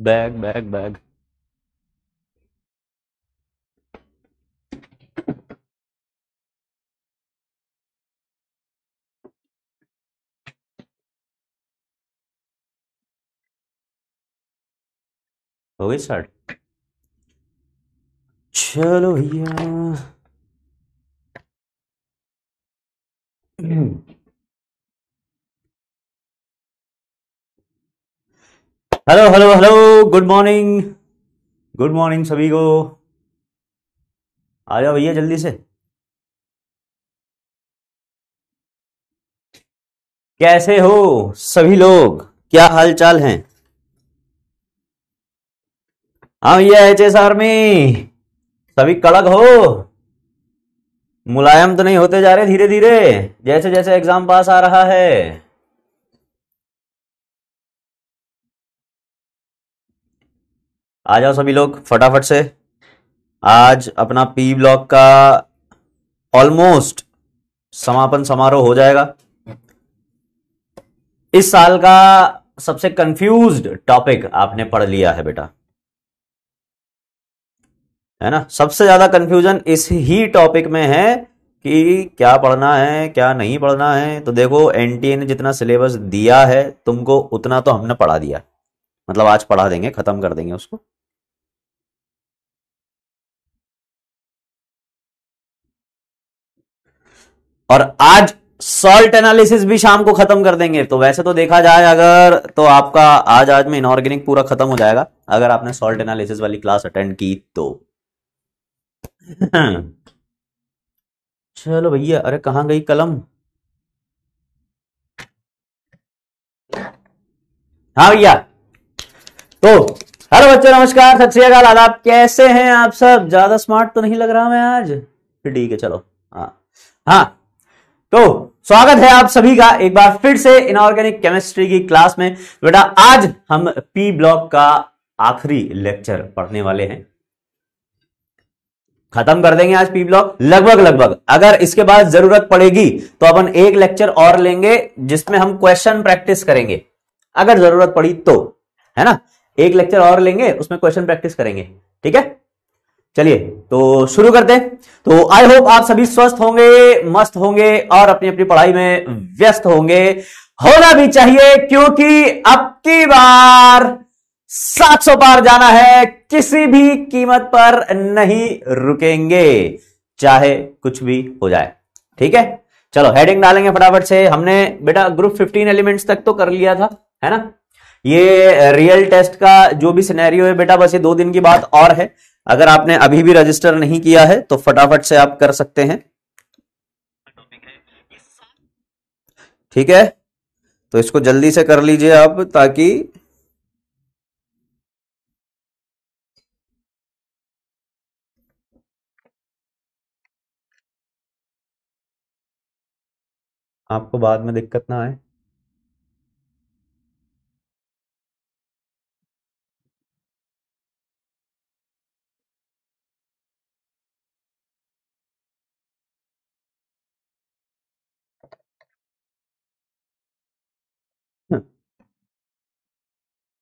Bag bag bag हो गई start चलो भैया hello hello hello good morning good morning सभी को। आ जाओ भैया, जल्दी से। कैसे हो सभी लोग? क्या हाल चाल हैं? हाँ भैया एच एस आर्मी। सभी कड़क हो? मुलायम तो नहीं होते जा रहे धीरे धीरे जैसे जैसे एग्ज़ाम पास आ रहा है। आ जाओ सभी लोग, फटाफट से। आज अपना पी ब्लॉक का ऑलमोस्ट समापन समारोह हो जाएगा। इस साल का सबसे कंफ्यूज्ड टॉपिक आपने पढ़ लिया है बेटा। है ना? सबसे ज़्यादा कंफ्यूजन इस ही टॉपिक में है कि क्या पढ़ना है, क्या नहीं पढ़ना है। तो देखो एनटीए ने जितना सिलेबस दिया है, तुमको उतना तो हमने पढ़ा दिया। मतलब आज पढ़ा देंगे, खत्म कर देंगे उसको। और आज सॉल्ट एनालिसिस भी शाम को खत्म कर देंगे। तो वैसे तो देखा जाए अगर तो आपका आज आज में इनऑर्गेनिक पूरा खत्म हो जाएगा, अगर आपने सॉल्ट एनालिसिस वाली क्लास अटेंड की तो। चलो भैया, अरे कहाँ गई कलम? हाँ भैया। तो हेलो बच्चों, नमस्कार, सत श्रीकाल आदाब, कैसे हैं आप सब? ज़्यादा स्मार्ट तो नहीं लग रहा मैं आज? ठीक है, चलो। हाँ। हाँ। तो स्वागत है आप सभी का एक बार फिर से इनऑर्गेनिक केमिस्ट्री की क्लास में। बेटा, आज हम पी ब्लॉक का आखिरी लेक्चर पढ़ने वाले हैं। खत्म कर देंगे आज पी ब्लॉक लगभग लगभग। अगर इसके बाद ज़रूरत पड़ेगी तो अपन एक लेक्चर और लेंगे, जिसमें हम क्वेश्चन प्रैक्टिस करेंगे। अगर ज़रूरत पड़ी तो है ना? एक लेक्चर और लेंगे, उसमें क्वेश्चन प्रैक्टिस करेंगे। ठीक है? चलिए तो शुरू करते हैं। तो आई होप आप सभी स्वस्थ होंगे, मस्त होंगे और अपनी अपनी पढ़ाई में व्यस्त होंगे। होना भी चाहिए, क्योंकि अब की बार 700 पार जाना है, किसी भी कीमत पर नहीं रुकेंगे, चाहे कुछ भी हो जाए। ठीक है? चलो हेडिंग डालेंगे फटाफट से। हमने, बेटा ग्रुप 15 एलिमेंट्स तक तो कर लिया था, है ना? ये रियल टेस्ट का जो भी सिनेरियो है, बेटा, बस ये दो दिन की बात और है। अगर आपने अभी भी रजिस्टर नहीं किया है तो फटाफट से आप कर सकते हैं। ठीक है? तो इसको जल्दी से कर लीजिए आप, ताकि आपको बाद में दिक्कत ना आए।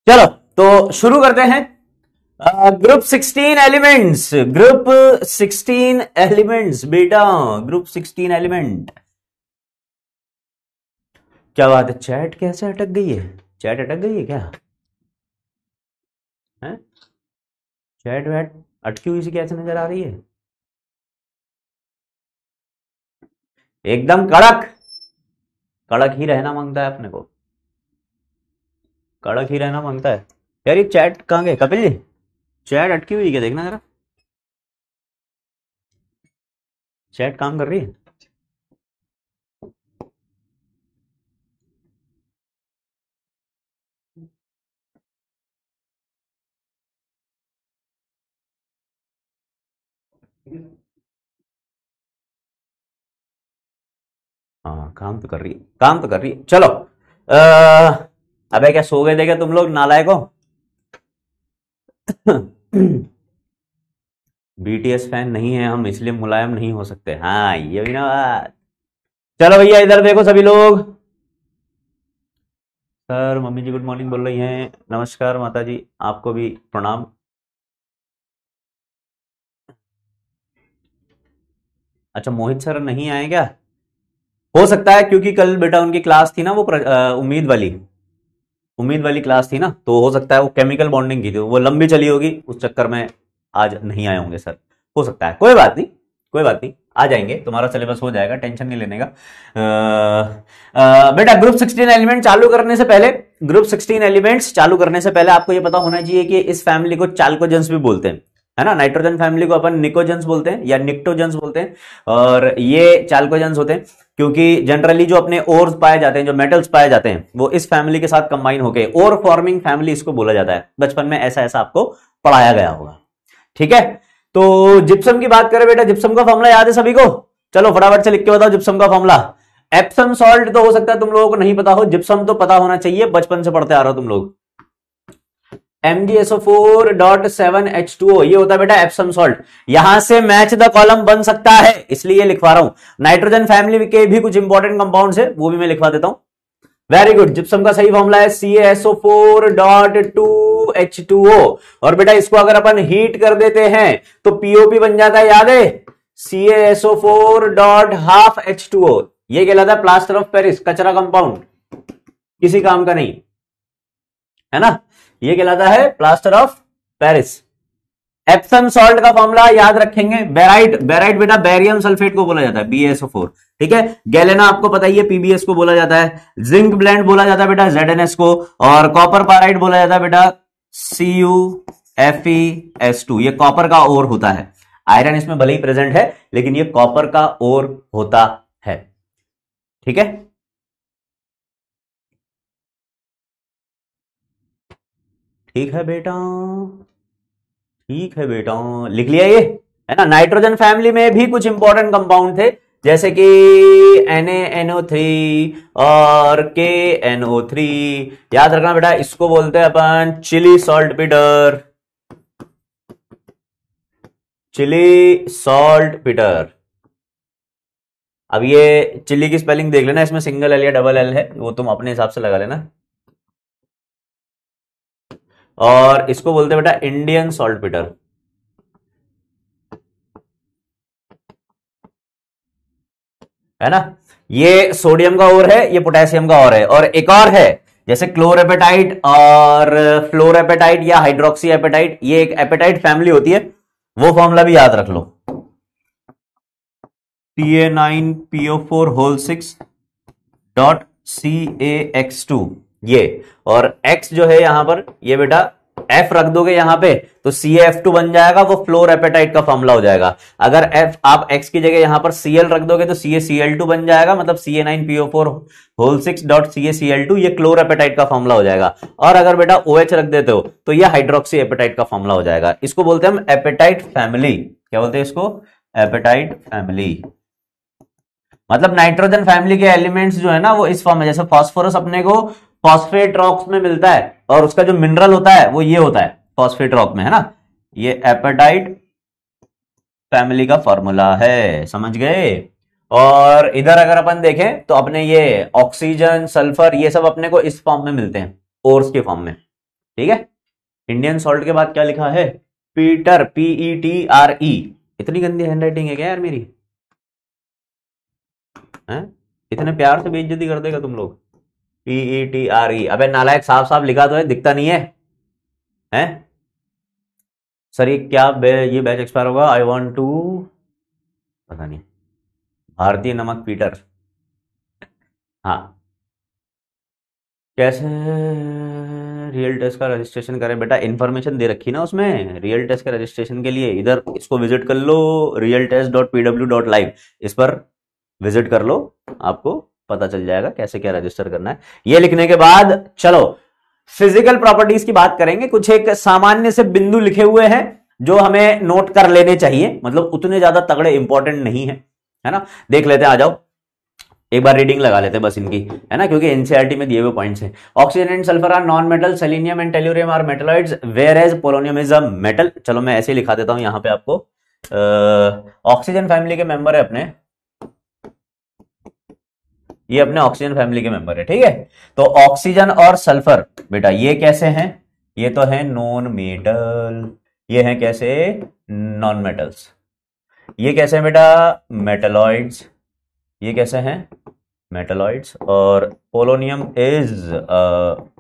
चलो तो शुरू करते हैं। ग्रुप 16 एलिमेंट्स ग्रुप 16 एलिमेंट्स बेटा ग्रुप 16 एलिमेंट क्या बात है? चैट कैसे अटक गई है? चैट अटक गई है क्या? है? चैट वैट अटकी हुई सी कैसे नज़र आ रही है? एकदम कड़क। कड़क ही रहना माँगता है अपने को। कड़क ही रहना माँगता है। यार ये चैट कहाँ गए कपिल जी? चैट अटकी हुई क्या? देखना जरा। चैट काम कर रही है? हाँ काम तो कर रही है। काम तो कर रही है। चलो आ, अबे क्या सो गए क्या तुम लोग नालायको? बीटीएस फ़ैन नहीं है हम, इसलिए मुलायम नहीं हो सकते। हाँ ये भी ना चलो भैया, इधर देखो सभी लोग। Sir, mummy ji, good morning बोल रही हैं। नमस्कार माता जी आपको भी प्रणाम। अच्छा मोहित सर नहीं आए क्या? हो सकता है, क्योंकि कल बेटा उनकी क्लास थी ना वो उम्मीद वाली। उम्मीद वाली क्लास थी ना तो हो सकता है वो केमिकल बॉन्डिंग की थी, वो लंबी चली होगी, उस चक्कर में आज नहीं आए होंगे सर हो सकता है, कोई बात नहीं, कोई बात नहीं, आ जाएँगे, तुम्हारा सिलेबस हो जाएगा टेंशन नहीं लेने का। बेटा ग्रुप 16 एलिमेंट चालू करने से पहले ग्रुप 16 एलिमेंट्स चालू करने से पहले आपको ये पता होना चाहिए कि इस फैमिली को चालकोजेंस भी बोलते हैं, है ना? नाइट्रोजन फैमिली को अपन निकोजेंस बोलते हैं या निक्टोजेंस बोलते हैं, और ये चालकोजेंस होते हैं। क्योंकि जनरली जो अपने ओर्स पाए जाते हैं, जो मेटल्स पाए जाते हैं, वो इस फैमिली के साथ कंबाइन होके ओर फॉर्मिंग फैमिली इसको बोला जाता है। बचपन में ऐसा ऐसा आपको पढ़ाया गया होगा। ठीक है? तो जिप्सम की बात करें बेटा जिप्सम का फॉर्मूला याद है सभी को? चलो फटाफट से लिख के बताओ जिप्सम का फॉर्मूला एप्सम सॉल्ट तो हो सकता है तुम लोगों को नहीं पता हो जिप्सम तो पता होना चाहिए, बचपन से पढ़ते आ रहे हो तुम लोग। MgSO4 dot seven H two O ये होता है बेटा एप्सम सॉल्ट यहाँ से मैच द कॉलम बन सकता है, इसलिए लिखवा रहा हूँ। नाइट्रोजन फैमिली के भी कुछ इंपॉर्टेंट कंपाउंड है, वो भी मैं लिखवा देता हूँ। वेरी गुड जिप्सम का सही फॉर्मूला है C S O four dot two H two O और बेटा इसको अगर अपन हीट कर देते हैं तो पीओपी बन जाता है, याद है? C SO four dot half H two O ये कहलाता है प्लास्टर ऑफ़ पेरिस कचरा कंपाउंड किसी काम का नहीं। है ना? ये कहलाता है plaster of Paris. Epsom salt का फॉर्मूला याद रखेंगे। बेराइट बेराइट बेटा बैरियम सल्फेट को बोला जाता है बीएसओ फोर ठीक है? गैलेना आपको पता ही है पीबीएस को बोला जाता है। जिंक ब्लेंड बोला जाता है बेटा जेडएनएस को। और कॉपर पाराइड बोला जाता है बेटा C U F S two ये कॉपर का ओर होता है। आयरन इसमें भले ही प्रेजेंट है, लेकिन ये कॉपर का ओर होता है। ठीक है? ठीक है बेटा। ठीक है बेटा। लिख लिया ये? है ना? नाइट्रोजन फैमिली में भी कुछ इंपॉर्टेंट कंपाउंड थे, जैसे कि थ्री और के एनओ थ्री याद रखना बेटा, इसको बोलते हैं अपन Chile saltpetre Chile saltpetre अब ये चिली की स्पेलिंग देख लेना, इसमें सिंगल एल या डबल एल है, वो तुम अपने हिसाब से लगा लेना। और इसको बोलते हैं बेटा इंडियन सॉल्ट पीटर है ना? ये सोडियम का और है, ये पोटेशियम का और है। और एक और है, जैसे क्लोरेपेटाइट और फ्लोरेपेटाइट या हाइड्रोक्सी एपेटाइट ये एक एपेटाइट फैमिली होती है, वो फॉर्मूला भी याद रख लो। P A nine P O four whole six dot C A X two ये, और x जो है यहाँ पर, ये बेटा F रख दोगे यहाँ पे तो सी एफ़ टू बन जाएगा, वो फ्लोर एपेटाइट का फॉर्मूला हो जाएगा। अगर F, आप X की जगह यहाँ पर Cl रख दोगे तो सी ए सी एल टू बन जाएगा मतलब C A nine P O four whole six dot C A C L two ये क्लोर एपेटाइट का फॉर्मूला हो जाएगा। और अगर बेटा ओ OH रख देते हो तो ये हाइड्रोक्सी एपेटाइट का फॉर्मूला हो जाएगा। इसको बोलते हैं हम एपेटाइट फैमिली क्या बोलते हैं इसको? एपेटाइट फैमिली मतलब नाइट्रोजन फैमिली के एलिमेंट्स जो है ना, वो इस फॉर्म में, जैसे फॉस्फोरस अपने को फॉस्फेट रॉक्स में मिलता है और उसका जो मिनरल होता है, वो ये होता है, फॉस्फेट रॉक में, है ना? ये एपेटाइट फैमिली का फॉर्मूला है, समझ गए? और इधर अगर अपन देखें तो अपने ये ऑक्सीजन सल्फ़र ये सब अपने को इस फॉर्म में मिलते हैं ओर्स के फॉर्म में, ठीक है? इंडियन सॉल्ट के बाद क्या लिखा है? Peter P E T R E इतनी गंदी हैंडराइटिंग है क्या यार मेरी? है? इतने प्यार से बेइज्जती कर देगा तुम लोग। P E T R E अबे नालायक साफ़ साफ़ लिखा तो है दिखता नहीं है। हैं? सर ये क्या बे, ये बैच एक्सपायर होगा? आई वांट टू पता नहीं। भारतीय नमक पीटर हाँ। कैसे रियल टेस्ट का रजिस्ट्रेशन करें? बेटा इन्फॉर्मेशन दे रखी ना उसमें। रियल टेस्ट के रजिस्ट्रेशन के लिए इधर इसको विज़िट कर लो real test dot P W dot live इस पर विज़िट कर लो आपको पता चल जाएगा कैसे क्या रजिस्टर करना है। ये लिखने के बाद, चलो फ़िज़िकल प्रॉपर्टीज़ की बात करेंगे। कुछ एक सामान्य से बिंदु लिखे हुए हैं जो हमें नोट कर लेने चाहिए। मतलब उतने ज़्यादा तगड़े इंपॉर्टेंट नहीं है है ना? देख लेते हैं, आ जाओ। एक बार रीडिंग लगा लेते हैं बस इनकी, है ना? क्योंकि एनसीआरटी में दिए हुए पॉइंट्स हैं। Oxygen and sulphur are non metal selenium and tellurium are metalloids whereas polonium is a metal चलो, मैं ऐसे लिखा देता हूँ यहाँ पे आपको। ऑक्सीजन फैमिली के मेंबर है अपने। ये अपने ऑक्सीजन फैमिली के मेंबर है, ठीक है? तो ऑक्सीजन और सल्फ़र बेटा, ये कैसे हैं? ये तो है नॉन मेटल ये है कैसे? नॉन मेटल्स ये कैसे हैं बेटा? मेटलॉइड्स ये कैसे हैं? मेटलॉइड्स और पोलोनियम इज़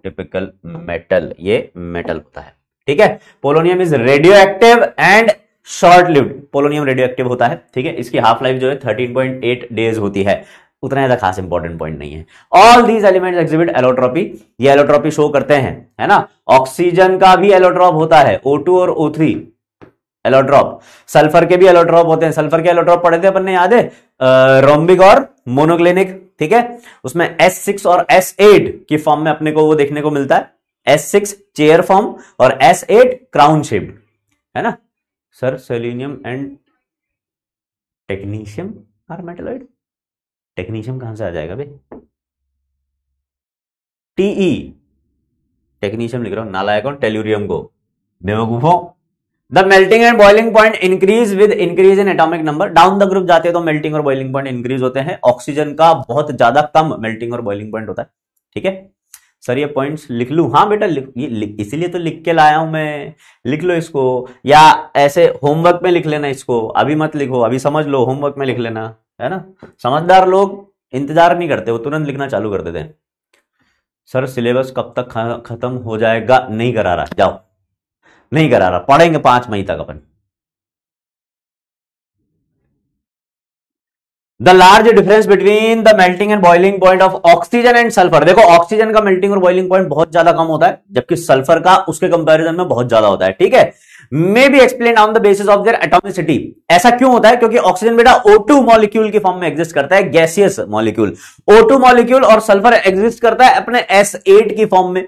टिपिकल मेटल ये मेटल होता है, ठीक है? Polonium is radioactive and short lived polonium radioactive होता है, ठीक है? इसकी हाफ़ लाइफ जो है 13.8 डेज़ होती है। उतना ज़्यादा खास इंपॉर्टेंट पॉइंट नहीं है। All these elements exhibit allotropy ये एलोट्रॉपी शो करते हैं, है ना? ऑक्सीजन का भी एलोट्रॉप होता है O2 और O3 एलोट्रॉप सल्फ़र के भी एलोट्रॉप होते हैं। सल्फ़र के एलोट्रॉप पढ़े थे अपन याद है? रोम्बिक और मोनोक्लिनिक ठीक है? उसमें S6 और S8 की फॉर्म में अपने को वो देखने को मिलता है। S6 चेयर फॉर्म और S8 क्राउन शेप्ड है ना? Sir selenium and technetium are metalloid technetium कहाँ से आ जाएगा भाई टीई टेक्नीशियम लिख रहा हूँ, नालायक और टेल्यूरियम को। बेवकूफो the melting and boiling point increase with increase in atomic number down the group जाते हैं तो मेल्टिंग और बॉइलिंग पॉइंट इंक्रीज होते हैं। ऑक्सीजन का बहुत ज़्यादा कम मेल्टिंग और बॉइलिंग पॉइंट होता है। ठीक है? सर ये पॉइंट्स लिख लू। हाँ बेटा इसीलिए तो लिख के लाया हूँ मैं। लिख लो इसको। या ऐसे होमवर्क में लिख लेना इसको। अभी मत लिखो, अभी समझ लो होमवर्क में लिख लेना। है ना? समझदार लोग इंतज़ार नहीं करते, वो तुरंत लिखना चालू कर देते हैं। सर, सिलेबस कब तक खत्म हो जाएगा? नहीं करा रहा। जाओ। नहीं करा रहा। पढ़ेंगे पाँच मई तक अपन। The large difference between the melting and boiling point of oxygen and sulphur देखो ऑक्सीजन का मेल्टिंग और बॉइलिंग पॉइंट बहुत ज़्यादा कम होता है, जबकि सल्फ़र का उसके कंपैरिजन में बहुत ज़्यादा होता है, ठीक है? May be explain on the basis of their atomicity ऐसा क्यों होता है? क्योंकि ऑक्सीजन बेटा O2 मॉलिक्यूल की फॉर्म में एग्जिस्ट करता है गैसियस मॉलिक्यूल O2 मॉलिक्यूल और सल्फ़र एग्जिस्ट करता है अपने S8 की फॉर्म में.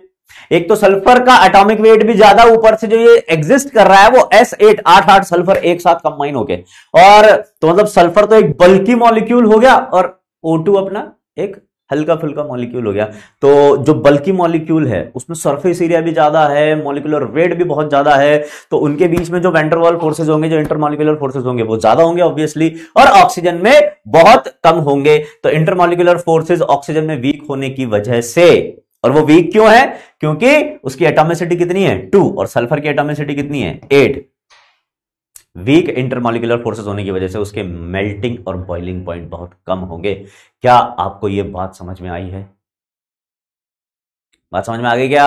एक तो सल्फ़र का एटॉमिक वेट भी ज़्यादा ऊपर से जो ये एग्जिस्ट कर रहा है, वो एस एट आठ आठ सल्फ़र एक साथ कंबाइन हो गए और तो मतलब सल्फ़र तो एक बल्कि मॉलिक्यूल हो गया और O2 अपना एक हल्का फुल्का मॉलिक्यूल हो गया। तो जो बल्कि मॉलिक्यूल है, उसमें सरफेस एरिया भी ज़्यादा है मॉलिकुलर वेट भी बहुत ज़्यादा है तो उनके बीच में जो वेंडरवॉल फोर्सेज होंगे, जो इंटरमोलिकुलर फोर्सेज होंगे, वो ज़्यादा होंगे ऑब्वियसली और ऑक्सीजन में बहुत कम होंगे। तो इंटरमोलिकुलर फोर्सेज ऑक्सीजन में वीक होने की वजह से और वो वीक क्यों है? क्योंकि उसकी एटोमिसिटी कितनी है? टू और सल्फ़र की एटोमिसिटी कितनी है? एट वीक इंटरमोलिकुलर फोर्सेस होने की वजह से उसके मेल्टिंग और बॉइलिंग पॉइंट बहुत कम होंगे। क्या आपको यह बात समझ में आई है? बात समझ में आ गई क्या?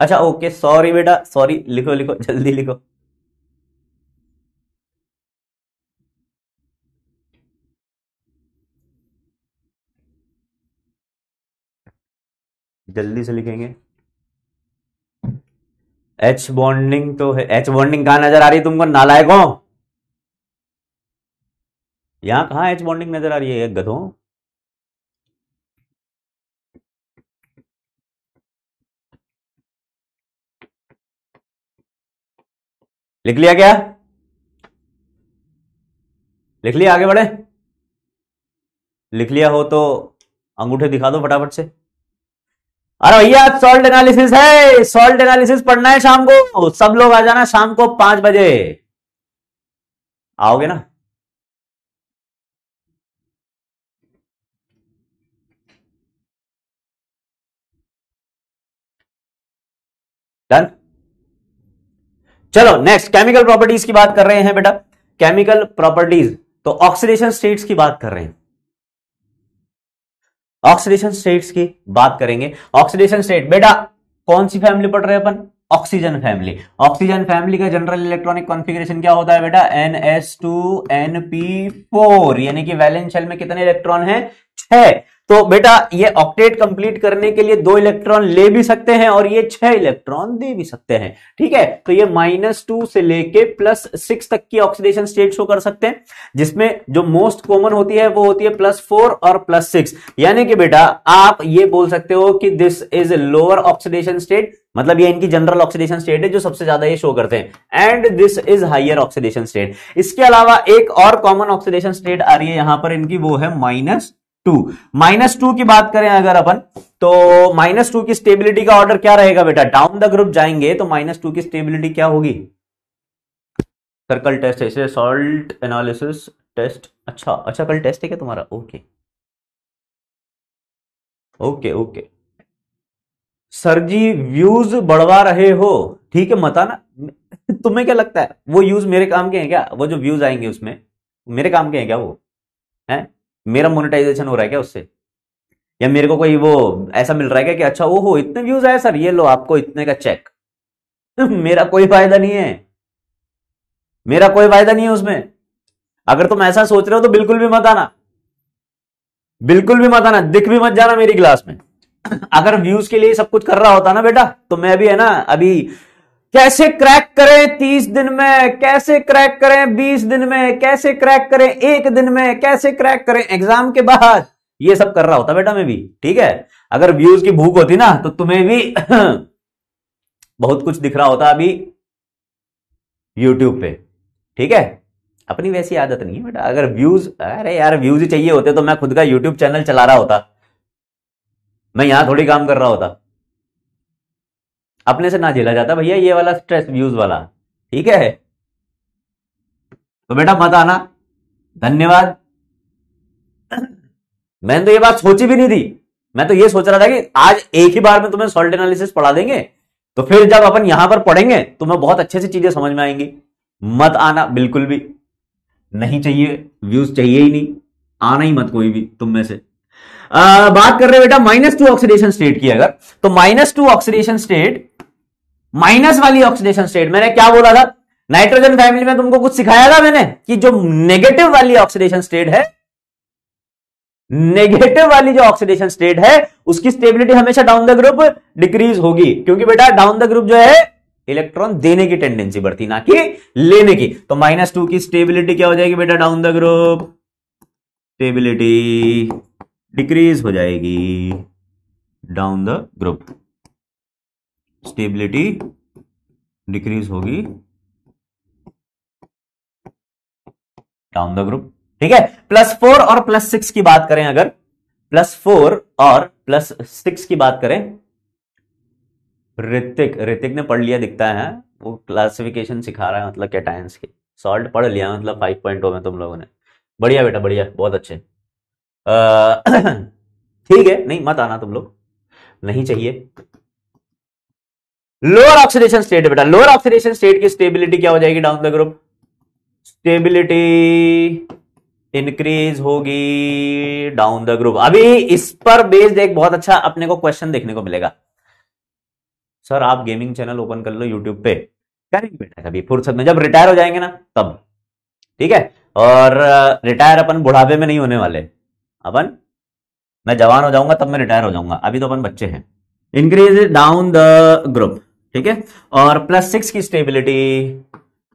अच्छा ओके सॉरी बेटा सॉरी लिखो लिखो, जल्दी लिखो। जल्दी से लिखेंगे। एच बॉन्डिंग तो है। एच बॉन्डिंग कहाँ नज़र आ रही है तुमको? नालायकों। यहाँ कहाँ एच बॉन्डिंग नज़र आ रही है? गधों। लिख लिया क्या? लिख लिया आगे बढ़े। लिख लिया हो तो अंगूठे दिखा दो फटाफट से। अरे भैया सॉल्ट एनालिसिस है। सॉल्ट एनालिसिस पढ़ना है शाम को। सब लोग आ जाना शाम को पाँच बजे। आओगे ना? डन चलो नेक्स्ट केमिकल प्रॉपर्टीज़ की बात कर रहे हैं बेटा। केमिकल प्रॉपर्टीज़ तो ऑक्सीडेशन स्टेट्स की बात कर रहे हैं। ऑक्सीडेशन स्टेट्स की बात करेंगे। ऑक्सीडेशन स्टेट बेटा, कौन सी फैमिली पढ़ रहे अपन? ऑक्सीजन फैमिली ऑक्सीजन फैमिली का जनरल इलेक्ट्रॉनिक कॉन्फ़िगरेशन क्या होता है बेटा? N s two n p four यानी कि वैलेंस शेल में कितने इलेक्ट्रॉन हैं? छह। तो बेटा, ये ऑक्टेट कंप्लीट करने के लिए दो इलेक्ट्रॉन ले भी सकते हैं और ये छह इलेक्ट्रॉन दे भी सकते हैं। ठीक है? तो ये माइनस टू से लेके प्लस सिक्स तक की ऑक्सीडेशन स्टेट शो कर सकते हैं, जिसमें जो मोस्ट कॉमन होती है, वो होती है प्लस फोर और प्लस सिक्स। यानी कि बेटा, आप ये बोल सकते हो कि this is lower oxidation state मतलब ये इनकी जनरल ऑक्सीडेशन स्टेट है जो सबसे ज़्यादा ये शो करते हैं। And this is higher oxidation state इसके अलावा एक और कॉमन ऑक्सीडेशन स्टेट आ रही है, यहाँ पर इनकी वो है माइनस टू। माइनस टू की बात करें अगर अपन तो माइनस टू की स्टेबिलिटी का ऑर्डर क्या रहेगा बेटा? डाउन द ग्रुप जाएँगे तो माइनस टू की स्टेबिलिटी क्या होगी? सर्कल टेस्ट ऐसे सॉल्ट एनालिसिस टेस्ट अच्छा अच्छा कल टेस्ट है क्या तुम्हारा? Okay okay okay sir ji views बढ़वा रहे हो। ठीक है, मत ना? तुम्हें क्या लगता है? वो यूज़ मेरे काम के हैं क्या? वो जो व्यूज़ आएँगे उसमें, मेरे काम के हैं क्या वो? है? मेरा मोनेटाइजेशन हो रहा है क्या उससे? या मेरे को कोई वो ऐसा मिल रहा है क्या कि अच्छा वो हो इतने व्यूज़ आए सर, ये लो आपको इतने का चेक मेरा कोई फ़ायदा नहीं है। मेरा कोई फ़ायदा नहीं है उसमें। अगर तुम ऐसा सोच रहे हो तो बिल्कुल भी मत आना। बिल्कुल भी मत आना, दिख भी मत जाना मेरी क्लास में। अगर व्यूज़ के लिए सब कुछ कर रहा होता ना बेटा तो मैं भी है ना, अभी कैसे क्रैक करें तीस दिन में? कैसे क्रैक करें बीस दिन में? कैसे क्रैक करें एक दिन में? कैसे क्रैक करें एग्ज़ाम के बाद? ये सब कर रहा होता बेटा मैं भी, ठीक है? अगर व्यूज़ की भूख होती ना तो तुम्हें भी बहुत कुछ दिख रहा होता अभी यूट्यूब पे, ठीक है? अपनी वैसी आदत नहीं है बेटा। अगर व्यूज़, अरे यार व्यूज़ चाहिए होते तो मैं खुद का यूट्यूब चैनल चला रहा होता। मैं यहाँ थोड़ी काम कर रहा होता। अपने से ना झेला जाता भैया ये वाला स्ट्रेस व्यूज़ वाला। ठीक है? तो बेटा मत आना। धन्यवाद। मैंने तो ये बात सोची भी नहीं थी। मैं तो ये सोच रहा था कि आज एक ही बार में तुम्हें सॉल्ट एनालिसिस पढ़ा देंगे तो फिर जब अपन यहाँ पर पढ़ेंगे तुम्हें बहुत अच्छे से चीज़ें समझ में आएँगी। मत आना बिल्कुल भी। नहीं चाहिए व्यूज़ चाहिए ही नहीं। आना ही मत कोई भी तुम में से। आ, बात कर रहे बेटा माइनस टू ऑक्सीडेशन स्टेट की अगर तो minus two oxidation state minus वाली ऑक्सीडेशन स्टेट। मैंने क्या बोला था? नाइट्रोजन फैमिली में तुमको कुछ सिखाया था मैंने कि जो नेगेटिव वाली ऑक्सीडेशन स्टेट है, नेगेटिव वाली जो ऑक्सीडेशन स्टेट है, उसकी स्टेबिलिटी हमेशा डाउन द ग्रुप डिक्रीज होगी। क्योंकि बेटा, डाउन द ग्रुप जो है, इलेक्ट्रॉन देने की टेंडेंसी बढ़ती, ना कि लेने की। तो माइनस टू की स्टेबिलिटी क्या हो जाएगी बेटा, down the group? Stability decrease हो जाएगी, down the group. Stability decrease होगी। डाउन द ग्रुप ठीक है? प्लस फोर और प्लस सिक्स की बात करें अगर। प्लस फोर और प्लस सिक्स की बात करें। ऋतिक ऋतिक ने पढ़ लिया दिखता है। वो क्लासिफिकेशन सिखा रहा है मतलब कैटायंस की। सॉल्ट पढ़ लिया मतलब फाइव पॉइंट में तुम लोगों ने। बढ़िया बेटा, बढ़िया, बहुत अच्छे। ठीक है, नहीं, मत आना तुम लोग। नहीं चाहिए। लोअर ऑक्सीडेशन स्टेट बेटा। लोअर ऑक्सीडेशन स्टेट की स्टेबिलिटी क्या हो जाएगी? Down the group stability increase होगी डाउन द ग्रुप अभी इस पर बेस्ड एक बहुत अच्छा अपने को क्वेश्चन देखने को मिलेगा। सर आप गेमिंग चैनल ओपन कर लो यूट्यूब पे। करेंगे बेटा कभी? फुर्सत में। जब रिटायर हो जाएँगे ना, तब। ठीक है? और रिटायर अपन बुढ़ापे में नहीं होने वाले। अपन, मैं जवान हो जाऊँगा, तब मैं रिटायर हो जाऊँगा। अभी तो अपन बच्चे हैं। इंक्रीज डाउन द ग्रुप ठीक है? और प्लस सिक्स की स्टेबिलिटी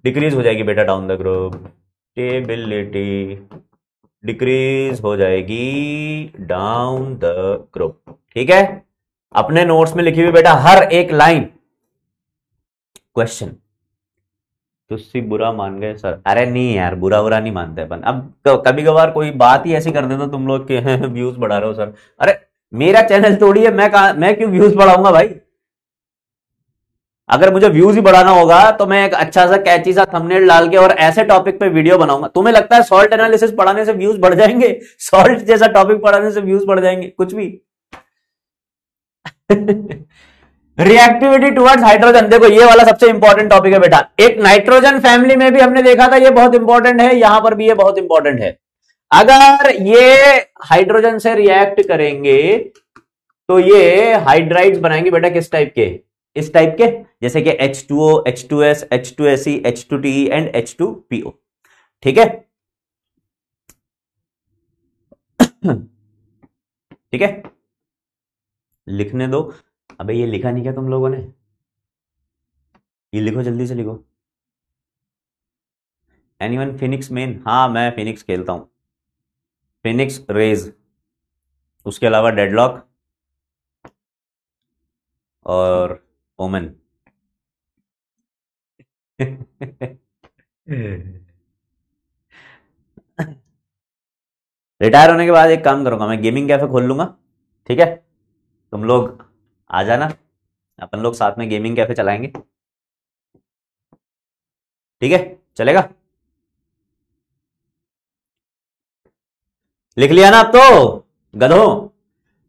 डिक्रीज हो जाएगी बेटा down the group stability decrease हो जाएगी डाउन द ग्रुप ठीक है? अपने नोट्स में लिखी हुई बेटा हर एक लाइन क्वेश्चन तुझसे बुरा मान गए सर अरे नहीं यार, बुरा बुरा नहीं मानते अपन. अब कभी कभार कोई बात ही ऐसी कर देते तुम लोग के व्यूज़ बढ़ा रहे हो सर अरे, मेरा चैनल तोड़ी है, मैं कहा, मैं क्यों व्यूज़ बढ़ाऊँगा भाई? अगर मुझे व्यूज़ ही बढ़ाना होगा तो मैं एक अच्छा सा कैची सा थंबनेल डाल के और ऐसे टॉपिक पे वीडियो बनाऊँगा। तुम्हें लगता है सॉल्ट एनालिसिस पढ़ाने से व्यूज़ बढ़ जाएँगे? सॉल्ट जैसा टॉपिक पढ़ाने से व्यूज़ बढ़ जाएँगे? कुछ भी। रिएक्टिविटी टुवर्ड्स हाइड्रोजन देखो, ये वाला सबसे इंपॉर्टेंट टॉपिक है बेटा। एक नाइट्रोजन फैमिली में भी हमने देखा था, ये बहुत इंपॉर्टेंट है। यहाँ पर भी ये बहुत इंपॉर्टेंट है। अगर ये हाइड्रोजन से रिएक्ट करेंगे तो ये हाइड्राइड्स बनाएँगे बेटा किस टाइप के? इस टाइप के जैसे कि H2O, H2S, H2SE, H2TE and H to H2PO ठीक है? ठीक है? लिखने दो। अबे ये लिखा नहीं क्या तुम लोगों ने? ये लिखो जल्दी से लिखो। एनीवन फिनिक्स मेन हाँ मैं फिनिक्स खेलता हूँ। फिनिक्स रेज उसके अलावा डेडलॉक और ओमन रिटायर होने के बाद एक काम करूँगा मैं गेमिंग कैफ़े खोल लूँगा ठीक है? तुम लोग आ जाना अपन लोग साथ में गेमिंग कैफ़े चलाएँगे। ठीक है? चलेगा? लिख लिया ना आप तो गधो।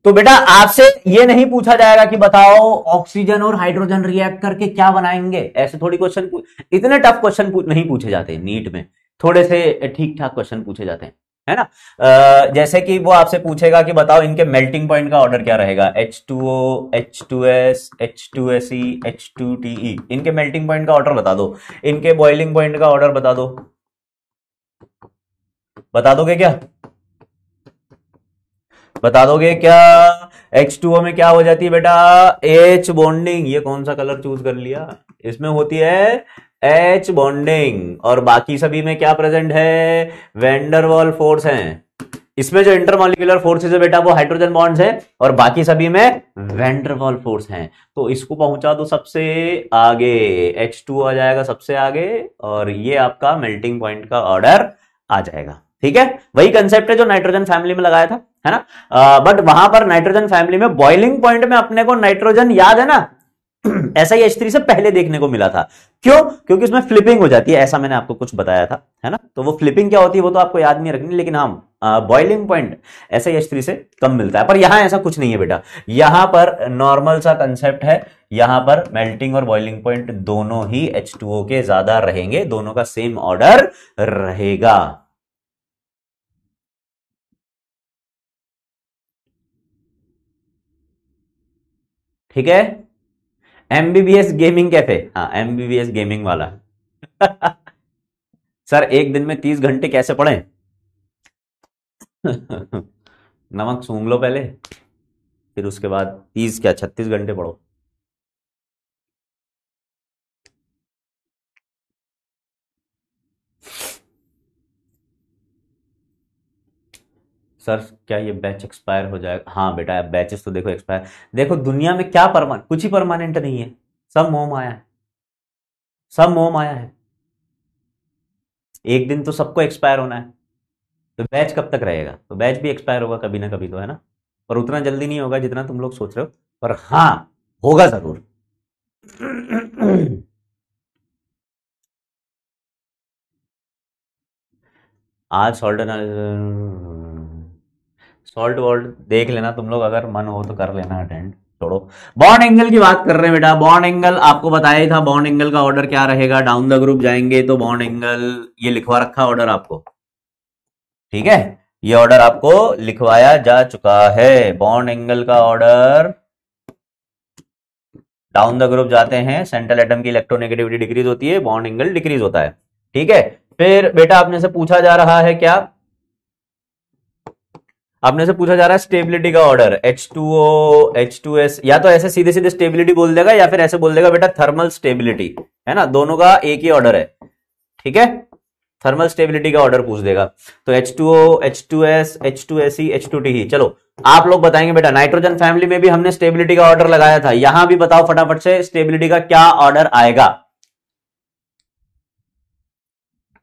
तो बेटा आपसे ये नहीं पूछा जाएगा कि बताओ ऑक्सीजन और हाइड्रोजन रिएक्ट करके क्या बनाएँगे? ऐसे थोड़ी क्वेश्चन इतने टफ क्वेश्चन नहीं पूछे जाते नीट में। थोड़े से ठीक ठाक क्वेश्चन पूछे जाते हैं है ना? आ, जैसे कि वो आपसे पूछेगा कि बताओ इनके मेल्टिंग पॉइंट का ऑर्डर क्या रहेगा? H two O H two S H two S E H two T E इनके मेल्टिंग पॉइंट का ऑर्डर बता दो। इनके बॉइलिंग पॉइंट का ऑर्डर बता दो। बता दोगे क्या? बता दोगे क्या? H2O में क्या हो जाती है बेटा? H बॉन्डिंग ये कौन सा कलर चूज़ कर लिया? इसमें होती है H बॉन्डिंग और बाकी सभी में क्या प्रेजेंट है? वेंडरवॉल फोर्स है। इसमें जो इंटरमोलिकुलर फोर्सेज है बेटा, वो हाइड्रोजन बॉन्ड्स है। और बाकी सभी में वेंडरवॉल फोर्स हैं। तो इसको पहुँचा दो सबसे आगे। H2 आ जाएगा सबसे आगे। और ये आपका मेल्टिंग पॉइंट का ऑर्डर आ जाएगा। ठीक है? वही कंसेप्ट है जो नाइट्रोजन फैमिली में लगाया था, है ना? बट वहाँ पर नाइट्रोजन फैमिली में बॉइलिंग पॉइंट में अपने को नाइट्रोजन याद है ना? ऐसा ही एच से पहले देखने को मिला था। क्यों? क्योंकि उसमें फ्लिपिंग हो जाती है, ऐसा मैंने आपको कुछ बताया था, है ना? तो वो फ्लिपिंग क्या होती है, वो तो आपको याद नहीं रखनी, लेकिन हम बॉइलिंग पॉइंट ऐसा ही एच से कम मिलता है। पर यहाँ ऐसा कुछ नहीं है बेटा। यहाँ पर नॉर्मल सा कंसेप्ट है, यहाँ पर मेल्टिंग और बॉइलिंग पॉइंट दोनों ही H2O के ज़्यादा रहेंगे, दोनों का सेम ऑर्डर रहेगा। ठीक है? MBBS gaming cafe. हाँ एमबीबीएस गेमिंग वाला। सर, एक दिन में तीस घंटे कैसे पढ़े? नमक सूंघ लो पहले, फिर उसके बाद तीस क्या, छत्तीस घंटे पढ़ो। सर, क्या ये बैच एक्सपायर हो जाएगा? हाँ बेटा बैचेस तो देखो एक्सपायर देखो, दुनिया में क्या परमान कुछ ही परमानेंट नहीं है। सब मोह माया है। सब मोह माया है। एक दिन तो सबको एक्सपायर होना है। तो बैच कब तक रहेगा? तो बैच भी एक्सपायर होगा कभी ना कभी तो है ना? पर उतना जल्दी नहीं होगा जितना तुम लोग सोच रहे हो। पर हाँ होगा ज़रूर। आज सॉल्ट सॉल्ट वॉल्ट देख लेना, तुम लोग अगर मन हो तो कर लेना अटेंड छोड़ो। बॉन्ड एंगल की बात कर रहे हैं बेटा। बॉन्ड एंगल आपको बताया था बॉन्ड एंगल का ऑर्डर क्या रहेगा? डाउन द ग्रुप जाएँगे तो बॉन्ड एंगल ये लिखवा रखा ऑर्डर आपको। ठीक है? ये ऑर्डर आपको लिखवाया जा चुका है। बॉन्ड एंगल का ऑर्डर डाउन द ग्रुप जाते हैं सेंट्रल एटम की इलेक्ट्रोनेगेटिविटी डिक्रीज होती है बॉन्ड एंगल डिक्रीज होता है। ठीक है? फिर बेटा आपने से पूछा जा रहा है क्या? आपने से पूछा जा रहा है स्टेबिलिटी का order H two O H two S या तो ऐसे सीधे सीधे स्टेबिलिटी बोल देगा या फिर ऐसे बोल देगा, बेटा थर्मल स्टेबिलिटी है ना? दोनों का एक ही ऑर्डर है। ठीक है? थर्मल स्टेबिलिटी का ऑर्डर पूछ देगा। तो H two O H two S H two S H two T चलो, आप लोग बताएँगे, बेटा नाइट्रोजन फैमिली में भी हमने स्टेबिलिटी का ऑर्डर लगाया था। यहाँ भी बताओ फटाफट से स्टेबिलिटी का क्या ऑर्डर आएगा?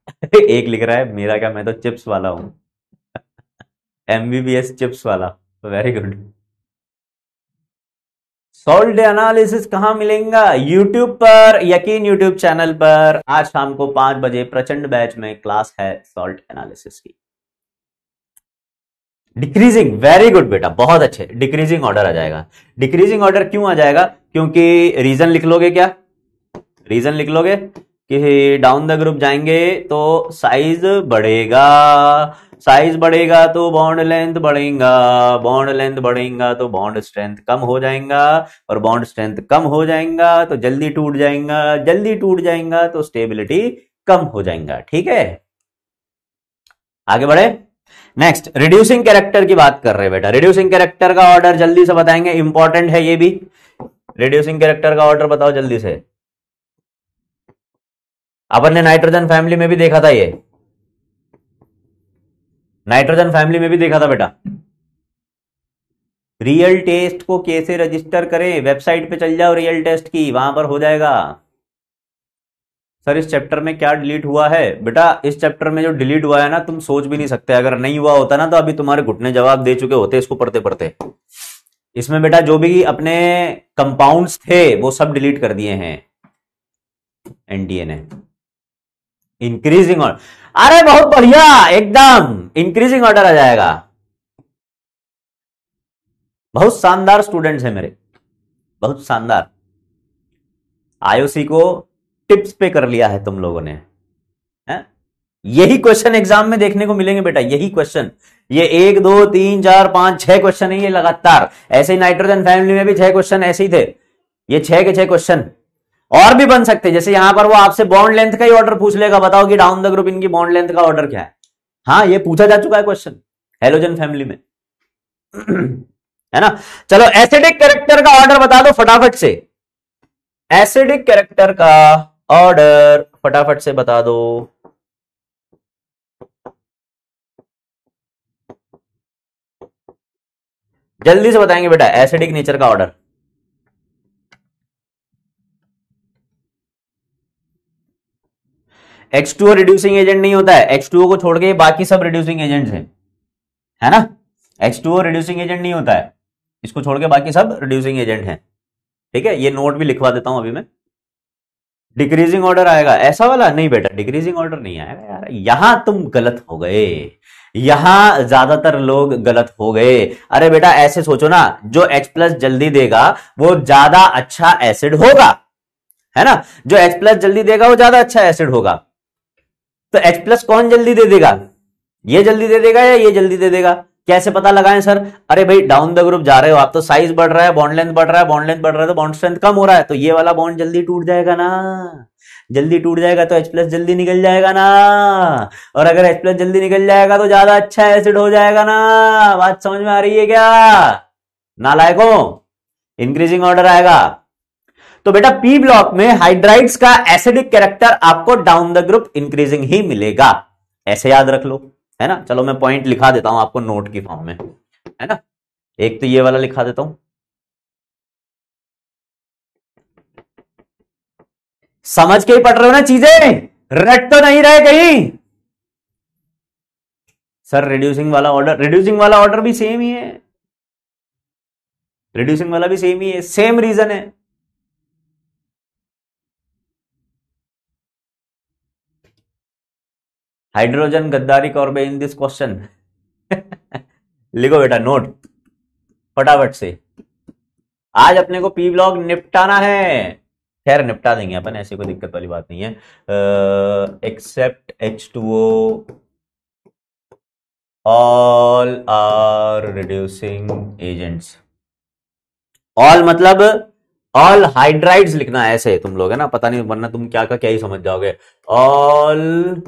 एक लिख रहा है, मेरा क्या, मैं तो चिप्स वाला हूँ। एमबीबीएस चिप्स वाला। वेरी गुड सॉल्ट एनालिसिस कहाँ मिलेगा? यूट्यूब पर, यकीन यूट्यूब चैनल पर। आज शाम को पाँच बजे प्रचंड बैच में क्लास है सॉल्ट एनालिसिस की। डिक्रीजिंग वेरी गुड बेटा, बहुत अच्छे। डिक्रीजिंग ऑर्डर आ जाएगा। डिक्रीजिंग ऑर्डर क्यों आ जाएगा? क्योंकि रीजन लिख लोगे क्या? रीजन लिख लोगे? कि डाउन द ग्रुप जाएँगे तो साइज़ बढ़ेगा। साइज़ बढ़ेगा तो बॉन्ड लेंथ बढ़ेगा। बॉन्ड लेंथ बढ़ेगा तो बॉन्ड स्ट्रेंथ कम हो जाएगा। और बॉन्ड स्ट्रेंथ कम हो जाएगा तो जल्दी टूट जाएगा। जल्दी टूट जाएगा तो स्टेबिलिटी कम हो जाएगा। ठीक है? आगे बढ़े। नेक्स्ट रिड्यूसिंग कैरेक्टर की बात कर रहे हैं बेटा। रिड्यूसिंग कैरेक्टर का ऑर्डर जल्दी से बताएँगे। इंपॉर्टेंट है ये भी। रिड्यूसिंग कैरेक्टर का ऑर्डर बताओ जल्दी से। अपन ने नाइट्रोजन फैमिली में भी देखा था ये। नाइट्रोजन फैमिली में भी देखा था बेटा। रियल टेस्ट को कैसे रजिस्टर करें? वेबसाइट पे चल जाओ रियल टेस्ट की, वहाँ पर हो जाएगा। सर, इस चैप्टर में क्या डिलीट हुआ है? बेटा, इस चैप्टर में जो डिलीट हुआ है ना, तुम सोच भी नहीं सकते। अगर नहीं हुआ होता ना तो अभी तुम्हारे घुटने जवाब दे चुके होते इसको पढ़ते पढ़ते इसमें बेटा, जो भी अपने कंपाउंड्स थे, वो सब डिलीट कर दिए हैं। एनडीए ने इंक्रीजिंग ऑर्डर अरे, बहुत बढ़िया, एकदम इंक्रीजिंग ऑर्डर आ जाएगा। बहुत शानदार स्टूडेंट्स हैं मेरे। बहुत शानदार। आईओसी को टिप्स पे कर लिया है तुम लोगों ने। है? यही क्वेश्चन एग्ज़ाम में देखने को मिलेंगे बेटा, यही क्वेश्चन ये एक, दो, तीन, चार, पाँच, छह क्वेश्चन है ये लगातार। ऐसे ही नाइट्रोजन फैमिली में भी छह क्वेश्चन ऐसे ही थे। ये छह के छह क्वेश्चन और भी बन सकते हैं। जैसे यहाँ पर वो आपसे बॉन्ड लेंथ का ही ऑर्डर पूछ लेगा, बताओ कि डाउन द ग्रुप इनकी बॉन्ड लेंथ का ऑर्डर क्या है। हाँ ये पूछा जा चुका है क्वेश्चन हेलोजन फैमिली में। है ना? चलो एसिडिक कैरेक्टर का ऑर्डर बता दो फटाफट से। एसिडिक कैरेक्टर का ऑर्डर फटाफट से बता दो। जल्दी से बताएँगे बेटा एसिडिक नेचर का order X two reducing agent नहीं होता है। एक्स टू को छोड़ के बाकी सब रिड्यूसिंग एजेंट हैं। है ना? एक्स टू रिड्यूसिंग एजेंट नहीं होता है। इसको छोड़ के बाकी सब रिड्यूसिंग एजेंट हैं। ठीक है? ये नोट भी लिखवा देता हूँ अभी मैं। डिक्रीजिंग ऑर्डर आएगा। ऐसा वाला नहीं बेटा डिक्रीजिंग ऑर्डर नहीं आएगा यार। यहाँ तुम गलत हो गए। यहाँ ज़्यादातर लोग गलत हो गए। अरे बेटा, ऐसे सोचो ना, जो H प्लस जल्दी देगा, वो ज़्यादा अच्छा एसिड होगा। है ना? जो H प्लस जल्दी देगा, वो ज़्यादा अच्छा एसिड होगा। तो H प्लस कौन जल्दी दे देगा? ये जल्दी दे देगा या ये जल्दी दे देगा? कैसे पता लगाएँ सर? अरे भाई डाउन द ग्रुप जा रहे हो आप तो साइज़ बढ़ रहा है बॉन्ड लेंथ बढ़ रहा है बॉन्ड लेंथ बढ़ रहा है तो बॉन्ड स्ट्रेंथ कम हो रहा है तो ये वाला बॉन्ड जल्दी टूट जाएगा ना। जल्दी टूट जाएगा तो H प्लस जल्दी निकल जाएगा ना। और अगर H प्लस जल्दी निकल जाएगा तो ज़्यादा अच्छा एसिड हो जाएगा ना। बात समझ में आ रही है क्या? नालायको इंक्रीजिंग ऑर्डर आएगा। तो बेटा पी ब्लॉक में हाइड्राइड्स का एसिडिक कैरेक्टर आपको डाउन द ग्रुप इंक्रीजिंग ही मिलेगा। ऐसे याद रख लो, है ना? चलो मैं पॉइंट लिखा देता हूँ आपको नोट की फॉर्म में, है ना? एक तो ये वाला लिखा देता हूँ। समझ के ही पढ़ रहे हो ना चीज़ें? रट तो नहीं रहे कहीं। सर रिड्यूसिंग वाला ऑर्डर रिड्यूसिंग वाला ऑर्डर भी सेम ही है। रिड्यूसिंग वाला भी सेम ही है सेम रीजन है। हाइड्रोजन, गद्दारी कॉर्बे इन दिस क्वेश्चन लिखो बेटा नोट फटाफट से. आज अपने को पी ब्लॉग निपटाना है. खैर, निपटा देंगे अपन, ऐसी कोई दिक्कत वाली बात नहीं है. Except H two O all are reducing agents all मतलब ऑल हाइड्राइड्स लिखना ऐसे, तुम लोग, है ना? पता नहीं, वरना तुम क्या का, क्या ही समझ जाओगे. All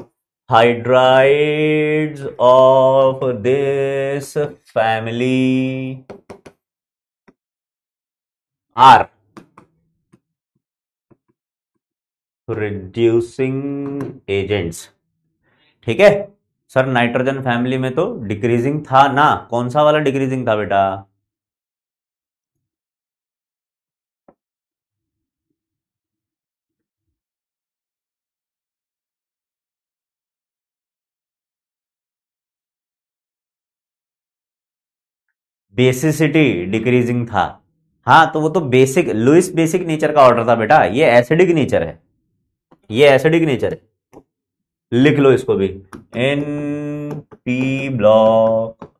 hydrides of this family are reducing agents ठीक है सर नाइट्रोजन फैमिली में तो डिक्रीजिंग था ना कौन सा वाला डिक्रीजिंग था बेटा बेसिसिटी डिक्रीजिंग था। हाँ तो वो तो बेसिक, लुइस बेसिक नेचर का ऑर्डर था बेटा। ये एसिडिक नेचर है। ये एसिडिक नेचर है। लिख लो इसको भी। N P block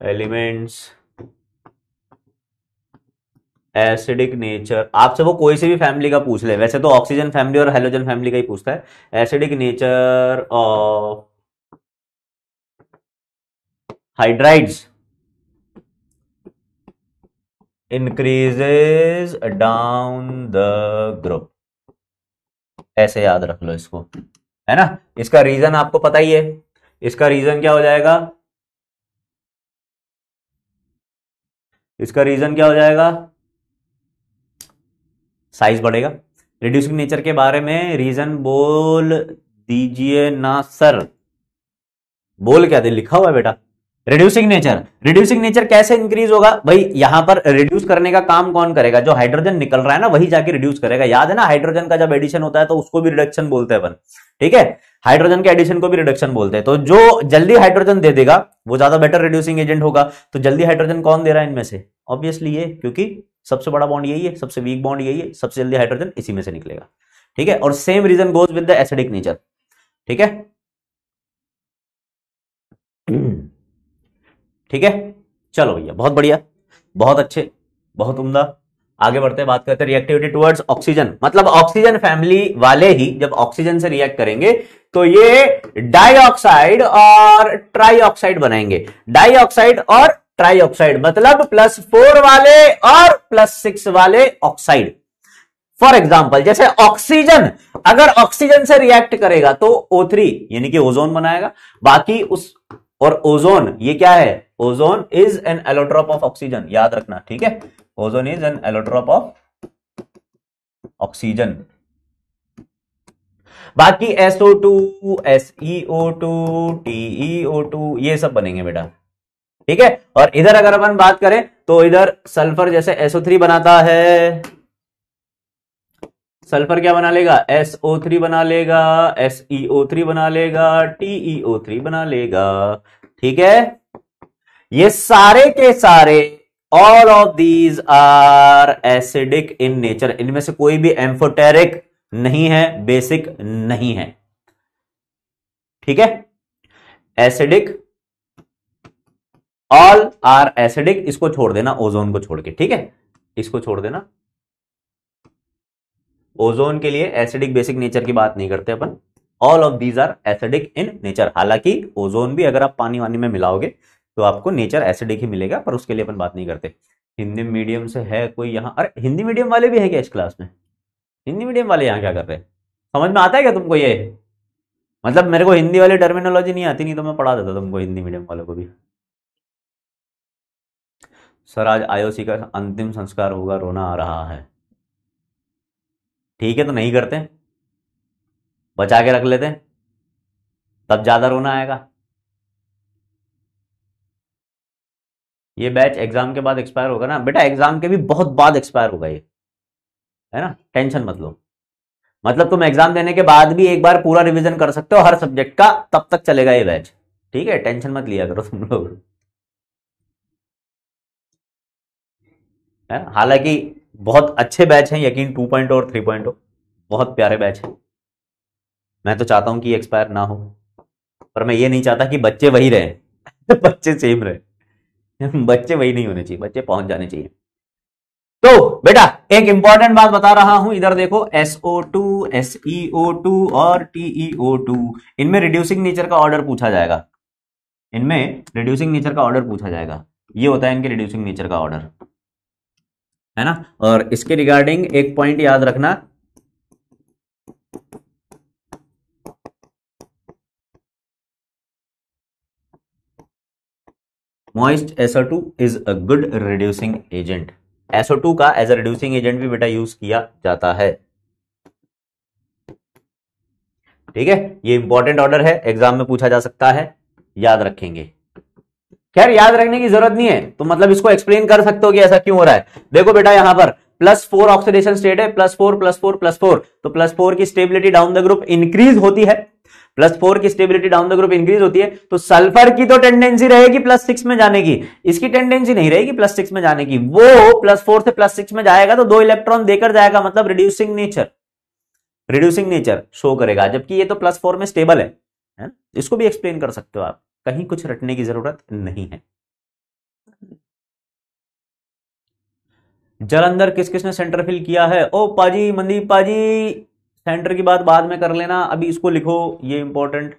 elements acidic nature आपसे वो कोई से भी फैमिली का पूछ ले। वैसे तो ऑक्सीजन फैमिली और हेलोजन फैमिली का ही पूछता है। Acidic nature of hydrides increases down the group ऐसे याद रख लो इसको। है ना? इसका रीजन आपको पता ही है। इसका रीजन क्या हो जाएगा? इसका रीजन क्या हो जाएगा? साइज़ बढ़ेगा। रिड्यूसिंग नेचर के बारे में रीजन बोल दीजिए ना सर बोल क्या दे? लिखा हुआ है बेटा। रिड्यूसिंग नेचर रिड्यूसिंग नेचर कैसे इंक्रीज होगा? भाई, यहाँ पर रिड्यूस करने का काम कौन करेगा? जो हाइड्रोजन निकल रहा है ना, वही जाके रिड्यूस करेगा। याद है ना हाइड्रोजन का जब एडिशन होता है तो उसको भी रिडक्शन बोलते हैं अपन। ठीक है? हाइड्रोजन के एडिशन को भी रिडक्शन बोलते हैं। तो जो जल्दी हाइड्रोजन दे देगा, वो ज़्यादा बेटर रिड्यूसिंग एजेंट होगा। तो जल्दी हाइड्रोजन कौन दे रहा है इनमें से? ऑब्वियसली ये, क्योंकि सबसे बड़ा बॉन्ड यही है, सबसे वीक बॉन्ड यही है, सबसे जल्दी हाइड्रोजन इसी में से निकलेगा। ठीक है? और same reason goes with the acidic nature ठीक है? ठीक है? चलो भैया, बहुत बढ़िया, बहुत अच्छे, बहुत उम्दा। आगे बढ़ते हैं, बात करते हैं रिएक्टिविटी टुवर्ड्स ऑक्सीजन मतलब ऑक्सीजन फैमिली वाले ही जब ऑक्सीजन से रिएक्ट करेंगे तो ये डाइऑक्साइड और ट्राइऑक्साइड बनाएँगे। डाइऑक्साइड और ट्राइऑक्साइड मतलब प्लस फोर वाले और प्लस सिक्स वाले ऑक्साइड फॉर एग्ज़ाम्पल जैसे ऑक्सीजन अगर ऑक्सीजन से रिएक्ट करेगा तो O3 यानी कि ओजोन बनाएगा। बाकी उस और ओजोन ये क्या है? Ozone is an allotrope of oxygen याद रखना ठीक है? Ozone is an allotrope of oxygen बाकी SO2, SeO2, TeO2 ये सब बनेंगे बेटा। ठीक है? और इधर अगर अपन बात करें तो इधर सल्फ़र जैसे SO3 बनाता है। सल्फ़र क्या बना लेगा? SO3 बना लेगा SeO3 बना लेगा TeO3 बना लेगा। ठीक है? ये सारे के सारे all of these are acidic in nature इनमें से कोई भी एम्फोटेरिक नहीं है बेसिक नहीं है। ठीक है? एसिडिक ऑल आर एसिडिक इसको छोड़ देना ओजोन को छोड़ के। ठीक है? इसको छोड़ देना। ओजोन के लिए एसिडिक बेसिक नेचर की बात नहीं करते अपन। All of these are acidic in nature हालाँकि ओजोन भी अगर आप पानी वानी में मिलाओगे तो आपको नेचर एसिडिक ही मिलेगा, पर उसके लिए अपन बात नहीं करते। हिंदी मीडियम से है कोई यहाँ? अरे, हिंदी मीडियम वाले भी है क्या इस क्लास में? हिंदी मीडियम वाले यहाँ क्या कर रहे हैं? समझ में आता है क्या तुमको ये? मतलब मेरे को हिंदी वाली टर्मिनोलॉजी नहीं आती, नहीं तो मैं पढ़ा देता तुमको हिंदी मीडियम वालों को भी। सर, आज आईओसी का अंतिम संस्कार होगा, रोना आ रहा है। ठीक है तो नहीं करते। बचा के रख लेते। तब ज़्यादा रोना आएगा। ये बैच एग्ज़ाम के बाद एक्सपायर होगा ना। बेटा, एग्ज़ाम के भी बहुत बाद एक्सपायर होगा ये। है ना? टेंशन मत लो। मतलब तुम एग्ज़ाम देने के बाद भी एक बार पूरा रिवीजन कर सकते हो, हर सब्जेक्ट का, तब तक चलेगा ये बैच। ठीक है? टेंशन मत लिया करो तुम लोग। हालाँकि बहुत अच्छे बैच हैं यकीन टू पॉइंट और थ्री पॉइंट बहुत प्यारे बैच हैं। मैं तो चाहता हूँ कि एक्सपायर ना हो। पर मैं ये नहीं चाहता कि बच्चे वही रहे। बच्चे सेम रहे। बच्चे वही नहीं होने चाहिए बच्चे पहुँच जाने चाहिए। तो बेटा एक इंपॉर्टेंट बात बता रहा हूँ इधर देखो SO2, SeO2 और TeO2 इनमें रिड्यूसिंग नेचर का ऑर्डर पूछा जाएगा। इनमें रिड्यूसिंग नेचर का ऑर्डर पूछा जाएगा। ये होता है इनके रिड्यूसिंग नेचर का ऑर्डर है ना? और इसके रिगार्डिंग एक पॉइंट याद रखना। Moist SO2 is a good reducing agent. SO2 का एज अ रिड्यूसिंग एजेंट भी बेटा यूज़ किया जाता है। ठीक है? ये इंपॉर्टेंट ऑर्डर है एग्ज़ाम में पूछा जा सकता है, याद रखेंगे। खैर याद रखने की ज़रूरत नहीं है। तो मतलब इसको एक्सप्लेन कर सकते हो कि ऐसा क्यों हो रहा है। देखो बेटा यहाँ पर प्लस फोर ऑक्सीडेशन स्टेट है plus four plus four plus four तो प्लस फोर की stability down the group increase होती है। प्लस फोर की stability down the group increase होती है। तो सल्फ़र की तो टेंडेंसी रहेगी प्लस सिक्स में जाने की। इसकी टेंडेंसी नहीं रहेगी प्लस सिक्स में जाने की। वो प्लस फोर से प्लस सिक्स में जाएगा तो दो इलेक्ट्रॉन देकर जाएगा मतलब reducing nature reducing nature show करेगा जबकि ये तो प्लस फोर में स्टेबल है, है? इसको भी एक्सप्लेन कर सकते हो आप। कहीं कुछ रटने की ज़रूरत नहीं है। जलंधर किस किसने सेंटर फिल किया है? ओ पाजी मनदीप पाजी सेंटर की बात बाद में कर लेना। अभी इसको लिखो, ये इंपॉर्टेंट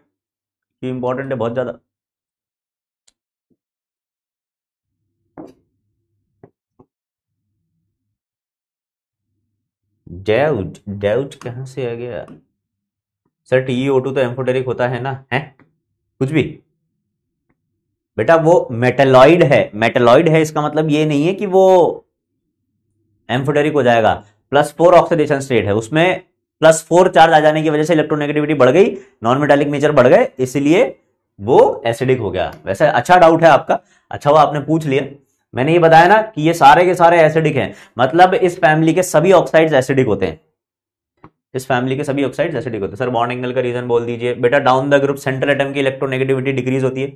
ये इंपॉर्टेंट है बहुत ज़्यादा। डेउट डेउट कहाँ से आ गया? सर टी ओ टू तो एम्फोटेरिक होता है ना, है? कुछ भी। बेटा वो मेटेलॉइड है। मेटेलॉइड है इसका मतलब ये नहीं है कि वो एम्फोटेरिक हो जाएगा। प्लस फोर ऑक्सीडेशन स्टेट है। उसमें प्लस फोर चार्ज आ जाने की वजह से इलेक्ट्रोनेगेटिविटी बढ़ गई नॉन मेटालिक नेचर बढ़ गए, इसलिए वो एसिडिक हो गया। वैसे अच्छा डाउट है आपका। अच्छा वो आपने पूछ लिया। मैंने ये बताया ना कि ये सारे के सारे एसिडिक हैं। मतलब इस फैमिली के सभी ऑक्साइड्स एसिडिक होते हैं। इस फैमिली के सभी ऑक्साइड्स एसिडिक होते हैं। सर बॉन्ड एंगल का रीजन बोल दीजिए। बेटा down the group central atom की इलेक्ट्रोनेगेटिविटी डिक्रीज होती है।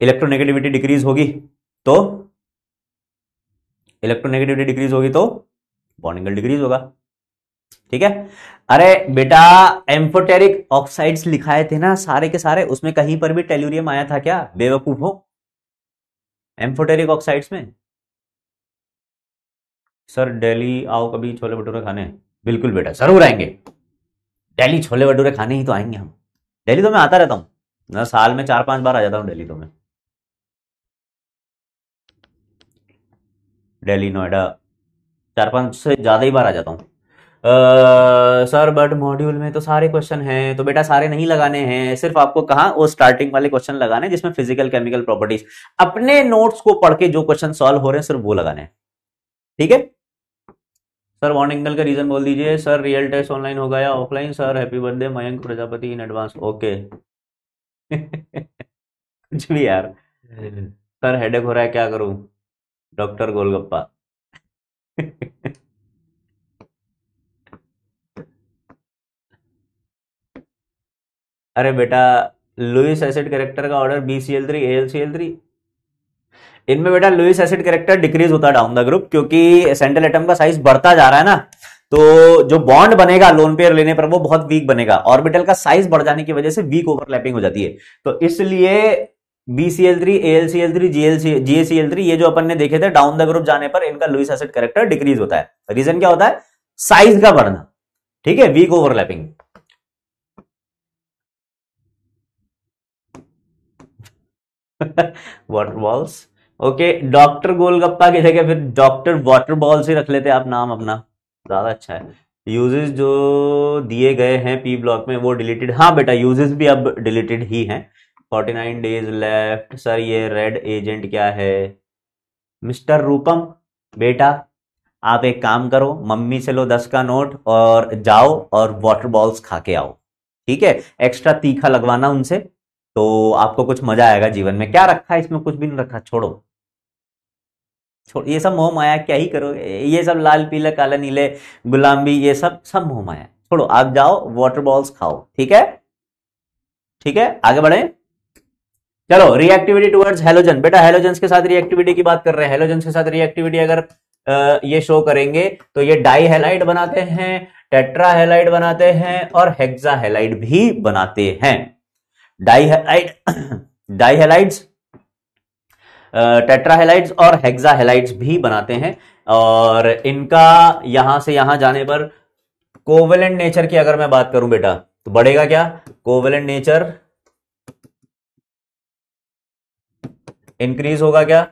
इलेक्ट्रोनेगेटिविटी डिक्रीज होगी तो इलेक्ट्रोनेगेटिविटी डिक्रीज होगी तो बॉन्ड एंगल डिक्रीज होगा। ठीक है? अरे बेटा एम्फोटेरिक ऑक्साइड्स लिखाए थे ना सारे के सारे, उसमें कहीं पर भी टेल्यूरियम आया था क्या? बेवकूफ़ हो। एम्फोटेरिक ऑक्साइड्स में? सर दिल्ली आओ कभी छोले भटूरे खाने। बिल्कुल बेटा, ज़रूर आएँगे। डेली छोले भटूरे खाने ही तो आएँगे हम। डेली तो मैं आता रहता हूँ। ना साल में चार पाँच बार आ जाता हूँ डेली तो मैं। दिल्ली नोएडा चार पाँच से ज़्यादा ही बार आ जाता हूँ। सर बट मॉड्यूल में तो सारे क्वेश्चन हैं तो बेटा सारे नहीं लगाने हैं सिर्फ़ आपको कहा वो स्टार्टिंग वाले क्वेश्चन लगाने जिसमें फ़िज़िकल केमिकल प्रॉपर्टीज़ अपने नोट्स को पढ़ के जो क्वेश्चन सॉल्व हो रहे हैं सिर्फ़ वो लगाने हैं। ठीक है? सर वार्निंग का रीजन बोल दीजिए। सर रियल टेस्ट ऑनलाइन होगा या offline sir happy birthday Mayank Prajapati in advance okay कुछ भी यार। सर हेडेक हो रहा है क्या करूँ? डॉक्टर गोलगप्पा। अरे बेटा लुइस एसिड करेक्टर का order B C L three A L C L three इनमें बेटा लुइस एसिड करेक्टर डिक्रीज होता है डाउन द ग्रुप क्योंकि सेंट्रल एटम का साइज़ बढ़ता जा रहा है ना तो जो बॉन्ड बनेगा लोन पेयर लेने पर वो बहुत वीक बनेगा। ऑर्बिटल का साइज़ बढ़ जाने की वजह से वीक ओवरलैपिंग हो जाती है। तो इसलिए BCL three ALCL three GLC GACL three ये जो अपन ने देखे थे डाउन द ग्रुप जाने पर इनका लुइस एसिड करेक्टर डिक्रीज होता है। रीजन क्या होता है? साइज़ का बढ़ना। ठीक है? Weak overlapping water balls okay doctor golgappa की जगह फिर डॉक्टर वाटर बॉल्स ही रख लेते आप नाम अपना। ज़्यादा अच्छा है। यूजेस जो दिए गए हैं पी ब्लॉक में, वो डिलीटेड हाँ बेटा यूजेस भी अब डिलीटेड ही हैं। 49 डेज़ लेफ़्ट। सर, ये रेड एजेंट क्या है? मिस्टर रूपम, बेटा, आप एक काम करो, मम्मी से लो दस का नोट और जाओ और वाटर बॉल्स खा के आओ। ठीक है? एक्स्ट्रा तीखा लगवाना उनसे तो आपको कुछ मज़ा आएगा जीवन में। क्या रखा है इसमें? कुछ भी नहीं रखा, छोड़ो। छोड़, ये सब मोह माया, क्या ही करोगे? ये सब लाल, पीले, काले, नीले, गुलाबी, ये सब सब मोह माया। छोड़ो, आप जाओ वाटर बॉल्स खाओ। ठीक है? ठीक है? आगे बढ़े। चलो रिएक्टिविटी टुवर्ड्स हेलोजन बेटा हेलोजन के साथ रिएक्टिविटी की बात कर रहे हैं। हेलोजन के साथ रिएक्टिविटी अगर ये शो करेंगे तो ये डाई हेलाइड बनाते हैं टेट्रा हेलाइड बनाते हैं और हेक्सा हेलाइड भी बनाते हैं। Di halide di halides tetrahalides और हेक्साहेलाइड्स भी बनाते हैं। और इनका यहाँ से यहाँ जाने पर कोवेलेंट नेचर की अगर मैं बात करूँ बेटा तो बढ़ेगा क्या? कोवेलेंट नेचर इंक्रीज होगा क्या?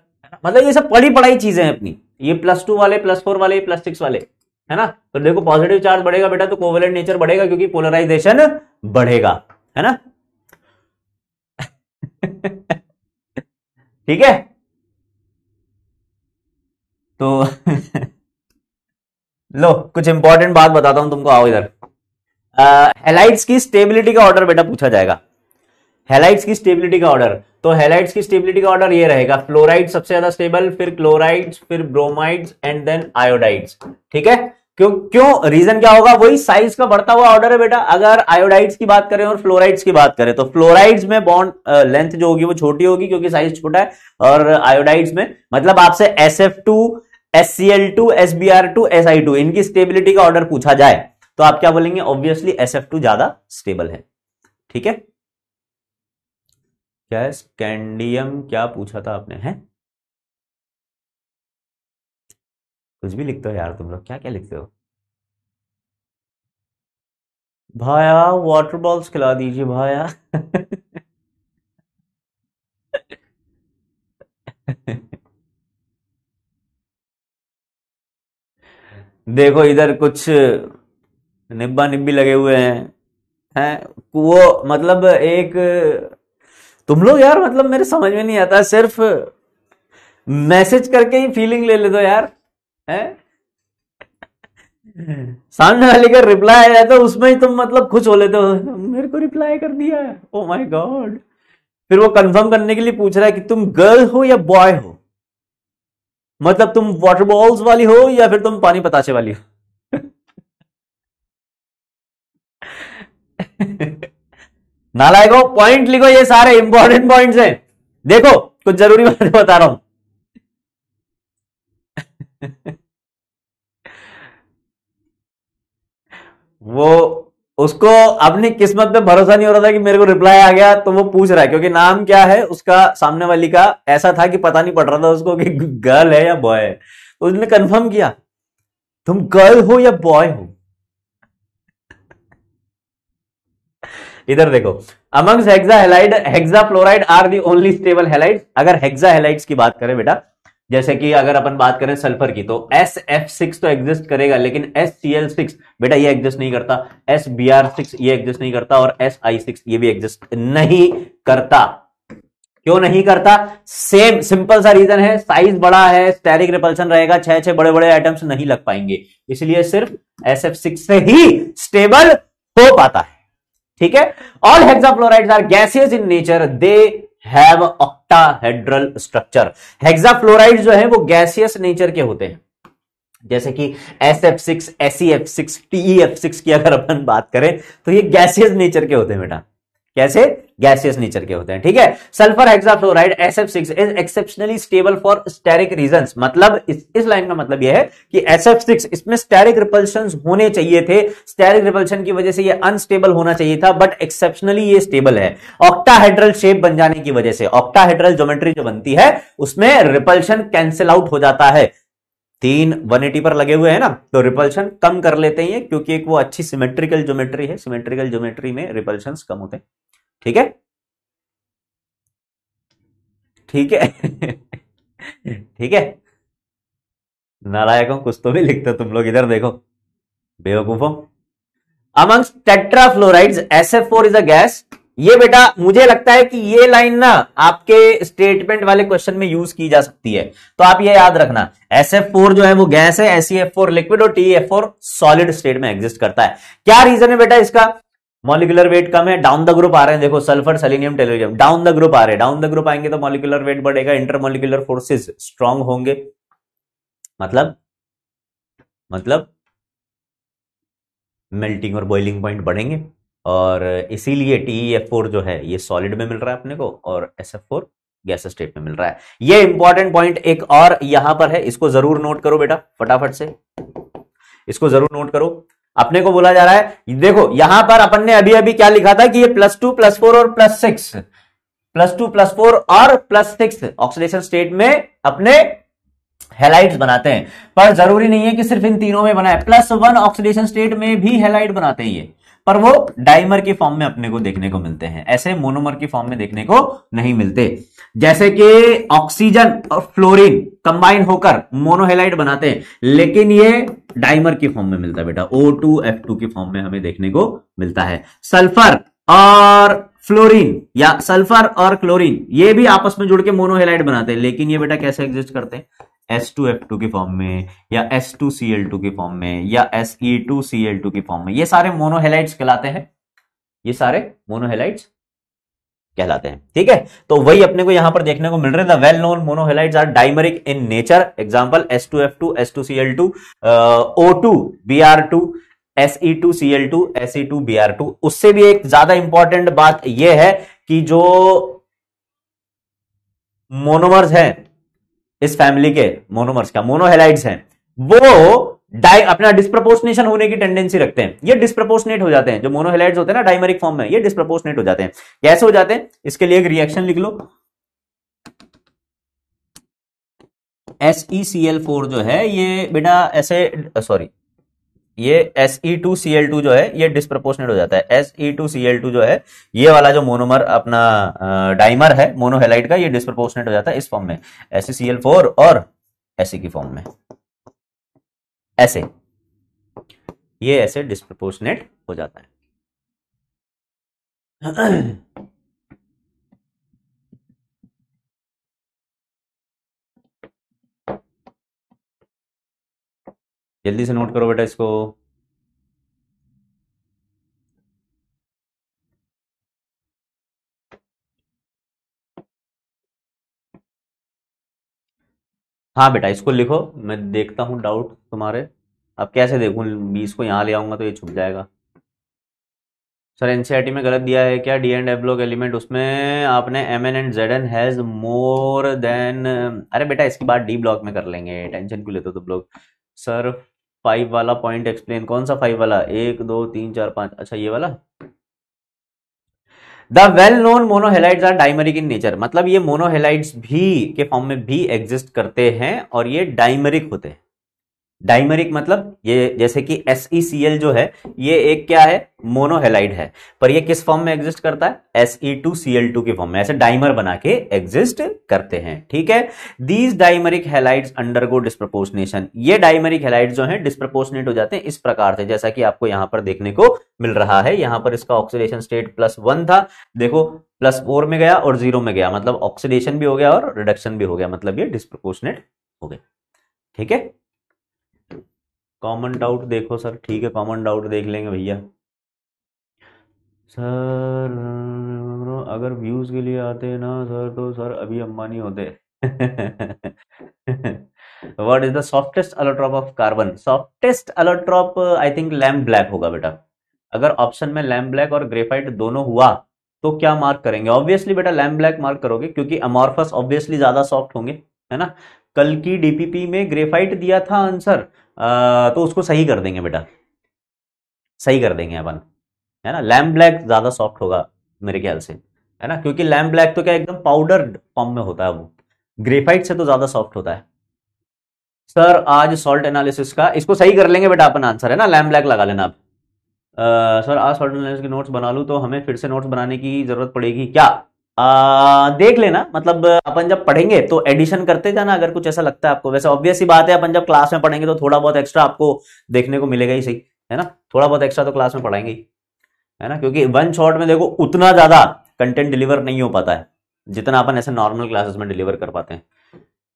मतलब ये सब पढ़ी पढ़ाई चीज़ें हैं अपनी। ये प्लस टू वाले प्लस फोर वाले प्लस सिक्स वाले, है ना? तो देखो पॉजिटिव चार्ज बढ़ेगा बेटा तो कोवेलेंट नेचर बढ़ेगा क्योंकि पोलराइजेशन बढ़ेगा, है ना? ठीक है? तो लो, कुछ इंपॉर्टेंट बात बताता हूँ तुमको, आओ इधर। हेलाइट्स की स्टेबिलिटी का ऑर्डर बेटा पूछा जाएगा। हेलाइट्स की स्टेबिलिटी का ऑर्डर तो हेलाइट्स की स्टेबिलिटी का ऑर्डर ये रहेगा. फ्लोराइड सबसे ज़्यादा स्टेबल फिर क्लोराइड्स फिर ब्रोमाइड्स एंड देन आयोडाइड्स ठीक है? क्यों क्यों? रीजन क्या होगा? वही साइज़ का बढ़ता हुआ ऑर्डर है बेटा। अगर आयोडाइड्स की बात करें और फ्लोराइड्स की बात करें तो फ्लोराइड्स में बॉन्ड लेंथ जो होगी वो छोटी होगी क्योंकि साइज़ छोटा है, और आयोडाइड्स में मतलब आपसे S F two S C L two S B R two S I two इनकी स्टेबिलिटी का ऑर्डर पूछा जाए तो आप क्या बोलेंगे? ऑब्वियसली एस एफ़ टू ज़्यादा स्टेबल है। ठीक है? क्या है? स्कैंडियम, क्या पूछा था आपने, है? कुछ भी लिखते हो यार तुम लोग क्या क्या लिखते हो? भाया वाटर बॉल्स खिला दीजिए भाया। देखो इधर कुछ निब्बा निब्बी लगे हुए हैं। हैं? वो मतलब एक तुम लोग यार मतलब मेरे समझ में नहीं आता, सिर्फ़ मैसेज करके ही फीलिंग ले ले दो यार, है? सामने वाले का रिप्लाई आया तो उसमें ही तुम मतलब खुश हो लेते हो। मेरे को रिप्लाई कर दिया। ओ माय गॉड फिर वो कंफर्म करने के लिए पूछ रहा है कि तुम गर्ल हो या बॉय हो? मतलब तुम वाटर बॉल्स वाली हो या फिर तुम पानी पताशे वाली हो? नालायको पॉइंट लिखो ये सारे इंपॉर्टेंट पॉइंट हैं। देखो, कुछ ज़रूरी बातें बता रहा हूँ। वो, उसको अपनी किस्मत पे भरोसा नहीं हो रहा था कि मेरे को रिप्लाई आ गया तो वो पूछ रहा है, क्योंकि नाम क्या है, उसका सामने वाली का, ऐसा था कि पता नहीं पड़ रहा था उसको कि गर्ल है या बॉय है। तो उसने कंफर्म किया, तुम गर्ल हो या बॉय हो? इधर देखो। Amongst hexa halide hexa fluoride are the only stable halide अगर हेक्सा हेलाइड्स की बात करें बेटा, जैसे कि अगर अपन बात करें सल्फ़र की तो एस एफ़ सिक्स तो एग्जिस्ट करेगा, लेकिन एस सी एल सिक्स बेटा ये एग्जिस्ट नहीं करता। एस बी आर सिक्स ये एग्जिस्ट नहीं करता और एस आई सिक्स ये भी एग्जिस्ट नहीं करता। क्यों नहीं करता? सेम सिंपल सा रीजन है। साइज़ बड़ा है स्टेरिक रिपल्शन रहेगा, छह छह बड़े बड़े आइटम्स नहीं लग पाएँगे। इसलिए सिर्फ़ एस एफ़ सिक्स से ही स्टेबल हो पाता है। ठीक है? All hexafluorides are gases in nature they have octahedral structure hexafluoride जो है, वो गैसियस नेचर के होते हैं। जैसे कि S F six S F six T E F six की अगर अपन बात करें तो ये गैसियस नेचर के होते हैं बेटा। कैसे? गैसियस नेचर के होते हैं ठीक है? Sulphur hexafluoride SF6 is exceptionally stable for steric reasons मतलब इस, इस लाइन का मतलब यह है कि SF6 इसमें स्टेरिक रिपल्शन होने चाहिए थे। स्टेरिक रिपल्शन की वजह से ये अनस्टेबल होना चाहिए था बट एक्सेप्शनली ये स्टेबल है। ऑक्टाहेड्रल शेप बन जाने की वजह से ऑक्टाहेड्रल ज्योमेट्री जो बनती है उसमें रिपल्शन कैंसिल आउट हो जाता है। तीन 180 पर लगे हुए हैं ना तो रिपल्शन कम कर लेते हैं क्योंकि एक वो अच्छी सिमेट्रिकल ज्योमेट्री है। सिमेट्रिकल ज्योमेट्री में रिपल्शन कम होते हैं। ठीक है? ठीक है? ठीक है? नालायकों कुछ तो भी लिखते तुम लोग, इधर देखो। बेवकूफो amongst tetrafluorides SF4 is a gas ये बेटा, मुझे लगता है कि ये लाइन ना आपके स्टेटमेंट वाले क्वेश्चन में यूज़ की जा सकती है। तो आप ये याद रखना SF4 जो है वो गैस है SeF4 लिक्विड और TeF4 सॉलिड स्टेट में एग्जिस्ट करता है। क्या रीजन है बेटा इसका? मॉलिकुलर वेट कम है डाउन द ग्रुप आ रहे हैं। देखो sulphur selenium tellurium down the group आ रहे हैं। डाउन द ग्रुप आएँगे तो मॉलिकुलर वेट बढ़ेगा इंटरमोलिकुलर फोर्सेस स्ट्रांग होंगे। मतलब मतलब मेल्टिंग और बॉइलिंग पॉइंट बढ़ेंगे। और इसीलिए टी फोर जो है, ये सॉलिड में मिल रहा है अपने को, और S F four gas state में मिल रहा है। ये इंपॉर्टेंट पॉइंट एक और यहाँ पर है, इसको ज़रूर नोट करो बेटा, फटाफट से। इसको ज़रूर नोट करो। अपने को बोला जा रहा है, देखो, यहाँ पर अपन ने अभी अभी क्या लिखा था कि ये प्लस टू प्लस फोर और plus six plus two plus four और प्लस सिक्स ऑक्सीडेशन स्टेट में अपने हेलाइट्स बनाते हैं। पर ज़रूरी नहीं है कि सिर्फ़ इन तीनों में बनाए। प्लस वन ऑक्सीडेशन स्टेट में भी हेलाइट बनाते हैं ये। पर वो डाइमर की फॉर्म में अपने को देखने को मिलते हैं। ऐसे मोनोमर की फॉर्म में देखने को नहीं मिलते। जैसे कि ऑक्सीजन और फ्लोरीन कंबाइन होकर मोनोहेलाइट बनाते हैं। लेकिन ये डाइमर की फॉर्म में मिलता है बेटा। O2F2 की फॉर्म में हमें देखने को मिलता है। सल्फ़र और फ्लोरीन या सल्फ़र और क्लोरीन, ये भी आपस में जुड़ के मोनोहेलाइट बनाते हैं। लेकिन ये बेटा कैसे एग्जिस्ट करते हैं? S2F2 की फॉर्म में, या S2Cl2 की फॉर्म में, या Se2Cl2 की फॉर्म में, ये सारे मोनोहेलाइट्स कहलाते हैं। ये सारे मोनोहेलाइट्स कहलाते हैं। ठीक है? तो वही अपने को यहाँ पर देखने को मिल रहे हैं। Well known monohalides are dimeric in nature example S2F2 S2Cl2 O2 Br2 Se2Cl2 Se2Br2 उससे भी एक ज़्यादा इंपॉर्टेंट बात यह है कि जो मोनोमर्स हैं इस फैमिली के मोनोमर्स का मोनोहेलाइड्स हैं। वो डाई अपना डिस्प्रपोर्शनेशन होने की टेंडेंसी रखते हैं। ये डिस्प्रपोर्शनेट हो जाते हैं। जो मोनोहेलाइड्स होते हैं ना डाइमरिक फॉर्म में, ये डिस्प्रपोर्शनेट हो जाते हैं। कैसे हो जाते हैं? इसके लिए एक रिएक्शन लिख लो। S E C L four जो है, ये बेटा ऐसे सॉरी ये S E two C L two जो है, ये डिस्प्रपोर्शनेट हो जाता है। S E two C L two जो है, ये वाला जो मोनोमर अपना डाइमर है मोनोहेलाइट का, ये डिस्प्रपोर्शनेट हो जाता है इस फॉर्म में। एस सी एल फोर और एस की फॉर्म में। ऐसे। ये ऐसे डिस्प्रपोर्शनेट हो जाता है। जल्दी से नोट करो बेटा इसको। हाँ बेटा, इसको लिखो, मैं देखता हूँ डाउट तुम्हारे। अब कैसे देखूँ? बीस को यहाँ ले आऊँगा तो ये छुप जाएगा। सर एनसीआरटी में गलत दिया है क्या? डी एंड ब्लॉक एलिमेंट उसमें आपने M N and Z N has more than अरे बेटा, इसकी बात डी ब्लॉक में कर लेंगे। टेंशन क्यों लेते हो तुम सर फाइव वाला पॉइंट एक्सप्लेन कौन सा फाइव वाला? एक, दो, तीन, चार, पाँच। अच्छा ये वाला? The well known monohalides are dimeric in nature मतलब ये मोनोहेलाइड्स भी के फॉर्म में भी एग्जिस्ट करते हैं और ये डाइमरिक होते हैं। डाइमरिक मतलब ये जैसे कि SeCl जो है, ये एक क्या है? मोनोहेलाइड है। पर ये किस फॉर्म में एग्जिस्ट करता है? Se2Cl2 के फॉर्म में। ऐसे डाइमर बना के एग्जिस्ट करते हैं। ठीक है? These dimeric halides undergo disproportionation ये डाइमरिक हेलाइड जो है डिस्प्रपोर्शनेट हो जाते हैं इस प्रकार से। जैसा कि आपको यहाँ पर देखने को मिल रहा है। यहाँ पर इसका ऑक्सीडेशन स्टेट प्लस वन था। देखो प्लस फोर में गया और ज़ीरो में गया। मतलब ऑक्सीडेशन भी हो गया और रिडक्शन भी हो गया। मतलब ये डिस्प्रपोर्शनेट हो गया ठीक है? कॉमन डाउट देखो सर, ठीक है कॉमन डाउट देख लेंगे भैया। सर, अगर व्यूज़ के लिए आते ना सर तो सर अभी अंबानी होते। What is the softest allotrope of carbon softest allotrope I think lamp black होगा बेटा। अगर ऑप्शन में लैम्प ब्लैक और ग्रेफाइट दोनों हुआ तो क्या मार्क करेंगे? ऑब्वियसली बेटा लैम्प ब्लैक मार्क करोगे, क्योंकि अमॉर्फस ऑब्वियसली ज़्यादा सॉफ्ट होंगे, है ना? कल की डीपीपी में ग्रेफाइट दिया था आंसर तो उसको सही कर देंगे बेटा। सही कर देंगे अपन, है ना? लैम्प ब्लैक ज़्यादा सॉफ्ट होगा मेरे ख्याल से, है ना? क्योंकि लैम्प ब्लैक तो क्या एकदम पाउडर फॉर्म में होता है वो। ग्रेफाइट से तो ज़्यादा सॉफ्ट होता है। सर आज सॉल्ट एनालिसिस का, इसको सही कर लेंगे बेटा अपन आंसर है ना? लैम्प ब्लैक लगा लेना आप। सर आज सॉल्ट एनालिसिस के नोट्स बना लू तो हमें फिर से नोट्स बनाने की ज़रूरत पड़ेगी क्या? आ, देख लेना मतलब अपन जब पढ़ेंगे तो एडिशन करते जाना अगर कुछ ऐसा लगता है आपको। वैसे ऑब्वियस ही बात है अपन जब क्लास में पढ़ेंगे तो थोड़ा बहुत एक्स्ट्रा आपको देखने को मिलेगा ही सही है ना? थोड़ा बहुत एक्स्ट्रा तो क्लास में पढ़ाएँगे ही ना? क्योंकि वन शॉट में देखो उतना ज़्यादा कंटेंट डिलीवर नहीं हो पाता है जितना अपन ऐसे नॉर्मल क्लासेस में डिलीवर कर पाते हैं।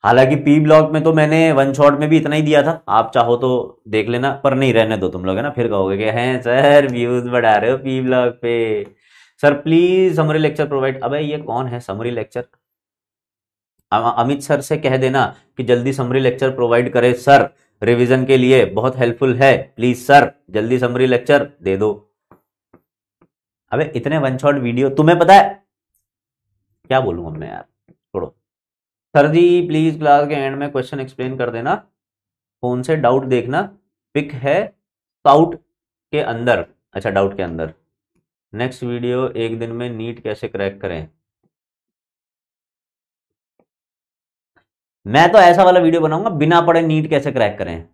हालाँकि पी ब्लॉक में तो मैंने वन शॉट में भी इतना ही दिया था आप चाहो तो देख लेना पर नहीं रहने दो तुम लोग है ना? फिर कहोगे कि हैं सर व्यूज़ बढ़ा रहे हो पी ब्लॉक पे। Sir please summary lecture provide अबे, ये कौन है समरी लेक्चर अमित सर से कह देना कि जल्दी समरी लेक्चर प्रोवाइड करे सर रिवीजन के लिए बहुत हेल्पफुल है. प्लीज़ सर जल्दी समरी लेक्चर दे दो। अबे, इतने वन शॉट वीडियो तुम्हें पता है? क्या बोलूँ मैं यार? छोड़ो। सर जी प्लीज़ क्लास के एंड में क्वेश्चन एक्सप्लेन कर देना। फ़ोन से डाउट देखना। पिक है साउट के अंदर। अच्छा डाउट के अंदर। नेक्स्ट वीडियो, एक दिन में नीट कैसे क्रैक करें? मैं तो ऐसा वाला वीडियो बनाऊँगा, बिना पढ़े नीट कैसे क्रैक करें?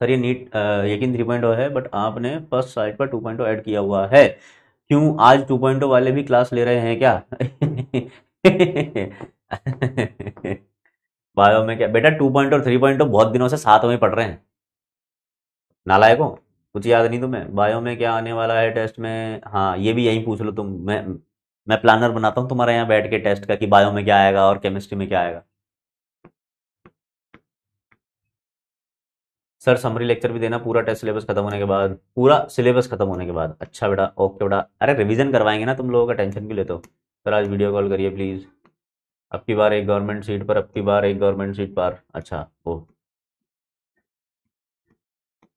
सर, ये नीट यकीन थ्री पॉइंट है, बट आपने फ़र्स्ट साइड पर टू पॉइंट ऐड किया हुआ है। क्यों? आज टू पॉइंट वाले भी क्लास ले रहे हैं क्या? बायो में क्या? बेटा, टू पॉइंट और थ्री पॉइंट बहुत दिनों से साथ में पढ़ रहे हैं। नालायकों कुछ याद नहीं तुम्हें? बायो में क्या आने वाला है टेस्ट में? हाँ ये भी यही पूछ लो तुम। मैं मैं प्लानर बनाता हूँ तुम्हारे यहाँ बैठ के टेस्ट का कि बायो में क्या आएगा और केमिस्ट्री में क्या आएगा। सर समरी लेक्चर भी देना, पूरा टेस्ट सिलेबस खत्म होने के बाद। पूरा सिलेबस खत्म होने के बाद। अच्छा बेटा ओके बेटा। अरे रिवीजन करवाएँगे ना तुम लोगों का टेंशन भी लेते हो? सर आज वीडियो कॉल करिए प्लीज़ अब की बार एक गवर्नमेंट सीट पर, अब की बार एक गवर्नमेंट सीट पर। अच्छा ओ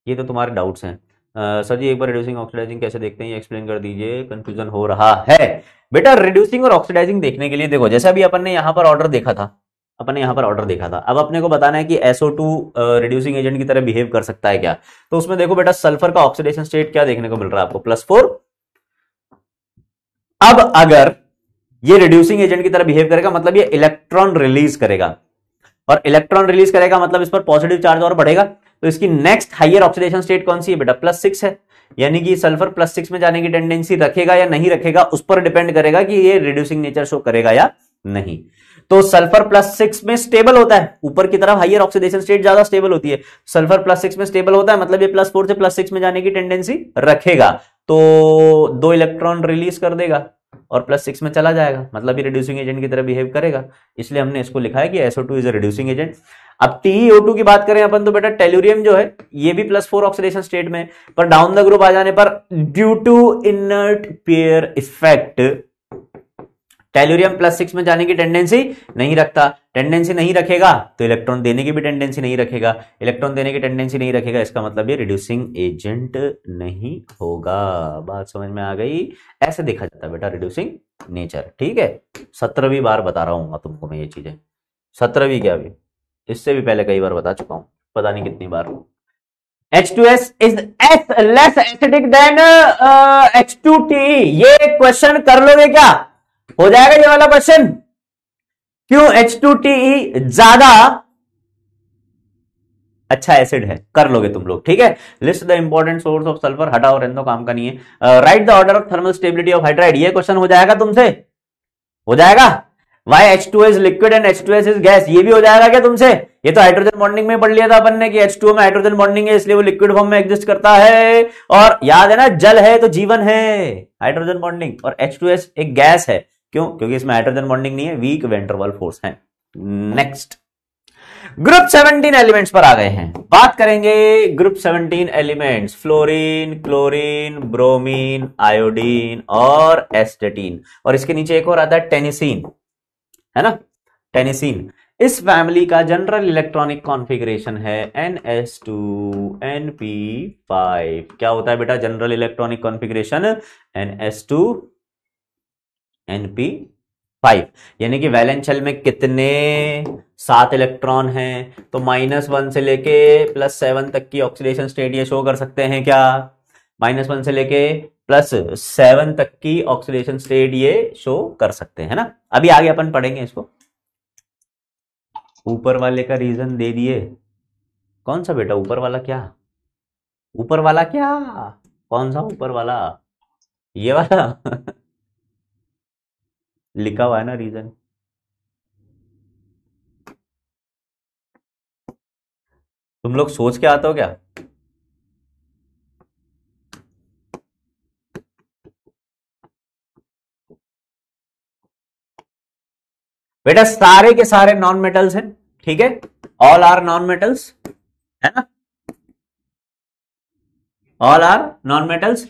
ये तो तुम्हारे डाउट्स हैं। सर जी, एक बार रिड्यूसिंग ऑक्सीडाइजिंग कैसे देखते हैं? ये एक्सप्लेन कर दीजिए कंफ्यूजन हो रहा है। बेटा रिड्यूसिंग और ऑक्सीडाइजिंग देखने के लिए देखो, जैसे अभी अपन ने यहाँ पर ऑर्डर देखा था, अपन ने यहाँ पर ऑर्डर देखा था। अब अपने को बताना है कि SO2 रिड्यूसिंग एजेंट की तरह बिहेव कर सकता है क्या? तो उसमें देखो बेटा सल्फ़र का ऑक्सीडेशन स्टेट क्या देखने को मिल रहा है आपको? प्लस फोर अब अगर ये रिड्यूसिंग एजेंट की तरह बिहेव करेगा मतलब ये इलेक्ट्रॉन रिलीज़ करेगा। और इलेक्ट्रॉन रिलीज़ करेगा मतलब इस पर पॉजिटिव चार्ज और बढ़ेगा। तो इसकी नेक्स्ट हाइयर ऑक्सीडेशन स्टेट कौन सी है बेटा? प्लस सिक्स है। यानी कि सल्फ़र प्लस सिक्स में जाने की टेंडेंसी रखेगा या नहीं रखेगा, उस पर डिपेंड करेगा कि ये रिड्यूसिंग नेचर शो करेगा या नहीं। तो सल्फ़र प्लस सिक्स में स्टेबल होता है। ऊपर की तरफ़ हाइयर ऑक्सीडेशन स्टेट ज़्यादा स्टेबल होती है। सल्फ़र प्लस सिक्स में स्टेबल होता है मतलब ये प्लस फोर से प्लस सिक्स में जाने की टेंडेंसी रखेगा। तो दो इलेक्ट्रॉन रिलीज़ कर देगा। और प्लस सिक्स में चला जाएगा। मतलब ये रिड्यूसिंग एजेंट की तरह बिहेव करेगा। इसलिए हमने इसको लिखा है कि SO two is a reducing agent अब टीईओ की बात करें अपन तो बेटा टेल्यूरियम जो है, ये भी प्लस फोर ऑक्सीडेशन स्टेट में पर डाउन द ग्रुप आ जाने पर due to inert pair effect tellurium plus six में जाने की टेंडेंसी नहीं रखता। टेंडेंसी नहीं रखेगा तो इलेक्ट्रॉन देने की भी टेंडेंसी नहीं रखेगा। इलेक्ट्रॉन देने की टेंडेंसी नहीं रखेगा इसका मतलब ये रिड्यूसिंग एजेंट नहीं होगा। बात समझ में आ गई? ऐसे देखा जाता है बेटा रिड्यूसिंग नेचर ठीक है? सत्रहवीं बार बता रहा हूँ तुमको मैं ये चीज़ें। सत्रहवीं क्या अभी? इससे भी पहले कई बार बता चुका हूँ पता नहीं कितनी बार। H2S is less acidic than uh, H2TE ये क्वेश्चन कर लोगे क्या? हो जाएगा ये वाला क्वेश्चन क्यों H2TE ज़्यादा? अच्छा एसिड है, कर लोगे तुम लोग, ठीक है? List the important source of sulphur हटाओ, रहने दो, काम का नहीं है। Write the order of thermal stability of hydride ये क्वेश्चन हो जाएगा तुमसे? हो जाएगा? Why H two is liquid and H two S is gas ये भी हो जाएगा क्या तुमसे? ये तो हाइड्रोजन बॉन्डिंग में पढ़ लिया था अपन ने कि एच टू में हाइड्रोजन बॉन्डिंग है, इसलिए वो लिक्विड फॉर्म में एग्जिस्ट करता है। और याद है ना, जल है तो जीवन है। हाइड्रोजन बॉन्डिंग और एच टू एस एक गैस है। क्यों? क्योंकि इसमें हाइड्रोजन बॉन्डिंग नहीं है weak van der Waals force है। नेक्स्ट ग्रुप 17 एलिमेंट्स पर आ गए हैं। बात करेंगे group 17 elements fluorine chlorine bromine iodine और एस्टेटीन और इसके नीचे एक और आता है टेनिसीन है ना? टेनिसीन इस फैमिली का जनरल इलेक्ट्रॉनिक कॉन्फ़िगरेशन है NS2 NP5 क्या होता है बेटा? General electronic configuration NS2 NP five यानी कि वैलेंस शेल में कितने सात इलेक्ट्रॉन हैं तो माइनस वन से लेके प्लस सेवन तक की ऑक्सीडेशन स्टेट ये शो कर सकते हैं क्या? माइनस वन से लेके प्लस सेवन तक की ऑक्सीडेशन स्टेट ये शो कर सकते हैं ना? अभी आगे अपन पढ़ेंगे इसको। ऊपर वाले का रीजन दे दिए। कौन सा बेटा, ऊपर वाला क्या? ऊपर वाला क्या? कौन सा ऊपर वाला? ये वाला? लिखा हुआ है ना रीजन तुम लोग सोच के आते हो क्या? बेटा, सारे के सारे नॉन मेटल्स हैं, ठीक है? ऑल आर नॉन मेटल्स है ना? ऑल आर नॉन मेटल्स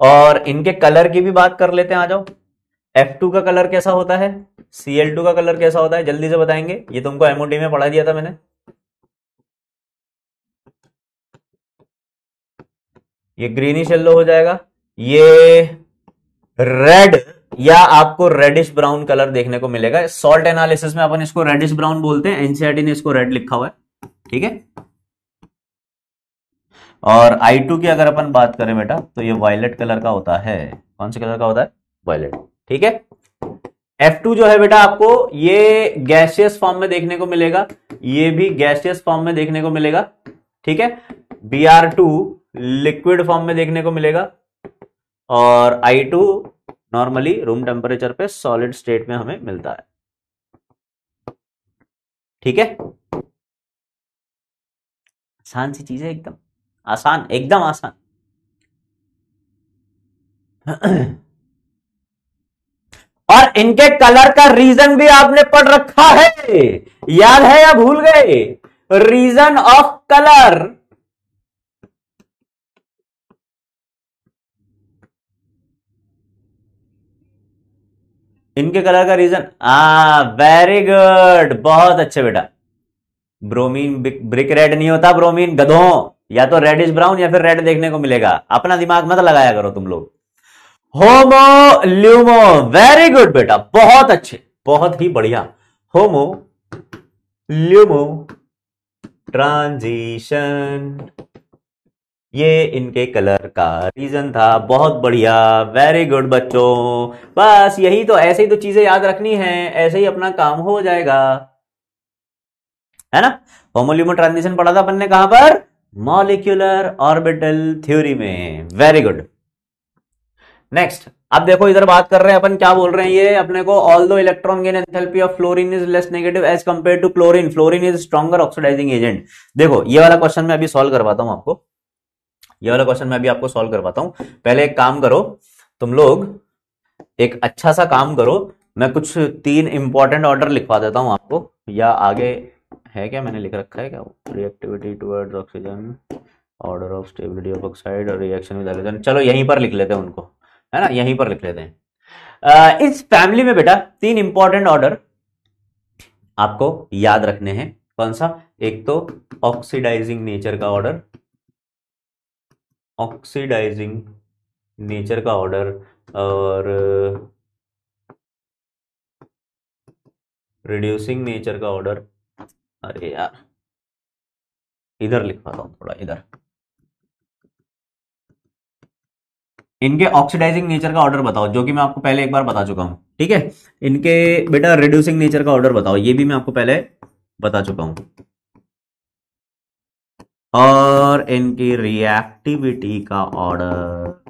और इनके कलर की भी बात कर लेते हैं, आ जाओ। F2 का कलर कैसा होता है? Cl2 का कलर कैसा होता है? जल्दी से बताएँगे। ये तुमको एमओडी में पढ़ा दिया था मैंने। ये ग्रीनिश येल्लो हो जाएगा। ये रेड या आपको रेडिश ब्राउन कलर देखने को मिलेगा। सॉल्ट एनालिसिस में अपन इसको रेडिश ब्राउन बोलते हैं। एनसीआरटी ने इसको रेड लिखा हुआ है। ठीक है? और I2 की अगर अपन बात करें बेटा तो ये वायलेट कलर का होता है। कौन से कलर का होता है? वायलेट ठीक है? F2 जो है बेटा आपको ये गैसियस फॉर्म में देखने को मिलेगा। ये भी गैसियस फॉर्म में देखने को मिलेगा। ठीक है? Br2 लिक्विड फॉर्म में देखने को मिलेगा। और I2 नॉर्मली रूम टेम्परेचर पे सॉलिड स्टेट में हमें मिलता है। ठीक है? आसान सी चीज़ है एकदम। आसान एकदम आसान। और इनके कलर का रीजन भी आपने पढ़ रखा है। याद है या भूल गए? रीजन ऑफ़ कलर इनके कलर का रीजन आ वेरी गुड बहुत अच्छे बेटा। ब्रोमीन ब्रिक रेड नहीं होता ब्रोमीन गधों, या तो रेड इज़ ब्राउन या फिर रेड देखने को मिलेगा। अपना दिमाग मत लगाया करो तुम लोग। होमो ल्यूमो वेरी गुड बेटा, बहुत अच्छे, बहुत ही बढ़िया। HOMO LUMO transition. ये इनके कलर का रीजन था, बहुत बढ़िया वेरी गुड बच्चों। बस यही तो ऐसे ही तो चीज़ें याद रखनी है, ऐसे ही अपना काम हो जाएगा। है ना? होमोल्यूमो ट्रांजिशन पढ़ा था अपन ने कहाँ पर? मॉलिक्यूलर ऑर्बिटल थ्योरी में। वेरी गुड नेक्स्ट अब देखो इधर बात कर रहे हैं, अपन क्या बोल रहे हैं, ये अपने को although electron gain enthalpy of fluorine is less negative as compare to chlorine fluorine is stronger oxidising agent देखो, ये वाला क्वेश्चन मैं अभी सॉल्व करवाता हूँ आपको। ये वाला क्वेश्चन मैं अभी आपको सॉल्व करवाता हूँ। पहले एक काम करो, तुम लोग एक अच्छा सा काम करो, मैं कुछ तीन इंपॉर्टेंट ऑर्डर लिखवा देता हूँ आपको। या आगे है क्या? मैंने लिख रखा है क्या? Reactivity towards oxygen order of stability of oxide और रिएक्शन विद हाइड्रोजन चलो, यहीं पर लिख लेते हैं उनको। है ना? यहीं पर लिख लेते हैं। इस फैमिली में बेटा तीन इंपॉर्टेंट ऑर्डर आपको याद रखने हैं। कौन सा? एक तो ऑक्सीडाइजिंग नेचर का ऑर्डर ऑक्सीडाइजिंग नेचर का ऑर्डर और रिड्यूसिंग नेचर का ऑर्डर अरे यार, इधर लिखवाता हूँ थोड़ा, इधर। इनके ऑक्सीडाइजिंग नेचर का ऑर्डर बताओ, जो कि मैं आपको पहले एक बार बता चुका हूँ, ठीक है? इनके, बेटा रिड्यूसिंग नेचर का ऑर्डर बताओ, ये भी मैं आपको पहले बता चुका हूँ। और इनकी रिएक्टिविटी का ऑर्डर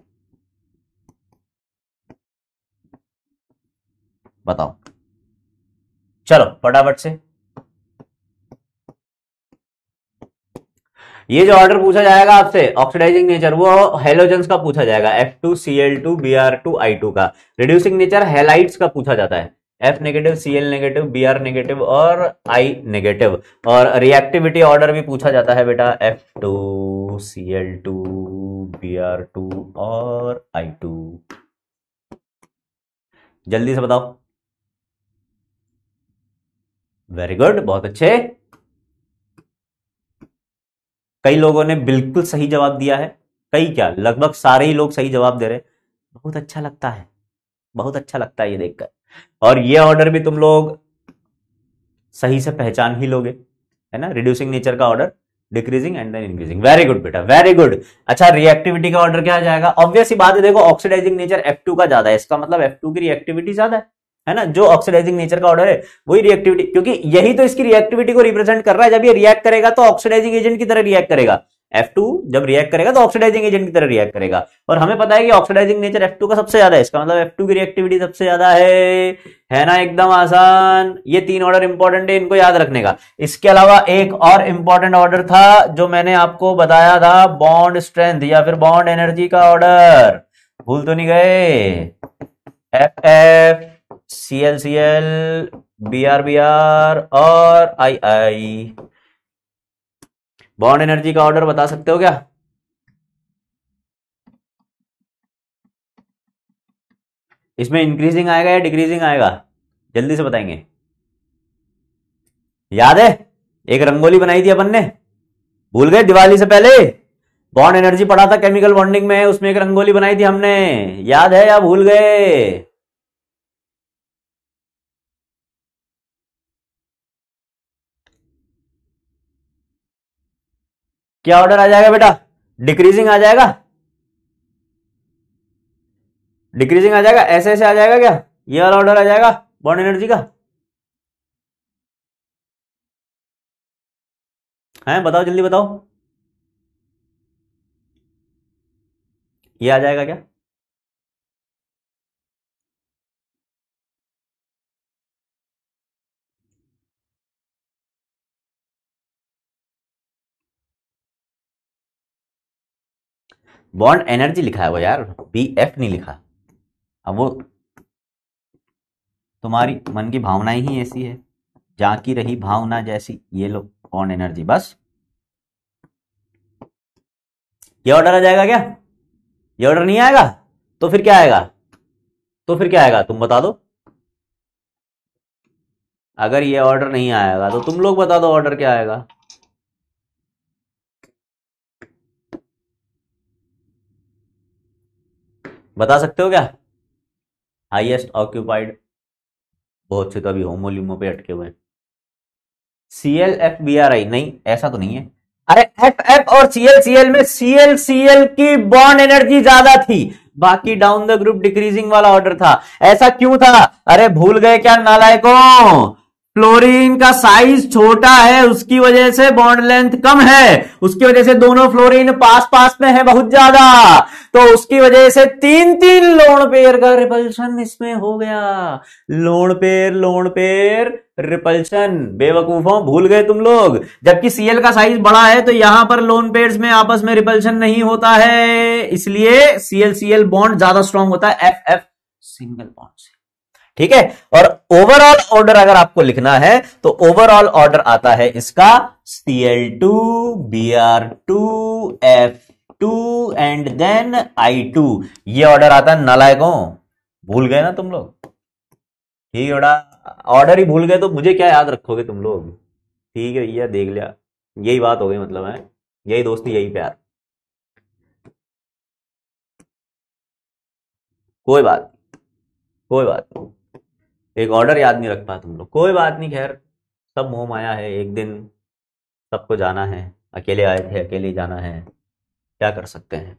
बताओ। चलो, फटाफट से। ये जो ऑर्डर पूछा जाएगा आपसे ऑक्सीडाइजिंग नेचर वो हेलोजेंस का पूछा जाएगा F2Cl2 आई टू का। रिड्यूसिंग नेचर हेलाइट्स का पूछा जाता है। F negative Cl negative B R negative और आई नेगेटिव और रिएक्टिविटी ऑर्डर भी पूछा जाता है बेटा F2Cl2 Br2 और आई टू जल्दी से बताओ। वेरी गुड बहुत अच्छे। कई लोगों ने बिल्कुल सही जवाब दिया है। कई क्या? लगभग सारे ही लोग सही जवाब दे रहे बहुत अच्छा लगता है। बहुत अच्छा लगता है ये देखकर। और ये ऑर्डर भी तुम लोग सही से पहचान ही लोगे। है ना? रिड्यूसिंग नेचर का order decreasing and then increasing very good बेटा। वेरी गुड अच्छा रिएक्टिविटी का ऑर्डर क्या जाएगा? ऑब्वियस बात है, देखो ऑक्सीडाइजिंग नेचर F2 का ज़्यादा है। इसका मतलब F2 की रिएक्टिविटी ज़्यादा है। है ना? जो ऑक्सीडाइजिंग नेचर का ऑर्डर है, वही रिएक्टिविटी क्योंकि यही तो इसकी रिएक्टिविटी को रिप्रेजेंट कर रहा है। जब ये रिएक्ट करेगा तो ऑक्सीडाइजिंग एजेंट की तरह रिएक्ट करेगा। F2 जब रिएक्ट करेगा तो ऑक्सीडाइजिंग एजेंट की तरह रिएक्ट करेगा। और हमें पता है कि ऑक्सीडाइजिंग नेचर F2 का सबसे ज़्यादा है। इसका मतलब F2 की रिएक्टिविटी सबसे ज़्यादा है। है ना? एकदम आसान। ये तीन ऑर्डर इंपॉर्टेंट है इनको याद रखने का। इसके अलावा एक और इंपॉर्टेंट ऑर्डर था, जो मैंने आपको बताया था बॉन्ड स्ट्रेंथ या फिर बॉन्ड एनर्जी का ऑर्डर भूल तो नहीं गए। F F C L C L B R B R और आई आई बॉन्ड एनर्जी का ऑर्डर बता सकते हो क्या? इसमें इंक्रीजिंग आएगा या डिक्रीजिंग आएगा? जल्दी से बताएँगे। याद है? एक रंगोली बनाई थी अपन ने। भूल गए? दिवाली से पहले। बॉन्ड एनर्जी पढ़ा था केमिकल बॉन्डिंग में, उसमें एक रंगोली बनाई थी हमने। याद है या भूल गए? क्या ऑर्डर आ जाएगा बेटा? डिक्रीजिंग आ जाएगा? डिक्रीजिंग आ जाएगा? ऐसे ऐसे आ जाएगा क्या? ये वाला ऑर्डर आ जाएगा? बॉन्ड एनर्जी का? है, बताओ, जल्दी बताओ। ये आ जाएगा क्या? बॉन्ड एनर्जी लिखा है वो यार बी एफ़ नहीं लिखा। अब वो तुम्हारी मन की भावनाएँ ही ऐसी है, जाकी रही भावना जैसी, ये लो, बॉन्ड एनर्जी, बस। ये ऑर्डर आ जाएगा क्या? ये ऑर्डर नहीं आएगा? तो फिर क्या आएगा? तो फिर क्या आएगा? तुम बता दो। अगर ये ऑर्डर नहीं आएगा तो तुम लोग बता दो ऑर्डर क्या आएगा। बता सकते हो क्या? हाईएस्ट ऑक्यूपाइड बहुत से तो अभी होमोल्यूमो पे अटके हुए C L F B R I नहीं, ऐसा तो नहीं है। अरे एफ़ एफ़ और सी एल सी एल में सी एल सी एल की बॉन्ड एनर्जी ज़्यादा थी। बाकी डाउन द ग्रुप डिक्रीजिंग वाला ऑर्डर था। ऐसा क्यों था? अरे भूल गए क्या नालायकों? फ्लोरीन का साइज़ छोटा है, उसकी वजह से बॉन्ड लेंथ कम है। उसकी वजह से दोनों फ्लोरीन पास पास में है बहुत ज़्यादा। तो उसकी वजह से तीन तीन लोन पेयर का रिपल्शन इसमें हो गया। Lone pair lone pair repulsion बेवकूफों, भूल गए तुम लोग। जबकि सीएल का साइज़ बड़ा है तो यहाँ पर लोन पेयर्स में आपस में रिपल्शन नहीं होता है। इसलिए सीएल सीएल बॉन्ड ज़्यादा स्ट्रांग होता है एफ़ एफ़ सिंगल बॉन्ड से। ठीक है? और ओवरऑल ऑर्डर अगर आपको लिखना है तो ओवरऑल ऑर्डर आता है इसका C L two B R two F two and then I two ये ऑर्डर आता है नलायकों। भूल गए ना तुम लोग? ठीक है ऑर्डर ही भूल गए तो मुझे क्या याद रखोगे तुम लोग? ठीक है भैया, देख लिया। यही बात हो गई मतलब है? यही दोस्ती, यही प्यार। कोई बात कोई बात। एक ऑर्डर याद नहीं रख पा तुम लोग। कोई बात नहीं, खैर, सब मोह माया है, एक दिन सबको जाना है, अकेले आए थे, अकेले जाना है, क्या कर सकते हैं?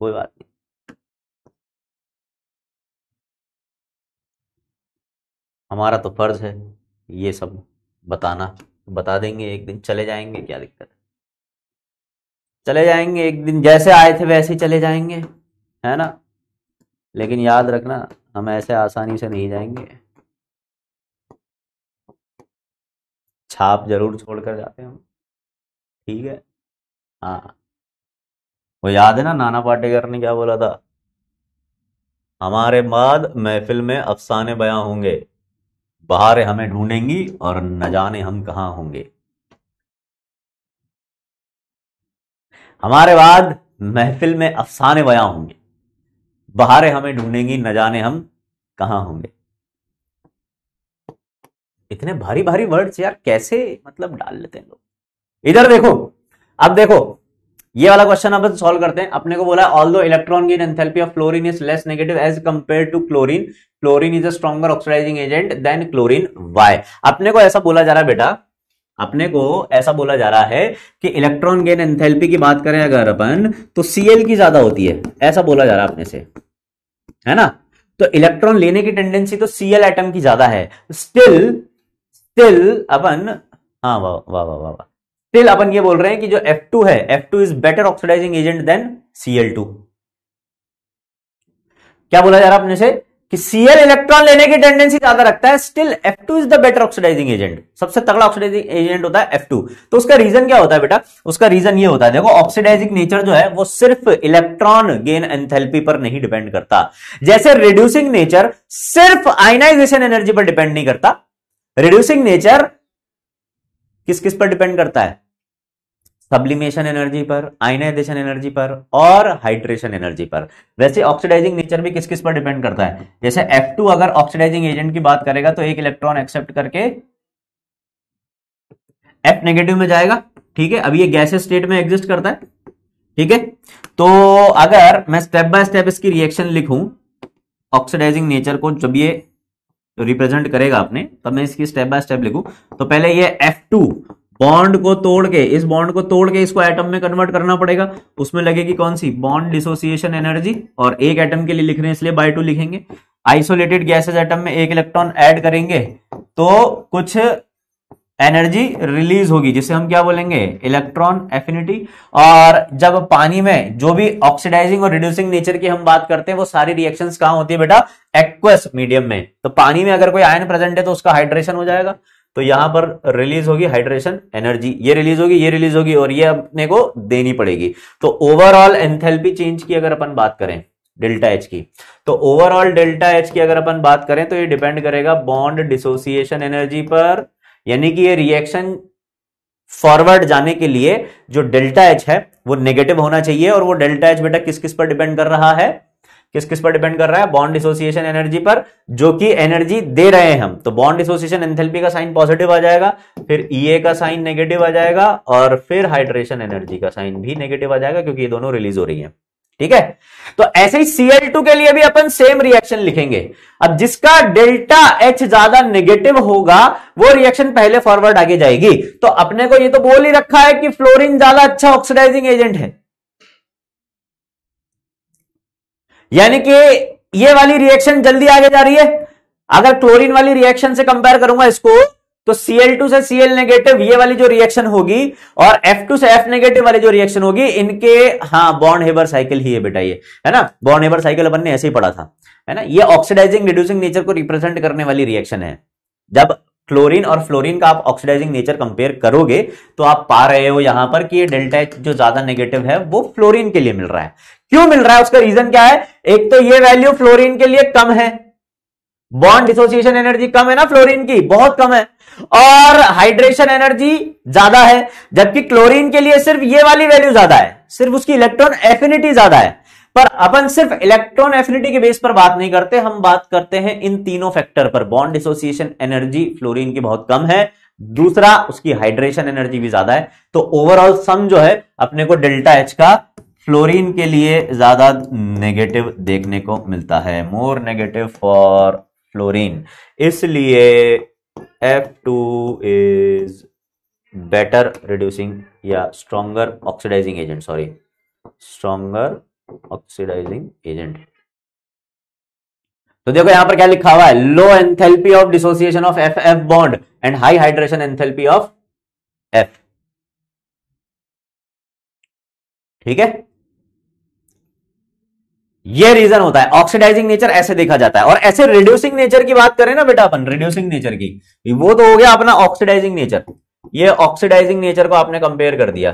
कोई बात नहीं। हमारा तो फ़र्ज़ है, ये सब बताना। बता देंगे, एक दिन चले जाएँगे, क्या दिक्कत है? चले जाएँगे, एक दिन जैसे आए थे, वैसे ही चले जाएँगे, है ना? लेकिन याद रखना, हम ऐसे आसानी से नहीं जाएँगे। छाप ज़रूर छोड़कर जाते हैं हम। ठीक है? हाँ। वो याद है ना, नाना पाटेकर ने क्या बोला था? हमारे बाद महफिल में अफसाने बयां होंगे। बहारें हमें ढूंढेंगी और न जाने हम कहाँ होंगे। हमारे बाद महफिल में अफसाने बयां होंगे। बहारें हमें ढूंढेंगी, न जाने हम कहाँ होंगे। इतने भारी भारी वर्ड्स यार, कैसे मतलब डाल लेते हैं लोग? इधर देखो, अब देखो, ये वाला क्वेश्चन अब सॉल्व करते हैं। अपने को बोला although electron gain enthalpy of fluorine is less negative as compare to chlorine chlorine is a stronger oxidising agent than chlorine why अपने को ऐसा बोला जा रहा है, बेटा अपने को ऐसा बोला जा रहा है कि इलेक्ट्रॉन गेन एंथैल्पी की बात करें अगर अपन तो सीएल की ज़्यादा होती है। ऐसा बोला जा रहा है अपने से। है ना? तो इलेक्ट्रॉन लेने की टेंडेंसी तो सीएल एटम की ज़्यादा है। स्टिल स्टिल अपन हाँ वाह वाह वाह वाह स्टिल अपन ये बोल रहे हैं कि जो F2 है F2 is better oxidising agent than Cl2 क्या बोला जा रहा है अपने से? कि Cl इलेक्ट्रॉन लेने की टेंडेंसी ज़्यादा रखता है still F2 is the better oxidising agent सबसे तगड़ा ऑक्सीडाइजिंग एजेंट होता है F2 तो उसका रीजन क्या होता है बेटा? उसका रीजन ये होता है, देखो ऑक्सीडाइजिंग नेचर जो है, वो सिर्फ़ इलेक्ट्रॉन गेन एंथैल्पी पर नहीं डिपेंड करता. जैसे रिड्यूसिंग नेचर सिर्फ़ आयनाइजेशन एनर्जी पर डिपेंड नहीं करता. रिड्यूसिंग नेचर किस किस पर डिपेंड करता है? सब्लिमेशन एनर्जी पर आयनाइजेशन एनर्जी पर और हाइड्रेशन एनर्जी पर। वैसे ऑक्सीडाइजिंग नेचर भी किस किस पर डिपेंड करता है? जैसे F2 अगर ऑक्सीडाइजिंग एजेंट की बात करेगा तो एक इलेक्ट्रॉन एक्सेप्ट करके F नेगेटिव में जाएगा। ठीक है? अभी ये गैस स्टेट में एग्जिस्ट करता है। ठीक है? तो अगर मैं स्टेप बाय स्टेप इसकी रिएक्शन लिखूं ऑक्सीडाइजिंग नेचर को जब ये रिप्रेजेंट करेगा आपने तब मैं इसकी स्टेप बाय स्टेप लिखूं। तो पहले ये F2 बॉन्ड को तोड़ के, इस बॉन्ड को तोड़ के इसको एटम में कन्वर्ट करना पड़ेगा। उसमें लगेगी कौन सी? बॉन्ड डिसोसिएशन एनर्जी और एक एटम के लिए लिख रहे हैं, इसलिए बाय टू लिखेंगे। आइसोलेटेड गैसेज एटम में एक इलेक्ट्रॉन ऐड करेंगे तो कुछ एनर्जी रिलीज़ होगी, जिसे हम क्या बोलेंगे? इलेक्ट्रॉन एफिनिटी और जब पानी में जो भी ऑक्सीडाइजिंग और रिड्यूसिंग नेचर की हम बात करते हैं, वो सारी रिएक्शंस कहाँ होती है बेटा? एक्वस मीडियम में। तो पानी में अगर कोई आयन प्रेजेंट है तो उसका हाइड्रेशन हो जाएगा। तो यहाँ पर रिलीज़ होगी हाइड्रेशन एनर्जी ये रिलीज़ होगी ये रिलीज़ होगी और ये अपने को देनी पड़ेगी। तो ओवरऑल एंथैल्पी चेंज की अगर अपन बात करें डेल्टा एच की तो ओवरऑल डेल्टा एच की अगर अपन बात करें तो ये डिपेंड करेगा बॉन्ड डिसोसिएशन एनर्जी पर यानी कि ये रिएक्शन फॉरवर्ड जाने के लिए जो डेल्टा एच है वो नेगेटिव होना चाहिए और वो डेल्टा एच बेटा किस किस पर डिपेंड कर रहा है? किस किस पर डिपेंड कर रहा है? बॉन्ड डिसोसिएशन एनर्जी पर, जो कि एनर्जी दे रहे हैं हम। तो बॉन्ड डिसोसिएशन एंथैल्पी का साइन पॉजिटिव आ जाएगा, फिर ईए का साइन नेगेटिव आ जाएगा, और फिर हाइड्रेशन एनर्जी का साइन भी नेगेटिव आ जाएगा, क्योंकि ये दोनों रिलीज़ हो रही है। ठीक है? तो ऐसे ही Cl2 के लिए भी अपन सेम रिएक्शन लिखेंगे। अब जिसका डेल्टा H ज़्यादा नेगेटिव होगा, वो रिएक्शन पहले फॉरवर्ड आगे जाएगी। तो अपने को ये तो बोल ही रखा है कि फ्लोरीन ज़्यादा अच्छा ऑक्सीडाइजिंग एजेंट है। यानी कि ये वाली रिएक्शन जल्दी आगे जा रही है। अगर क्लोरीन वाली रिएक्शन से कंपेयर करूँगा इसको तो Cl2 से Cl नेगेटिव ये वाली जो रिएक्शन होगी और F2 से F नेगेटिव वाली जो रिएक्शन होगी, इनके हाँ बॉन्ड हेबर साइकिल ही है बेटा ये, है ना? बॉन्ड हेबर साइकिल अपन ने ऐसे ही पढ़ा था, है ना? ये ऑक्सीडाइजिंग रिड्यूसिंग नेचर को रिप्रेजेंट करने वाली रिएक्शन है। जब क्लोरीन और फ्लोरीन का आप ऑक्सीडाइजिंग नेचर कंपेयर करोगे तो आप पा रहे हो यहाँ पर कि ये डेल्टा एच जो ज़्यादा नेगेटिव है, वो फ्लोरीन के लिए मिल रहा है। क्यों मिल रहा है? उसका रीजन क्या है? एक तो ये वैल्यू फ्लोरीन के लिए कम है। बॉन्ड डिसोसिएशन एनर्जी कम है ना फ्लोरीन की? बहुत कम है। और हाइड्रेशन एनर्जी ज़्यादा है, जबकि क्लोरीन के लिए सिर्फ़ ये वाली वैल्यू ज़्यादा है। सिर्फ़ उसकी इलेक्ट्रॉन एफिनिटी ज़्यादा है। पर अपन सिर्फ़ इलेक्ट्रॉन एफिनिटी के बेस पर बात नहीं करते, हम बात करते हैं इन तीनों फैक्टर पर। बॉन्ड एसोसिएशन एनर्जी फ्लोरीन की बहुत कम है। दूसरा, उसकी हाइड्रेशन एनर्जी भी ज़्यादा है। तो ओवरऑल सम जो है, अपने को डेल्टा एच का फ्लोरीन के लिए ज़्यादा नेगेटिव देखने को मिलता है। मोर नेगेटिव फॉर फ्लोरीन इसलिए F2 इज़ बेटर रिड्यूसिंग या stronger oxidising agent sorry stronger oxidising agent तो देखो यहाँ पर क्या लिखा हुआ है? Low enthalpy of dissociation of F F bond and high hydration enthalpy of F ठीक है? ये रीजन होता है। ऑक्सीडाइजिंग नेचर ऐसे देखा जाता है। और ऐसे रिड्यूसिंग नेचर की बात करें ना बेटा अपन रिड्यूसिंग नेचर की वो तो हो गया अपना ऑक्सीडाइजिंग नेचर ये ऑक्सीडाइजिंग नेचर को आपने कंपेयर कर दिया।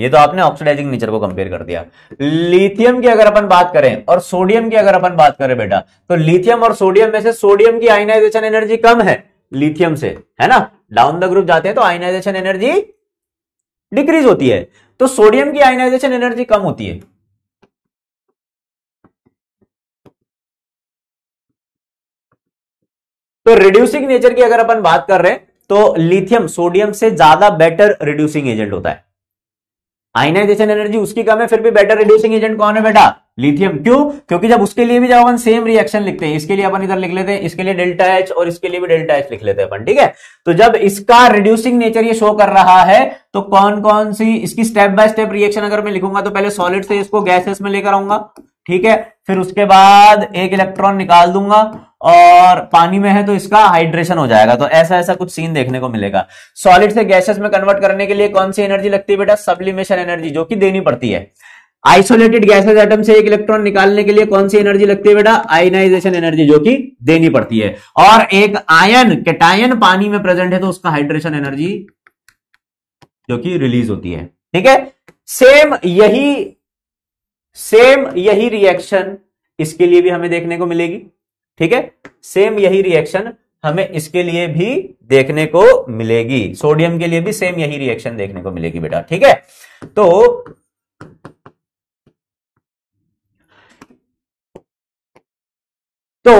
ये तो आपने ऑक्सीडाइजिंग नेचर को कंपेयर कर दिया। लिथियम की अगर अपन बात करें, और सोडियम की अगर अपन बात करें बेटा तो लिथियम और सोडियम में से सोडियम की आइनाइजेशन एनर्जी कम है लिथियम से, है ना? डाउन द ग्रुप जाते हैं तो आइनाइजेशन एनर्जी डिक्रीज होती है। तो सोडियम की आइनाइजेशन एनर्जी कम होती है। तो रिड्यूसिंग नेचर की अगर अपन बात कर रहे हैं तो लिथियम सोडियम से ज़्यादा बेटर रिड्यूसिंग एजेंट होता है। आइनाइजेशन एनर्जी, उसकी कम है, फिर भी बेटर रिड्यूसिंग एजेंट कौन है बेटा? लिथियम क्यों? क्योंकि जब उसके लिए भी जब अपन सेम रिएक्शन लिखते हैं। इसके लिए अपन इधर लिख लेते हैं, इसके लिए डेल्टा एच और इसके लिए भी डेल्टा एच लिख लेते हैं अपन, ठीक है? तो जब इसका रिड्यूसिंग नेचर ये शो कर रहा है तो कौन कौन सी इसकी स्टेप बाय स्टेप रिएक्शन अगर मैं लिखूँगा तो पहले सॉलिड से इसको गैसेस में लेकर आऊँगा, ठीक है? फिर उसके बाद एक इलेक्ट्रॉन निकाल दूँगा और पानी में है तो इसका हाइड्रेशन हो जाएगा। तो ऐसा ऐसा कुछ सीन देखने को मिलेगा। सॉलिड से गैसेस में कन्वर्ट करने के लिए कौन सी एनर्जी लगती है बेटा? सब्लिमेशन एनर्जी जो कि देनी पड़ती है। आइसोलेटेड गैसेस एटम से एक इलेक्ट्रॉन निकालने के लिए कौन सी एनर्जी लगती है बेटा? आयनाइजेशन एनर्जी जो कि देनी पड़ती है। और एक आयन केटायन पानी में प्रेजेंट है तो उसका हाइड्रेशन एनर्जी जो कि रिलीज़ होती है। ठीक है? सेम यही सेम यही रिएक्शन इसके लिए भी हमें देखने को मिलेगी। ठीक है? सेम यही रिएक्शन हमें इसके लिए भी देखने को मिलेगी। सोडियम के लिए भी सेम यही रिएक्शन देखने को मिलेगी बेटा, ठीक है? तो तो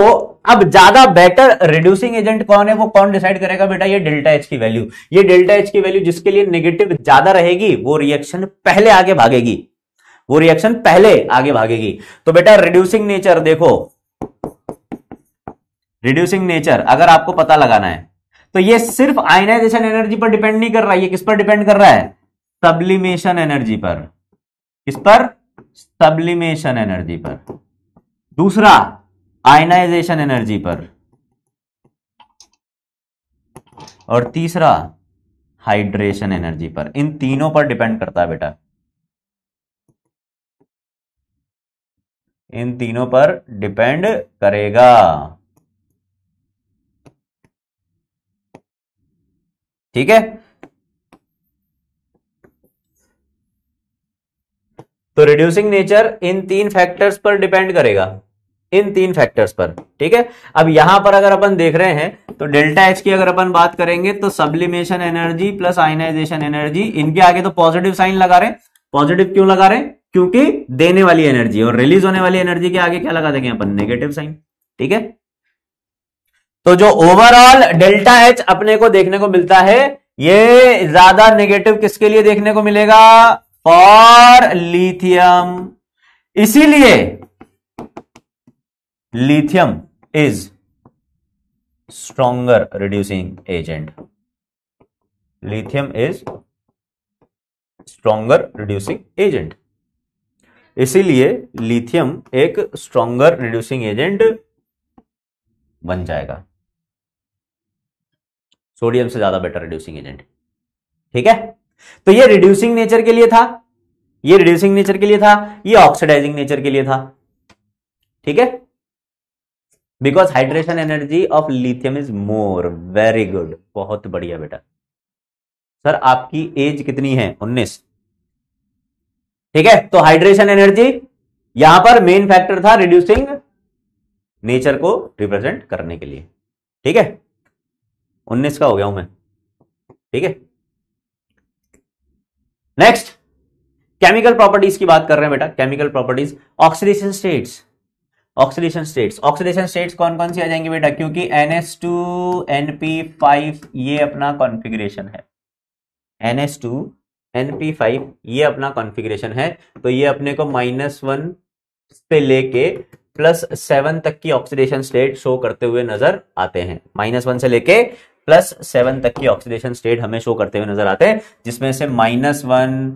अब ज़्यादा बेटर रिड्यूसिंग एजेंट कौन है? वो कौन डिसाइड करेगा बेटा? ये डेल्टा एच की वैल्यू ये डेल्टा एच की वैल्यू जिसके लिए नेगेटिव ज़्यादा रहेगी, वो रिएक्शन पहले आगे भागेगी। वो रिएक्शन पहले आगे भागेगी। तो बेटा रिड्यूसिंग नेचर देखो। रिड्यूसिंग नेचर अगर आपको पता लगाना है। तो ये सिर्फ़ आयनाइजेशन एनर्जी पर डिपेंड नहीं कर रहा है ये किस पर डिपेंड कर रहा है? सब्लिमेशन एनर्जी पर। किस पर? सब्लिमेशन एनर्जी पर। दूसरा आयनाइजेशन एनर्जी पर। और तीसरा हाइड्रेशन एनर्जी पर। इन तीनों पर डिपेंड करता है बेटा। इन तीनों पर डिपेंड करेगा। ठीक है? तो रिड्यूसिंग नेचर इन तीन फैक्टर्स पर डिपेंड करेगा। इन तीन फैक्टर्स पर, ठीक है? अब यहाँ पर अगर अपन देख रहे हैं तो डेल्टा एच की अगर अपन बात करेंगे तो sublimation energy plus ionisation energy इनके आगे तो पॉजिटिव साइन लगा रहे हैं। पॉजिटिव क्यों लगा रहे हैं? क्योंकि देने वाली एनर्जी और रिलीज़ होने वाली एनर्जी के आगे क्या लगा देंगे अपन? नेगेटिव साइन ठीक है? तो जो ओवरऑल डेल्टा एच अपने को देखने को मिलता है, ये ज़्यादा नेगेटिव किसके लिए देखने को मिलेगा? फॉर लिथियम इसीलिए lithium is stronger reducing agent lithium is stronger reducing agent इसीलिए लिथियम एक स्ट्रॉन्गर रिड्यूसिंग एजेंट बन जाएगा। सोडियम से ज़्यादा बेटर रिड्यूसिंग एजेंट ठीक है? तो ये रिड्यूसिंग नेचर के लिए था, ये रिड्यूसिंग नेचर के लिए था, ये ऑक्सीडाइजिंग नेचर के लिए था। ठीक है? Because hydration energy of lithium is more very good बहुत बढ़िया बेटा। सर, आपकी एज कितनी है? 19 ठीक है? तो हाइड्रेशन एनर्जी यहाँ पर मेन फैक्टर था रिड्यूसिंग नेचर को रिप्रेजेंट करने के लिए। ठीक है? उन्नीस का हो गया हूँ मैं। ठीक है? नेक्स्ट केमिकल प्रॉपर्टीज़ की बात कर रहे हैं बेटा chemical properties oxidation states oxidation states oxidation states कौन कौन सी आ जाएँगे बेटा? क्योंकि NS2 NP5 ये अपना कॉन्फ़िगरेशन है। NS2 NP5 ये अपना कॉन्फ़िगरेशन है। तो ये अपने को माइनस वन से लेके प्लस सेवन तक की ऑक्सीडेशन स्टेट शो करते हुए नज़र आते हैं। माइनस वन से लेके प्लस सेवन तक की ऑक्सीडेशन स्टेट हमें शो करते हुए नज़र आते हैं, जिसमें से minus one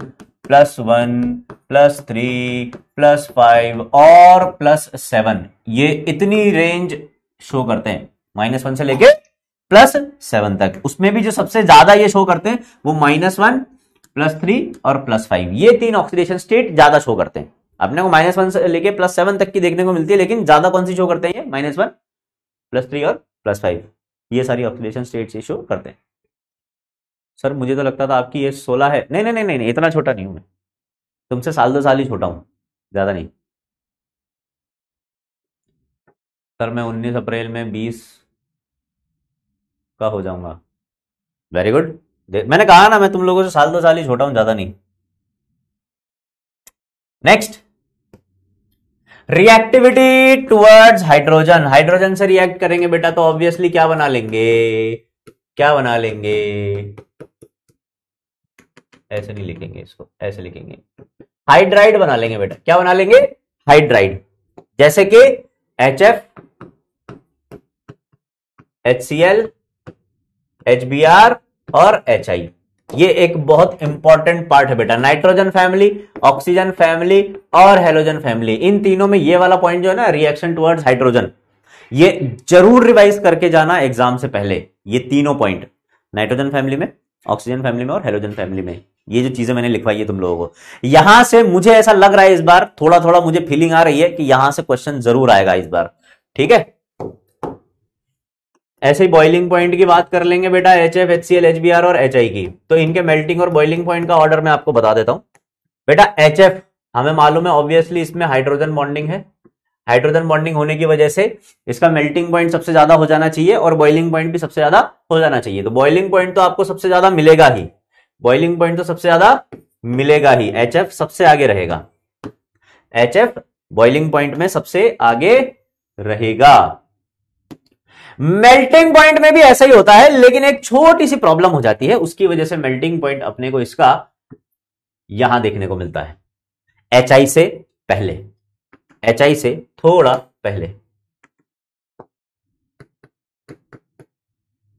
plus one plus three plus five और प्लस सेवन ये इतनी रेंज शो करते हैं। माइनस वन से लेके प्लस सेवन तक। उसमें भी जो सबसे ज़्यादा ये शो करते हैं, वो माइनस वन प्लस थ्री और प्लस फाइव ये तीन ऑक्सीडेशन स्टेट ज़्यादा शो करते हैं। अपने को माइनस वन से लेके प्लस सेवन तक की देखने को मिलती है, लेकिन ज़्यादा कौन सी शो करते हैं माइनस वन प्लस थ्री और प्लस फाइव ये सारी ऑक्सीडेशन स्टेट से शो करते हैं। सर, मुझे तो लगता था आपकी ये सोलह है। नहीं नहीं नहीं नहीं नहीं, इतना छोटा नहीं हूँ मैं। तुमसे साल दो साल ही छोटा हूँ, ज़्यादा नहीं। सर, मैं उन्नीस अप्रैल में बीस का हो जाऊँगा। वेरी गुड मैंने कहा ना, मैं तुम लोगों से साल दो साल ही छोटा हूँ, ज़्यादा नहीं। Next reactivity towards hydrogen hydrogen से रिएक्ट करेंगे बेटा तो ऑब्वियसली क्या बना लेंगे? क्या बना लेंगे? ऐसे नहीं लिखेंगे इसको, ऐसे लिखेंगे। हाइड्राइड बना लेंगे बेटा। क्या बना लेंगे? हाइड्राइड जैसे कि H F H C L H B R और एच आई ये एक बहुत इंपॉर्टेंट पार्ट है बेटा। नाइट्रोजन फैमिली ऑक्सीजन फैमिली और हेलोजन फैमिली इन तीनों में ये वाला पॉइंट जो है ना रिएक्शन टुवर्ड्स हाइड्रोजन ये ज़रूर रिवाइज करके जाना एग्ज़ाम से पहले। ये तीनों पॉइंट नाइट्रोजन फैमिली में ऑक्सीजन फैमिली में और हेलोजन फैमिली में। ये जो चीज़ें मैंने लिखवाई है तुम लोगों को। यहाँ से मुझे ऐसा लग रहा है इस बार थोड़ा थोड़ा मुझे फीलिंग आ रही है कि यहाँ से क्वेश्चन ज़रूर आएगा इस बार। ठीक है? ऐसे ही बॉइलिंग पॉइंट की बात कर लेंगे बेटा H F H C L H B R और एच आई की। तो इनके मेल्टिंग और बॉइलिंग पॉइंट का ऑर्डर मैं आपको बता देता हूँ। बेटा एच एफ़ हमें मालूम है ऑब्वियसली इसमें हाइड्रोजन बॉन्डिंग है। हाइड्रोजन बॉन्डिंग होने की वजह से इसका मेल्टिंग पॉइंट सबसे ज़्यादा हो जाना चाहिए और बॉइलिंग पॉइंट भी सबसे ज़्यादा हो जाना चाहिए। तो बॉइलिंग पॉइंट तो आपको सबसे ज़्यादा मिलेगा ही। बॉइलिंग पॉइंट तो सबसे ज़्यादा मिलेगा ही। एच एफ़ सबसे आगे रहेगा। एच एफ़ बॉइलिंग पॉइंट में सबसे आगे रहेगा। मेल्टिंग पॉइंट में भी ऐसा ही होता है, लेकिन एक छोटी सी प्रॉब्लम हो जाती है, उसकी वजह से मेल्टिंग पॉइंट अपने को इसका यहाँ देखने को मिलता है। एचआई से पहले। एचआई से थोड़ा पहले।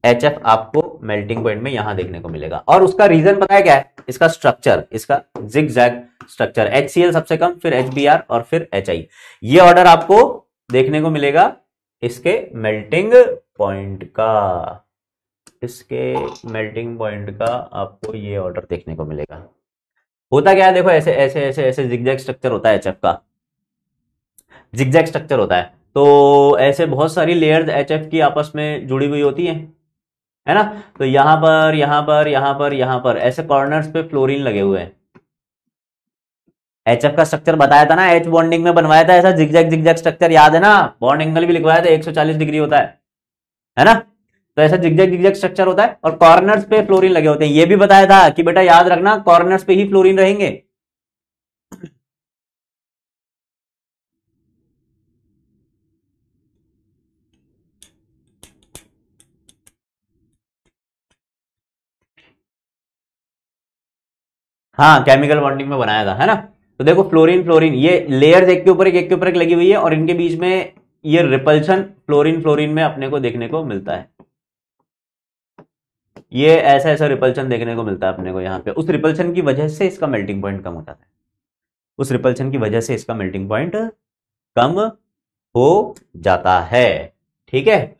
एच एफ़ आपको मेल्टिंग पॉइंट में यहाँ देखने को मिलेगा। और उसका रीजन पता है क्या है? इसका स्ट्रक्चर इसका जिग जैग स्ट्रक्चर एचसीएल सबसे कम, फिर एचबीआर और फिर एच ये ऑर्डर आपको देखने को मिलेगा। इसके मेल्टिंग पॉइंट का, इसके मेल्टिंग पॉइंट का आपको ये ऑर्डर देखने को मिलेगा। होता क्या है, देखो ऐसे ऐसे ऐसे ऐसे जिगजैग स्ट्रक्चर होता है एचएफ का। जिगजैग स्ट्रक्चर होता है। तो ऐसे बहुत सारी लेयर्स एचएफ की आपस में जुड़ी हुई होती हैं, है ना? तो यहाँ पर यहाँ पर यहाँ पर यहाँ पर ऐसे कॉर्नर्स पे फ्लोरीन लगे हुए हैं। एच एफ़ का स्ट्रक्चर बताया था ना एच बॉन्डिंग में बनवाया था, ऐसा जिगजैग जिगजैग स्ट्रक्चर याद है ना? बॉन्ड एंगल भी लिखवाया था 140 डिग्री होता है। है ना? तो ऐसा जिगजैग जिगजैग स्ट्रक्चर होता है और कॉर्नर्स पे फ्लोरिन लगे होते हैं। ये भी बताया था कि बेटा याद रखना कॉर्नर्स पे ही फ्लोरिन रहेंगे। हाँ केमिकल बॉन्डिंग में बनाया था, है ना? तो देखो फ्लोरीन फ्लोरीन ये लेयर्स एक के ऊपर एक के ऊपर एक लगी हुई है और इनके बीच में ये रिपल्शन फ्लोरीन फ्लोरीन में अपने को देखने को मिलता है। ये ऐसा ऐसा रिपल्शन देखने को मिलता है अपने को यहाँ पे। उस रिपल्शन की वजह से इसका मेल्टिंग पॉइंट कम हो जाता है उस रिपल्शन की वजह से इसका मेल्टिंग पॉइंट कम हो जाता है। ठीक है?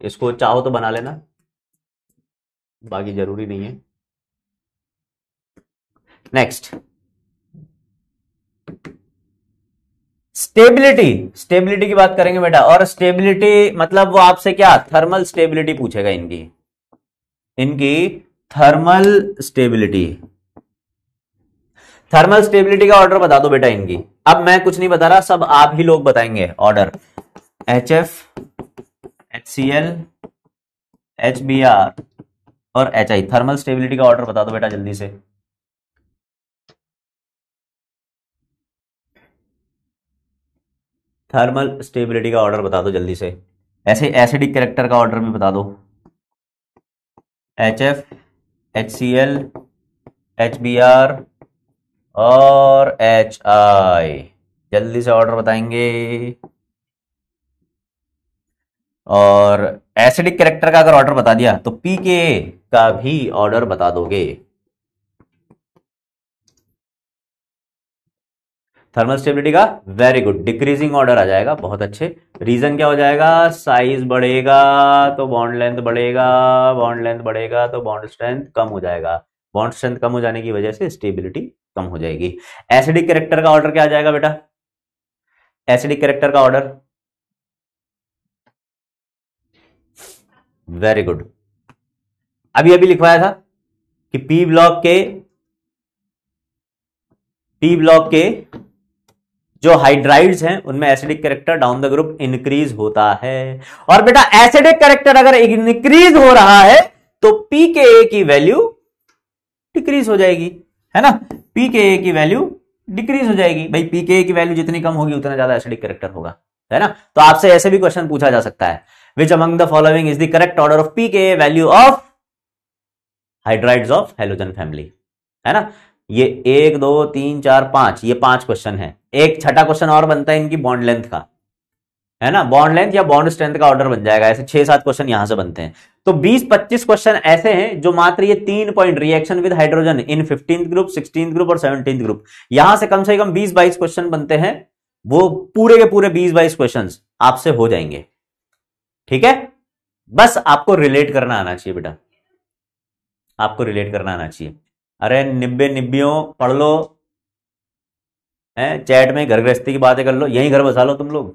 इसको चाहो तो बना लेना। बाकी ज़रूरी नहीं है। नेक्स्ट स्टेबिलिटी स्टेबिलिटी की बात करेंगे बेटा, और स्टेबिलिटी मतलब वो आपसे क्या? थर्मल स्टेबिलिटी पूछेगा इनकी। इनकी थर्मल स्टेबिलिटी। थर्मल स्टेबिलिटी का ऑर्डर बता दो बेटा इनकी। अब मैं कुछ नहीं बता रहा, सब आप ही लोग बताएँगे order. H F H C L H B R और एच आई थर्मल स्टेबिलिटी का ऑर्डर बता दो बेटा जल्दी से। थर्मल स्टेबिलिटी का ऑर्डर बता दो जल्दी से। ऐसे एसिडिक कैरेक्टर का ऑर्डर भी बता दो। H F H C L H B R और एच आई जल्दी से ऑर्डर बताएँगे। और एसिडिक कैरेक्टर का अगर ऑर्डर बता दिया तो पी के का भी ऑर्डर बता दोगे। थर्मल स्टेबिलिटी का वेरी गुड डिक्रीजिंग ऑर्डर आ जाएगा, बहुत अच्छे. रीजन क्या हो जाएगा? साइज़ बढ़ेगा तो बॉन्ड लेंथ बढ़ेगा बॉन्ड लेंथ बढ़ेगा तो बॉन्ड स्ट्रेंथ कम हो जाएगा. बॉन्ड स्ट्रेंथ कम हो जाने की वजह से स्टेबिलिटी कम हो जाएगी. एसिडिक कैरेक्टर का ऑर्डर क्या आ जाएगा बेटा? एसिडिक कैरेक्टर का ऑर्डर वेरी गुड अभी अभी लिखवाया था कि पी ब्लॉक के पी ब्लॉक के जो हाइड्राइड्स हैं, उनमें acidic character down the group increase होता है। और बेटा एसिडिक कैरेक्टर अगर इंक्रीज हो रहा है तो पी के ए की वैल्यू डिक्रीज हो जाएगी, है ना? पी के ए की वैल्यू डिक्रीज हो जाएगी। भाई पी के ए की वैल्यू जितनी कम होगी, उतना ज़्यादा एसिडिक करेक्टर होगा, है ना? तो आपसे ऐसे भी क्वेश्चन पूछा जा सकता है। Which among the following is the correct order of P K value of hydrides of halogen family है ना? ये एक, दो, तीन, चार, पाँच, ये पाँच क्वेश्चन है। एक छठा क्वेश्चन और बनता है इनकी बॉन्ड लेंथ का। है ना? बॉन्ड लेंथ या बॉन्ड स्ट्रेंथ का ऑर्डर बन जाएगा। ऐसे छह, सात क्वेश्चन यहाँ से बनते हैं। तो 20-25 क्वेश्चन ऐसे हैं जो मात्र ये तीन point reaction with hydrogen in fifteenth group sixteen group और सेवनटीन ग्रुप यहाँ से कम से कम 20-22 क्वेश्चन बनते हैं। वो पूरे के पूरे 20-22 क्वेश्चन आपसे हो जाएँगे। ठीक है? बस आपको रिलेट करना आना चाहिए बेटा। आपको रिलेट करना आना चाहिए। अरे निब्बे निब्बियों पढ़ लो। हैं, चैट में घर गृहस्थी की बातें कर लो, यहीं घर बसा लो तुम लोग।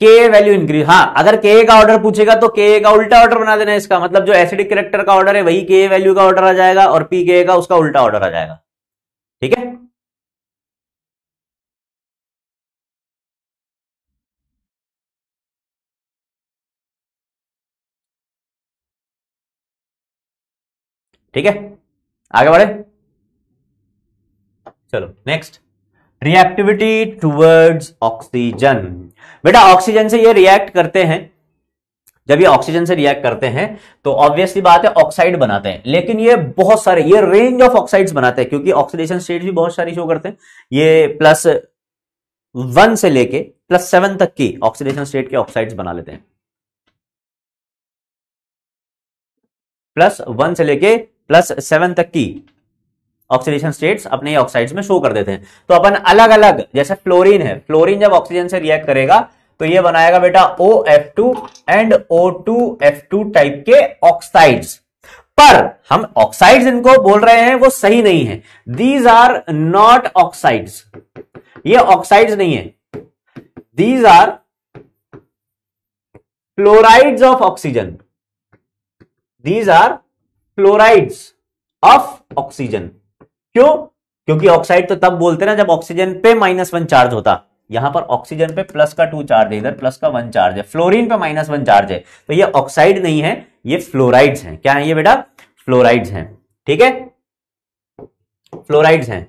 के वैल्यू इंक्रीज हाँ अगर के का ऑर्डर पूछेगा तो के का उल्टा ऑर्डर बना देना इसका। मतलब जो एसिडिक करेक्टर का ऑर्डर है, वही के वैल्यू का ऑर्डर आ जाएगा और पी के का उसका उल्टा ऑर्डर आ जाएगा। ठीक है? ठीक है? आगे बढ़े। चलो नेक्स्ट रिएक्टिविटी टूवर्ड्स ऑक्सीजन बेटा ऑक्सीजन से ये रिएक्ट करते हैं। जब ये ऑक्सीजन से रिएक्ट करते हैं तो ऑब्वियसली बात है ऑक्साइड बनाते हैं। लेकिन ये बहुत सारे, ये रेंज ऑफ़ ऑक्साइड्स बनाते हैं, क्योंकि ऑक्सीडेशन स्टेट भी बहुत सारी शो करते हैं। ये प्लस वन से लेके प्लस सेवन तक की ऑक्सीडेशन स्टेट के ऑक्साइड्स बना लेते हैं। प्लस वन से लेके प्लस सेवन तक की ऑक्सीडेशन स्टेट्स अपने ऑक्साइड्स में शो कर देते हैं। तो अपन अलग अलग जैसे फ्लोरीन है फ्लोरीन जब ऑक्सीजन से रिएक्ट करेगा तो ये बनाएगा बेटा O F two and O two F two type के ऑक्साइड्स पर हम ऑक्साइड्स इनको बोल रहे हैं, वो सही नहीं है। दीज आर नॉट ऑक्साइड्स ये ऑक्साइड्स नहीं है। These are fluorides of oxygen these are fluorides of oxygen क्यों? क्योंकि ऑक्साइड तो तब बोलते ना जब ऑक्सीजन पे माइनस वन चार्ज होता। यहाँ पर ऑक्सीजन पे प्लस का टू चार्ज है, इधर प्लस का वन चार्ज है। फ्लोरीन पे माइनस वन चार्ज है। तो ये ऑक्साइड नहीं है, ये फ्लोराइड्स हैं। क्या है ये बेटा? फ्लोराइड्स हैं। ठीक है? फ्लोराइड्स हैं।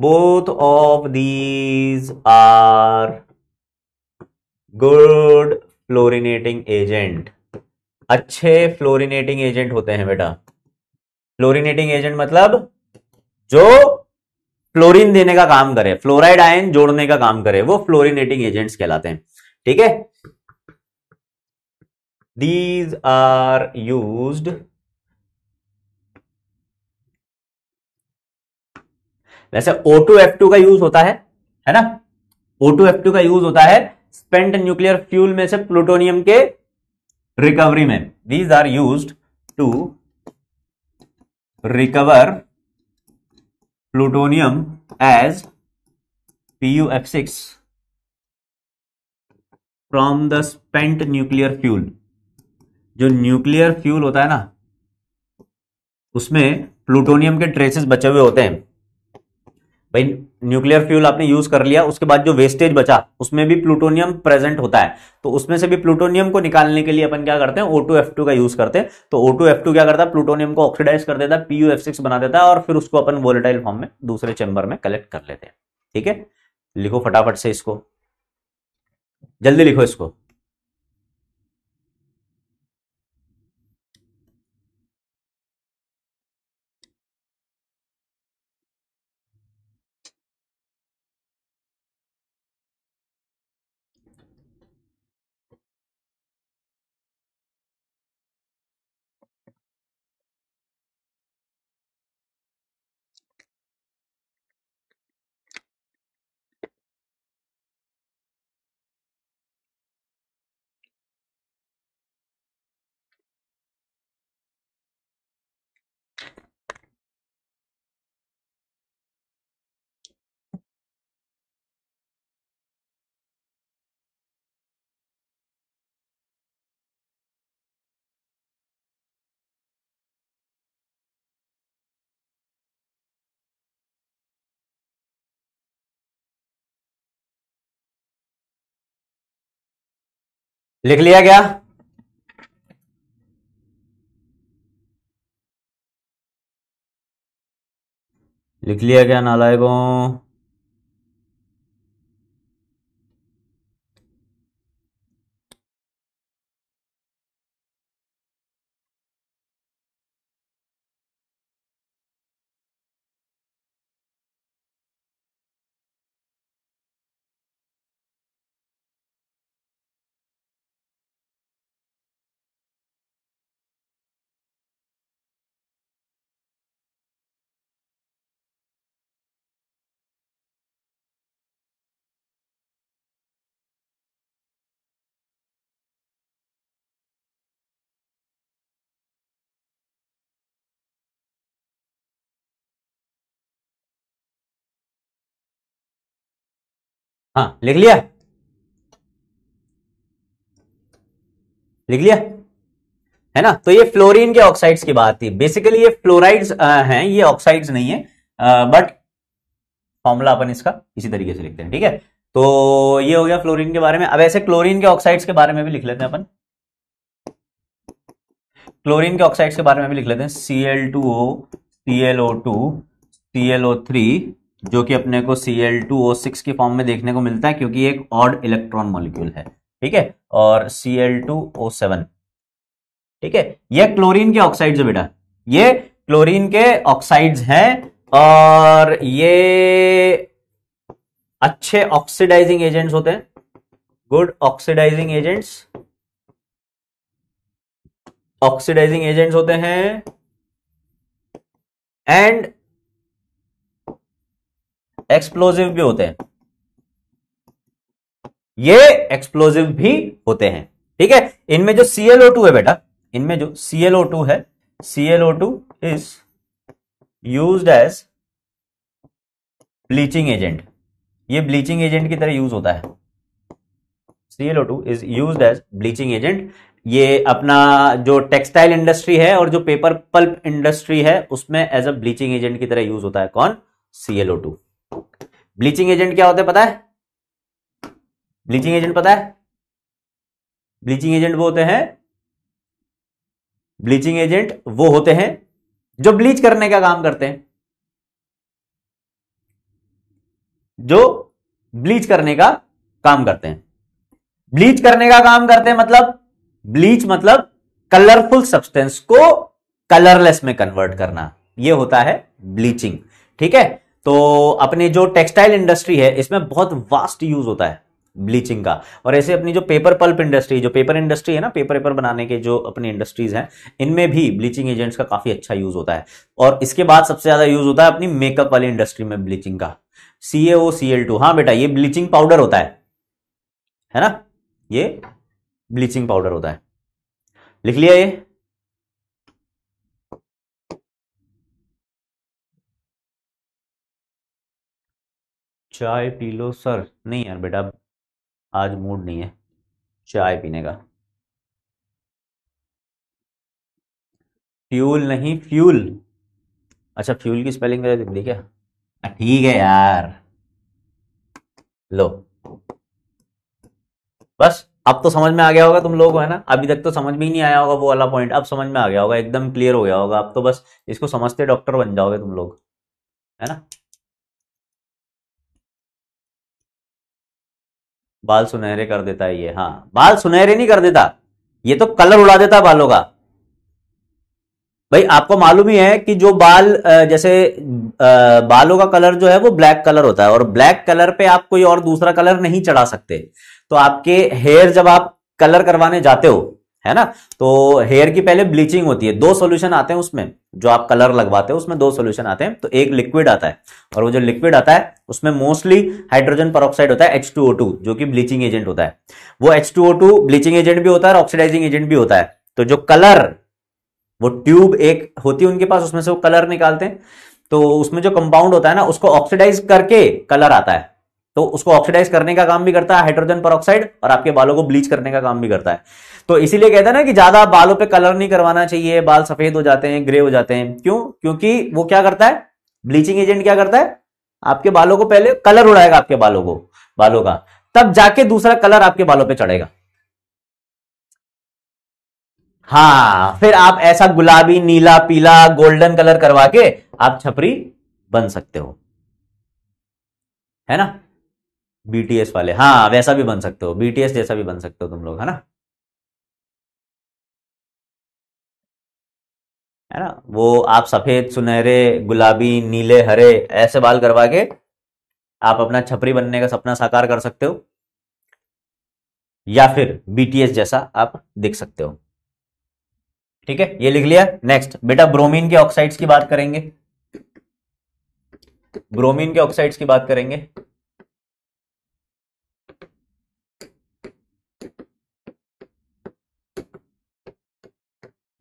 Both of these are good fluorinating agent अच्छे फ्लोरिनेटिंग एजेंट होते हैं बेटा। फ्लोरिनेटिंग एजेंट मतलब जो फ्लोरिन देने का काम करे, फ्लोराइड आयन जोड़ने का काम करे, वो फ्लोरिनेटिंग एजेंट्स कहलाते हैं। ठीक है? दीज आर यूज्ड वैसे O2F2 का यूज़ होता है है ना? O2F2 का यूज़ होता है स्पेंट न्यूक्लियर फ्यूल में से प्लूटोनियम के रिकवरी में these are use to recover plutonium as PuF6 from the spent nuclear fuel जो न्यूक्लियर फ्यूल होता है ना, उसमें प्लूटोनियम के ट्रेसेस बचे हुए होते हैं। भाई न्यूक्लियर फ्यूल आपने यूज़ कर लिया, उसके बाद जो वेस्टेज बचा, उसमें भी प्लूटोनियम प्रेजेंट होता है। तो उसमें से भी प्लूटोनियम को निकालने के लिए अपन क्या करते हैं O2F2 का यूज़ करते हैं। तो O2F2 क्या करता है, प्लूटोनियम को ऑक्सीडाइज कर देता है PuF6 बना देता है, और फिर उसको अपन वोलेटाइल फॉर्म में दूसरे चैम्बर में कलेक्ट कर लेते हैं। ठीक है? लिखो फटाफट से इसको। जल्दी लिखो इसको। लिख लिया गया। लिख लिया गया नालायकों। हाँ लिख लिया? लिख लिया? है ना? तो ये फ्लोरीन के ऑक्साइड्स की बात थी। बेसिकली ये फ्लोराइड्स हैं, ये ऑक्साइड्स नहीं है बट फॉर्मूला अपन इसका इसी तरीके से लिखते हैं, ठीक है? तो ये हो गया फ्लोरीन के बारे में। अब ऐसे क्लोरीन के ऑक्साइड्स के बारे में भी लिख लेते हैं अपन। क्लोरीन के ऑक्साइड्स के बारे में भी लिख लेते हैं। C L two O C L O two C L O three जो कि अपने को C L two O six की फॉर्म में देखने को मिलता है, क्योंकि एक ऑड इलेक्ट्रॉन मॉलिक्यूल है, ठीक है? और C L two O seven ठीक है? ये क्लोरीन के ऑक्साइड्स है बेटा। ये क्लोरीन के ऑक्साइड्स हैं, और ये अच्छे ऑक्सीडाइजिंग एजेंट्स होते हैं। Good oxidising agents oxidising agents होते हैं। एंड एक्सप्लोजिव भी होते हैं। ये एक्सप्लोजिव भी होते हैं। ठीक है? इनमें जो सीएलओ टू है बेटा, इनमें जो सीएलओ टू है CLO two is use as bleaching agent ये ब्लीचिंग एजेंट की तरह यूज़ होता है। CLO two is use as bleaching agent ये अपना जो टेक्सटाइल इंडस्ट्री है और जो पेपर पल्प इंडस्ट्री है, उसमें एज अ ब्लीचिंग एजेंट की तरह यूज़ होता है। कौन? सीएलओ टू ब्लीचिंग एजेंट क्या होते हैं पता है? ब्लीचिंग एजेंट पता है? ब्लीचिंग एजेंट वो होते हैं। ब्लीचिंग एजेंट वो होते हैं जो ब्लीच करने का काम करते हैं। जो ब्लीच करने का काम करते हैं। ब्लीच करने का काम करते हैं मतलब ब्लीच मतलब कलरफुल सब्सटेंस को कलरलेस में कन्वर्ट करना। यह होता है ब्लीचिंग ठीक है? तो अपनी जो टेक्सटाइल इंडस्ट्री है, इसमें बहुत वास्ट यूज़ होता है ब्लीचिंग का। और ऐसे अपनी जो पेपर पल्प इंडस्ट्री जो पेपर इंडस्ट्री है ना पेपर पेपर बनाने के जो अपनी इंडस्ट्रीज़ हैं, इनमें भी ब्लीचिंग एजेंट्स का काफ़ी अच्छा यूज़ होता है। और इसके बाद सबसे ज़्यादा यूज़ होता है अपनी मेकअप वाली इंडस्ट्री में ब्लीचिंग का। सी ए सी एल टू हाँ बेटा, ये ब्लीचिंग पाउडर होता है। है ना? ये ब्लीचिंग पाउडर होता है। लिख लिया ये? चाय पी लो, सर। नहीं यार बेटा, आज मूड नहीं है। चाय पीने का। फ्यूल नहीं, फ्यूल। अच्छा फ्यूल की स्पेलिंग क्या ठीक है यार। लो। बस, अब तो समझ में आ गया होगा तुम लोग है ना? अभी तक तो समझ में ही नहीं आया होगा वो वाला पॉइंट अब समझ में आ गया होगा, एकदम क्लियर हो गया होगा। अब तो बस इसको समझते डॉक्टर बन जाओगे तुम लोग, है ना? बाल सुनहरे कर देता है ये हाँ। बाल सुनहरे नहीं कर देता, ये तो कलर उड़ा देता है बालों का। भाई, आपको मालूम ही है कि जो बाल जैसे बालों का कलर जो है वो ब्लैक कलर होता है और ब्लैक कलर पे आप कोई और दूसरा कलर नहीं चढ़ा सकते। तो आपके हेयर जब आप कलर करवाने जाते हो है ना? तो हेयर की पहले ब्लीचिंग होती है। दो सोल्यूशन आते हैं उसमें। जो आप कलर लगवाते हो, उसमें दो सोल्यूशन आते हैं। तो एक लिक्विड आता है। और वो जो लिक्विड आता है, उसमें मोस्टली हाइड्रोजन पर होता है एच जो कि ब्लीचिंग एजेंट होता है। वो एच ब्लीचिंग एजेंट भी होता है और ऑक्सीडाइजिंग एजेंट भी होता है। तो जो कलर वो ट्यूब एक होती है उनके पास, उसमें से वो कलर निकालते हैं। तो उसमें जो कंपाउंड होता है ना, उसको ऑक्सीडाइज करके कलर आता है। तो उसको ऑक्सीडाइज करने का काम भी करता है हाइड्रोजन पर और आपके बालों को ब्लीच करने का काम भी करता है। तो इसीलिए कहते हैं ना कि ज़्यादा बालों पे कलर नहीं करवाना चाहिए, बाल सफ़ेद हो जाते हैं ग्रे हो जाते हैं। क्यों? क्योंकि वो क्या करता है? ब्लीचिंग एजेंट क्या करता है? आपके बालों को पहले कलर उड़ाएगा आपके बालों को, बालों का। तब जाके दूसरा कलर आपके बालों पे चढ़ेगा। हाँ फिर आप ऐसा गुलाबी, नीला, पीला गोल्डन कलर करवा के आप छपरी बन सकते हो। है ना? बीटीएस वाले। हाँ वैसा भी बन सकते हो। बीटीएस जैसा भी बन सकते हो तुम लोग, है ना? है ना? वो आप सफ़ेद, सुनहरे, गुलाबी, नीले, हरे, ऐसे बाल करवा के आप अपना छपरी बनने का सपना साकार कर सकते हो। या फिर बीटीएस जैसा आप दिख सकते हो। ठीक है? ये लिख लिया। नेक्स्ट बेटा ब्रोमीन के ऑक्साइड्स की बात करेंगे। ब्रोमीन के ऑक्साइड्स की बात करेंगे।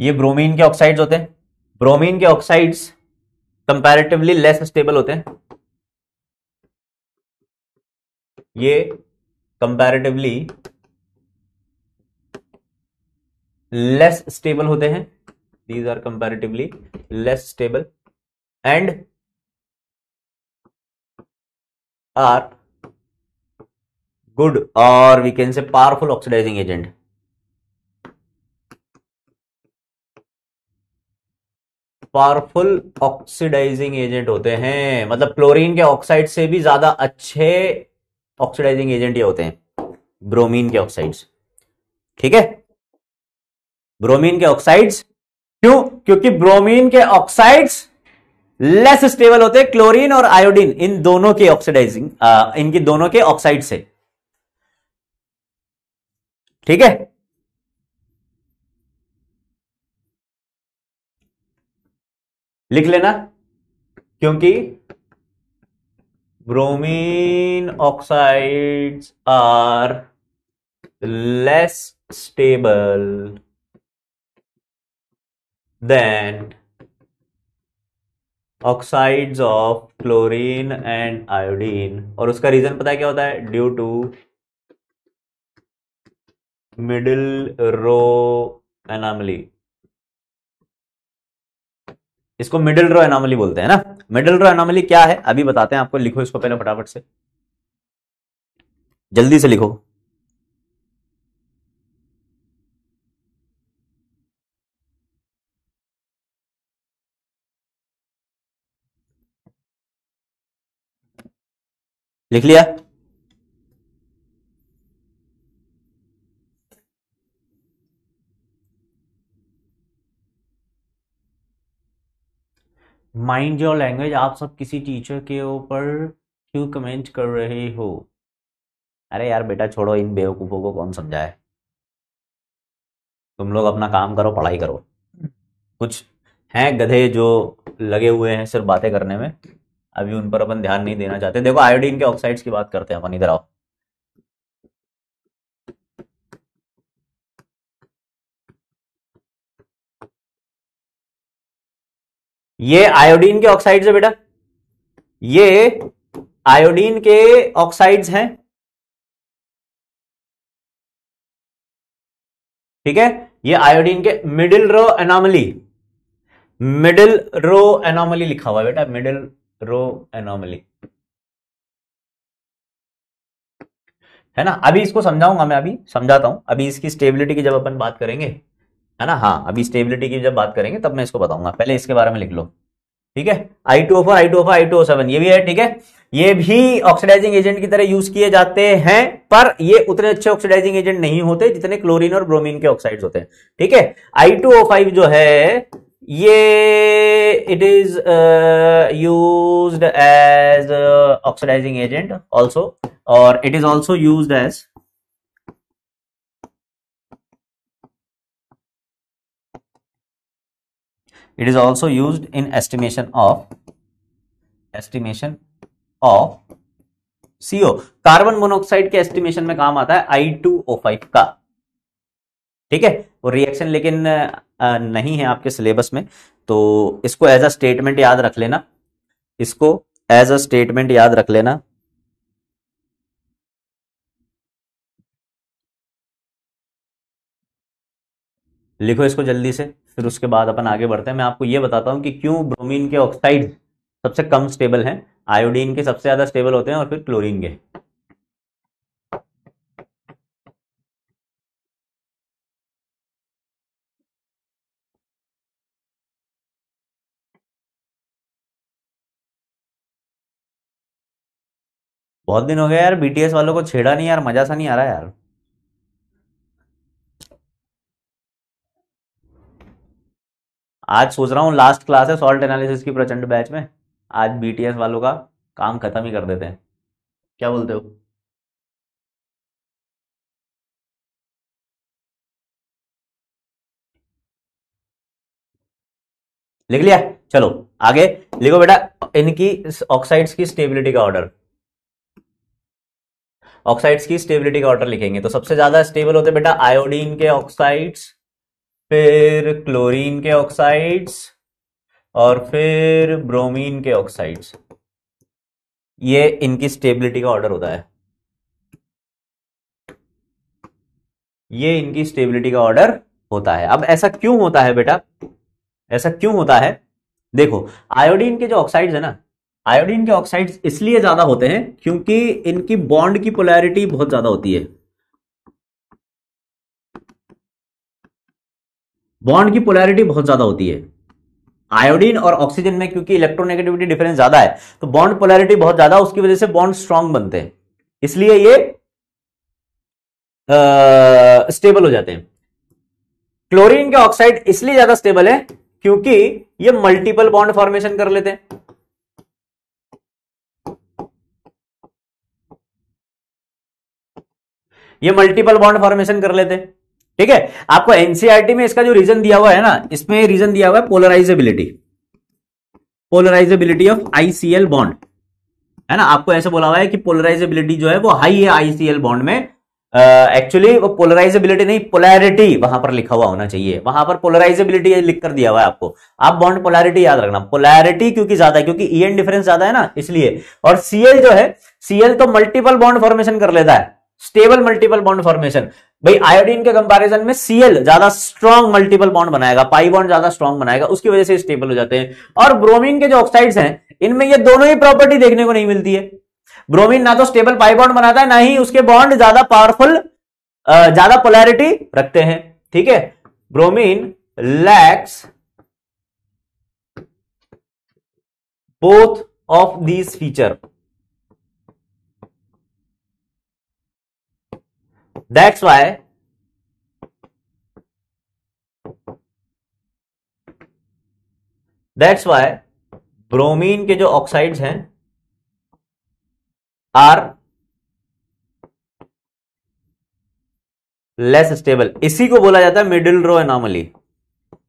ये ब्रोमीन के ऑक्साइड्स होते हैं। ब्रोमीन के ऑक्साइड्स कंपैरेटिवली लेस स्टेबल होते हैं। ये कंपैरेटिवली लेस स्टेबल होते हैं। These are comparatively less stable and are good और we can say powerful oxidising agent powerful oxidising agent होते हैं। मतलब क्लोरीन के ऑक्साइड से भी ज़्यादा अच्छे ऑक्सीडाइजिंग एजेंट ये होते हैं। ब्रोमीन के ऑक्साइड्स ठीक है? ब्रोमीन के ऑक्साइड्स क्यों? क्योंकि ब्रोमीन के ऑक्साइड्स लेस स्टेबल होते हैं। क्लोरीन और आयोडीन इन दोनों के ऑक्सीडाइजिंग इनकी दोनों के ऑक्साइड से। ठीक है? लिख लेना, क्योंकि bromine oxides are less stable than oxides of chlorine and iodine और उसका रीजन पता है क्या होता है? Due to middle row anomaly इसको मिडिल रो एनामली बोलते हैं ना? मिडिल रो एनामली क्या है? अभी बताते हैं आपको, लिखो इसको पहले फटाफट से। जल्दी से लिखो। लिख लिया? माइंड योर लैंग्वेज आप सब किसी टीचर के ऊपर क्यों कमेंट कर रहे हो? अरे यार बेटा छोड़ो, इन बेवकूफ़ों को कौन समझाए? तुम लोग अपना काम करो, पढ़ाई करो। कुछ हैं गधे जो लगे हुए हैं सिर्फ़ बातें करने में? अभी उन पर अपन ध्यान नहीं देना चाहते। देखो आयोडीन के ऑक्साइड्स की बात करते हैं, अपन इधर आओ। ये आयोडीन के ऑक्साइड्स है बेटा। ये आयोडीन के ऑक्साइड्स हैं। ठीक है? ये आयोडीन के middle row anomaly middle row anomaly लिखा हुआ है बेटा मिडिल रो एनॉमली है ना? अभी इसको समझाऊँगा मैं, अभी समझाता हूँ। अभी इसकी स्टेबिलिटी की जब अपन बात करेंगे है ना? हाँ अभी स्टेबिलिटी की जब बात करेंगे, तब मैं इसको बताऊँगा। पहले इसके बारे में लिख लो। ठीक है? I two four I two four I two seven ये भी है, ठीक है? ये भी ऑक्सीडाइजिंग एजेंट की तरह यूज़ किए जाते हैं, पर ये उतने अच्छे ऑक्सीडाइजिंग एजेंट नहीं होते जितने क्लोरीन और ब्रोमीन के ऑक्साइड्स होते हैं। ठीक है? आई टू ओ फाइव जो है, ये it is used as oxidising agent also और it is also used as it is also used in estimation of estimation of CO carbon monoxide के एस्टिमेशन में काम आता है I2O5 का। ठीक है? वो रिएक्शन लेकिन नहीं है आपके सिलेबस में तो इसको एज अ स्टेटमेंट याद रख लेना। इसको एज अ स्टेटमेंट याद रख लेना। लिखो इसको जल्दी से, फिर उसके बाद अपन आगे बढ़ते हैं। मैं आपको ये बताता हूँ कि क्यों ब्रोमीन के ऑक्साइड सबसे कम स्टेबल हैं। आयोडीन के सबसे ज़्यादा स्टेबल होते हैं और फिर क्लोरीन के। बहुत दिन हो गया यार बीटीएस वालों को छेड़ा नहीं यार, मज़ा सा नहीं आ रहा यार। आज सोच रहा हूँ लास्ट क्लास है सॉल्ट एनालिसिस की प्रचंड बैच में। आज बीटीएस वालों का काम खत्म ही कर देते हैं। क्या बोलते हो? लिख लिया? चलो, आगे। लिखो बेटा, इनकी ऑक्साइड्स की स्टेबिलिटी का ऑर्डर ऑक्साइड्स की स्टेबिलिटी का ऑर्डर लिखेंगे। तो सबसे ज़्यादा स्टेबल होते बेटा आयोडीन के ऑक्साइड्स फिर क्लोरीन के ऑक्साइड्स और फिर ब्रोमीन के ऑक्साइड्स ये इनकी स्टेबिलिटी का ऑर्डर होता है। ये इनकी स्टेबिलिटी का ऑर्डर होता है। अब ऐसा क्यों होता है बेटा? ऐसा क्यों होता है? देखो आयोडीन के जो ऑक्साइड्स है ना आयोडीन के ऑक्साइड्स इसलिए ज़्यादा होते हैं क्योंकि इनकी बॉन्ड की पोलैरिटी बहुत ज़्यादा होती है। बॉन्ड की पोलैरिटी बहुत ज़्यादा होती है। आयोडीन और ऑक्सीजन में क्योंकि इलेक्ट्रोनेगेटिविटी डिफरेंस ज़्यादा है तो बॉन्ड पोलैरिटी बहुत ज़्यादा, उसकी वजह से बॉन्ड स्ट्रांग बनते हैं। इसलिए ये स्टेबल हो जाते हैं। क्लोरीन के ऑक्साइड इसलिए ज़्यादा स्टेबल है क्योंकि ये मल्टीपल बॉन्ड फॉर्मेशन कर लेते हैं। ये मल्टीपल बॉन्ड फॉर्मेशन कर लेते हैं। ठीक है? आपको एनसीआरटी में इसका जो रीजन दिया हुआ है ना इसमें रीजन दिया हुआ है polarisability polarisability of ICL bond है ना? आपको ऐसे बोला हुआ है कि पोलराइजेबिलिटी जो है वो हाई है आईसीएल बॉन्ड में। एक्चुअली uh, वो पोलराइजेबिलिटी नहीं पोलैरिटी वहाँ पर लिखा हुआ होना चाहिए। वहाँ पर पोलराइजेबिलिटी लिख कर दिया हुआ है आपको। आप बॉन्ड पोलैरिटी याद रखना। पोलैरिटी क्योंकि ज़्यादा है क्योंकि ई एन डिफरेंस ज़्यादा है ना इसलिए। और सीएल जो है सीएल तो मल्टीपल बॉन्ड फॉर्मेशन कर लेता है। Stable multiple bond formation. भाई, आयोडीन के कंपैरिजन में सीएल ज़्यादा स्ट्रॉन्ग मल्टीपल बॉन्ड बनाएगा पाई बॉन्ड ज़्यादा स्ट्रॉन्ग बनाएगा, उसकी वजह से स्टेबल हो जाते हैं। और ब्रोमीन के जो ऑक्साइड्स हैं, इनमें ये दोनों ही प्रॉपर्टी देखने को नहीं मिलती है। ब्रोमीन ना तो स्टेबल पाई बॉन्ड बनाता है, ना ही उसके बॉन्ड ज़्यादा पावरफुल ज़्यादा पोलैरिटी रखते हैं। ठीक है? Bromine lacks both of these feature That's why that's why bromine के जो ऑक्साइड्स हैं आर लेस स्टेबल इसी को बोला जाता है मिडिल रो एनॉमली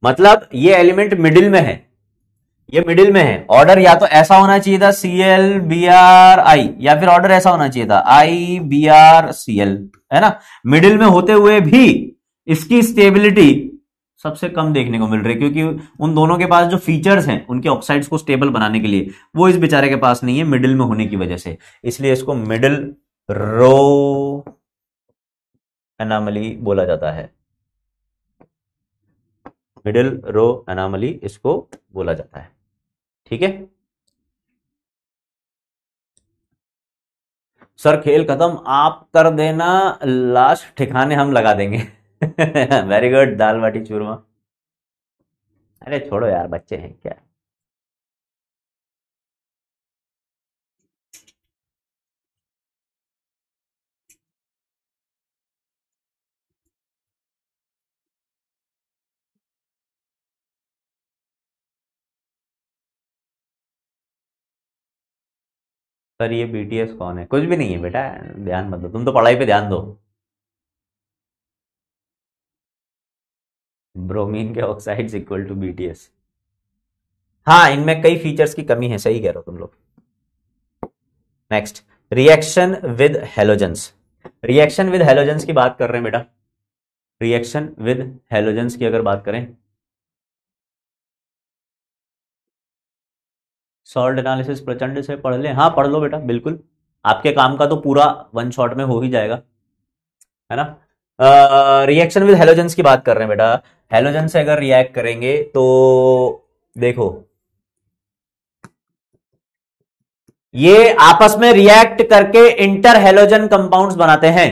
मतलब ये एलिमेंट मिडिल में है। ये मिडिल में है। ऑर्डर या तो ऐसा होना चाहिए था C L B R I या फिर ऑर्डर ऐसा होना चाहिए था I B R C L है ना? मिडिल में होते हुए भी इसकी स्टेबिलिटी सबसे कम देखने को मिल रही है, क्योंकि उन दोनों के पास जो फीचर्स हैं, उनके ऑक्साइड्स को स्टेबल बनाने के लिए, वो इस बेचारे के पास नहीं है मिडिल में होने की वजह से। इसलिए इसको मिडिल रो एनामली बोला जाता है। मिडिल रो एनामली इसको बोला जाता है। ठीक है? सर खेल खत्म, आप कर देना लास्ट ठिकाने हम लगा देंगे। वेरी गुड दाल बाटी चूरमा। अरे छोड़ो यार, बच्चे हैं क्या? सर, ये बीटीएस कौन है? कुछ भी नहीं है बेटा, ध्यान मत दो, तुम तो पढ़ाई पे ध्यान दो। ब्रोमीन के ऑक्साइड्स इक्वल टू बीटीएस हाँ इनमें कई फीचर्स की कमी है, सही कह रहे हो तुम लोग। Next reaction with halogens reaction with halogens की बात कर रहे हैं बेटा। रिएक्शन विद हेलोजेंस की अगर बात करें सॉल्ट एनालिसिस प्रचंड से पढ़ ले। हाँ पढ़ लो बेटा, बिल्कुल। आपके काम का तो पूरा वन शॉट में हो ही जाएगा, है ना? रिएक्शन विद हेलोजेंस की बात कर रहे हैं बेटा। हेलोजन से अगर रिएक्ट करेंगे तो देखो, ये आपस में रिएक्ट करके इंटर हेलोजन कंपाउंड्स बनाते हैं।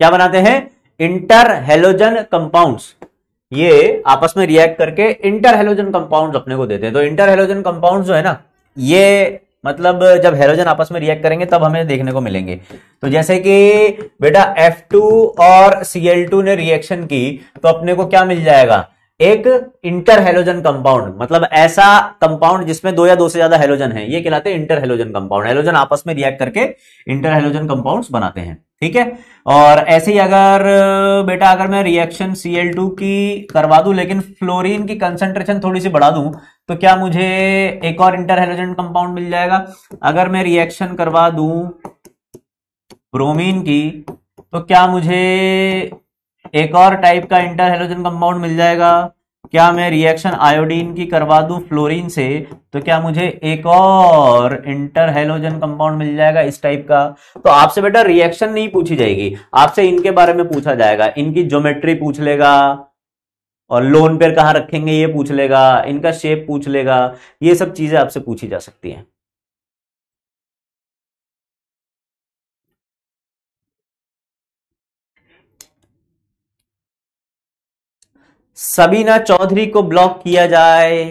क्या बनाते हैं? इंटर हेलोजन कंपाउंड्स ये आपस में रिएक्ट करके इंटर हेलोजन कंपाउंड्स अपने को देते हैं। तो इंटर हेलोजन कंपाउंड्स जो है ना ये मतलब जब हेलोजन आपस में रिएक्ट करेंगे, तब हमें देखने को मिलेंगे। तो जैसे कि, बेटा F2 और Cl2 ने रिएक्शन की तो अपने को क्या मिल जाएगा? एक इंटर हेलोजन कंपाउंड मतलब ऐसा कंपाउंड जिसमें दो या दो से ज़्यादा हेलोजन है। ये कहलाते हैं इंटर हेलोजन कंपाउंड हेलोजन आपस में रिएक्ट करके इंटर हेलोजन कंपाउंड्स बनाते हैं। ठीक है? और ऐसे ही अगर, बेटा, अगर मैं रिएक्शन Cl2 की करवा दूँ, लेकिन फ्लोरीन की कंसेंट्रेशन थोड़ी सी बढ़ा दूँ तो क्या मुझे एक और इंटर हेलोजन कंपाउंड मिल जाएगा? अगर मैं रिएक्शन करवा दू ब्रोमीन की तो क्या मुझे एक और टाइप का इंटर हेलोजन कंपाउंड मिल जाएगा? क्या मैं रिएक्शन आयोडीन की करवा दूँ फ्लोरीन से तो क्या मुझे एक और इंटर हेलोजन कंपाउंड मिल जाएगा इस टाइप का? तो आपसे बेटा रिएक्शन नहीं पूछी जाएगी। आपसे इनके बारे में पूछा जाएगा। इनकी ज्योमेट्री पूछ लेगा। और लोन पेयर कहाँ रखेंगे, ये पूछ लेगा, इनका शेप पूछ लेगा, ये सब चीज़ें आपसे पूछी जा सकती हैं। सबीना चौधरी को ब्लॉक किया जाए।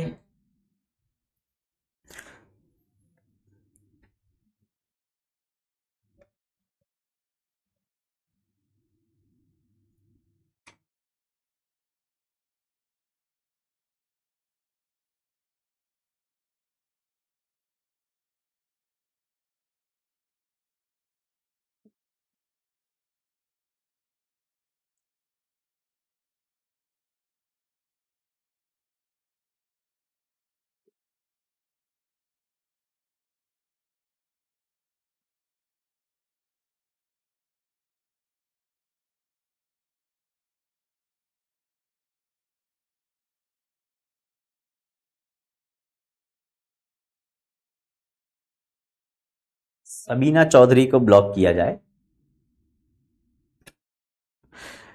सबीना चौधरी को ब्लॉक किया जाए।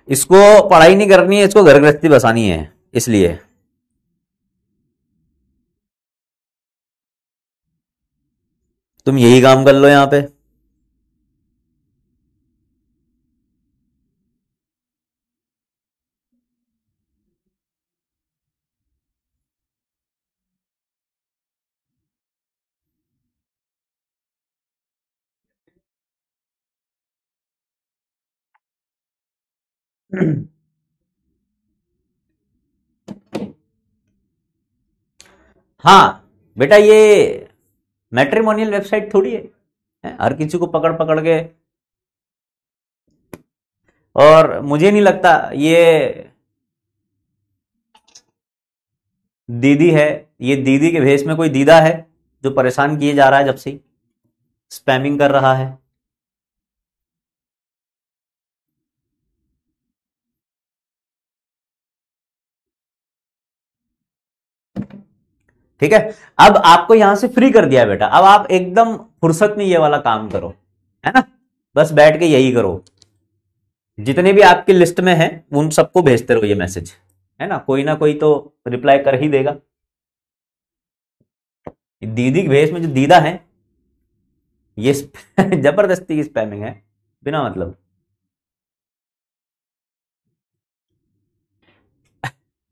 इसको पढ़ाई नहीं करनी है, इसको घर गृहस्थी बसानी है, इसलिए। तुम यही काम कर लो यहाँ पे। हाँ बेटा ये मैट्रिमोनियल वेबसाइट थोड़ी है हर किसी को पकड़ पकड़ के। और मुझे नहीं लगता ये दीदी है, ये दीदी के भेष में कोई दीदा है जो परेशान किए जा रहा है जब से स्पैमिंग कर रहा है। ठीक है? अब आपको यहाँ से फ्री कर दिया बेटा। अब आप एकदम फुर्सत में ये वाला काम करो, है ना? बस बैठ के यही करो। जितने भी आपकी लिस्ट में है, उन सबको भेजते रहो ये मैसेज है ना? कोई ना कोई तो रिप्लाई कर ही देगा। दीदी के भेज में जो दीदा है, ये ज़बरदस्ती की स्पैमिंग है, बिना मतलब।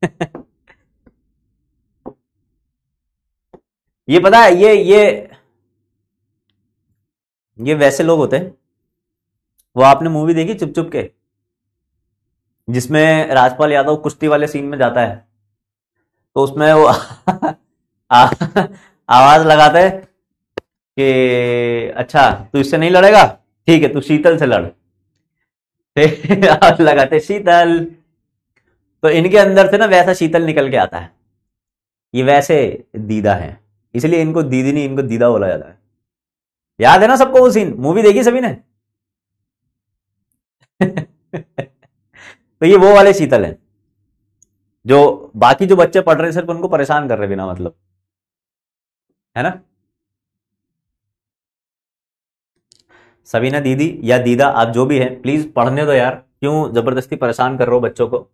ये पता है, ये ये ये वैसे लोग होते हैं। वो आपने मूवी देखी चुप चुप के? जिसमें राजपाल यादव कुश्ती वाले सीन में जाता है। तो उसमें वो आवाज़ लगाता है कि अच्छा तू इससे नहीं लड़ेगा? ठीक है, तू शीतल से लड़। आवाज़ लगाते शीतल। तो इनके अंदर से ना वैसा शीतल निकल के आता है। ये वैसे दीदा है। इसलिए इनको दीदी नहीं इनको दीदा बोला जाता है। याद है ना सबको वो सीन मूवी देखी सभी ने? तो ये वो वाले शीतल हैं, जो बाकी जो बच्चे पढ़ रहे सिर्फ़ उनको परेशान कर रहे बिना मतलब। है ना? सबीना दीदी या दीदा, आप जो भी है प्लीज़ पढ़ने दो यार। क्यों ज़बरदस्ती परेशान कर रहे हो बच्चों को?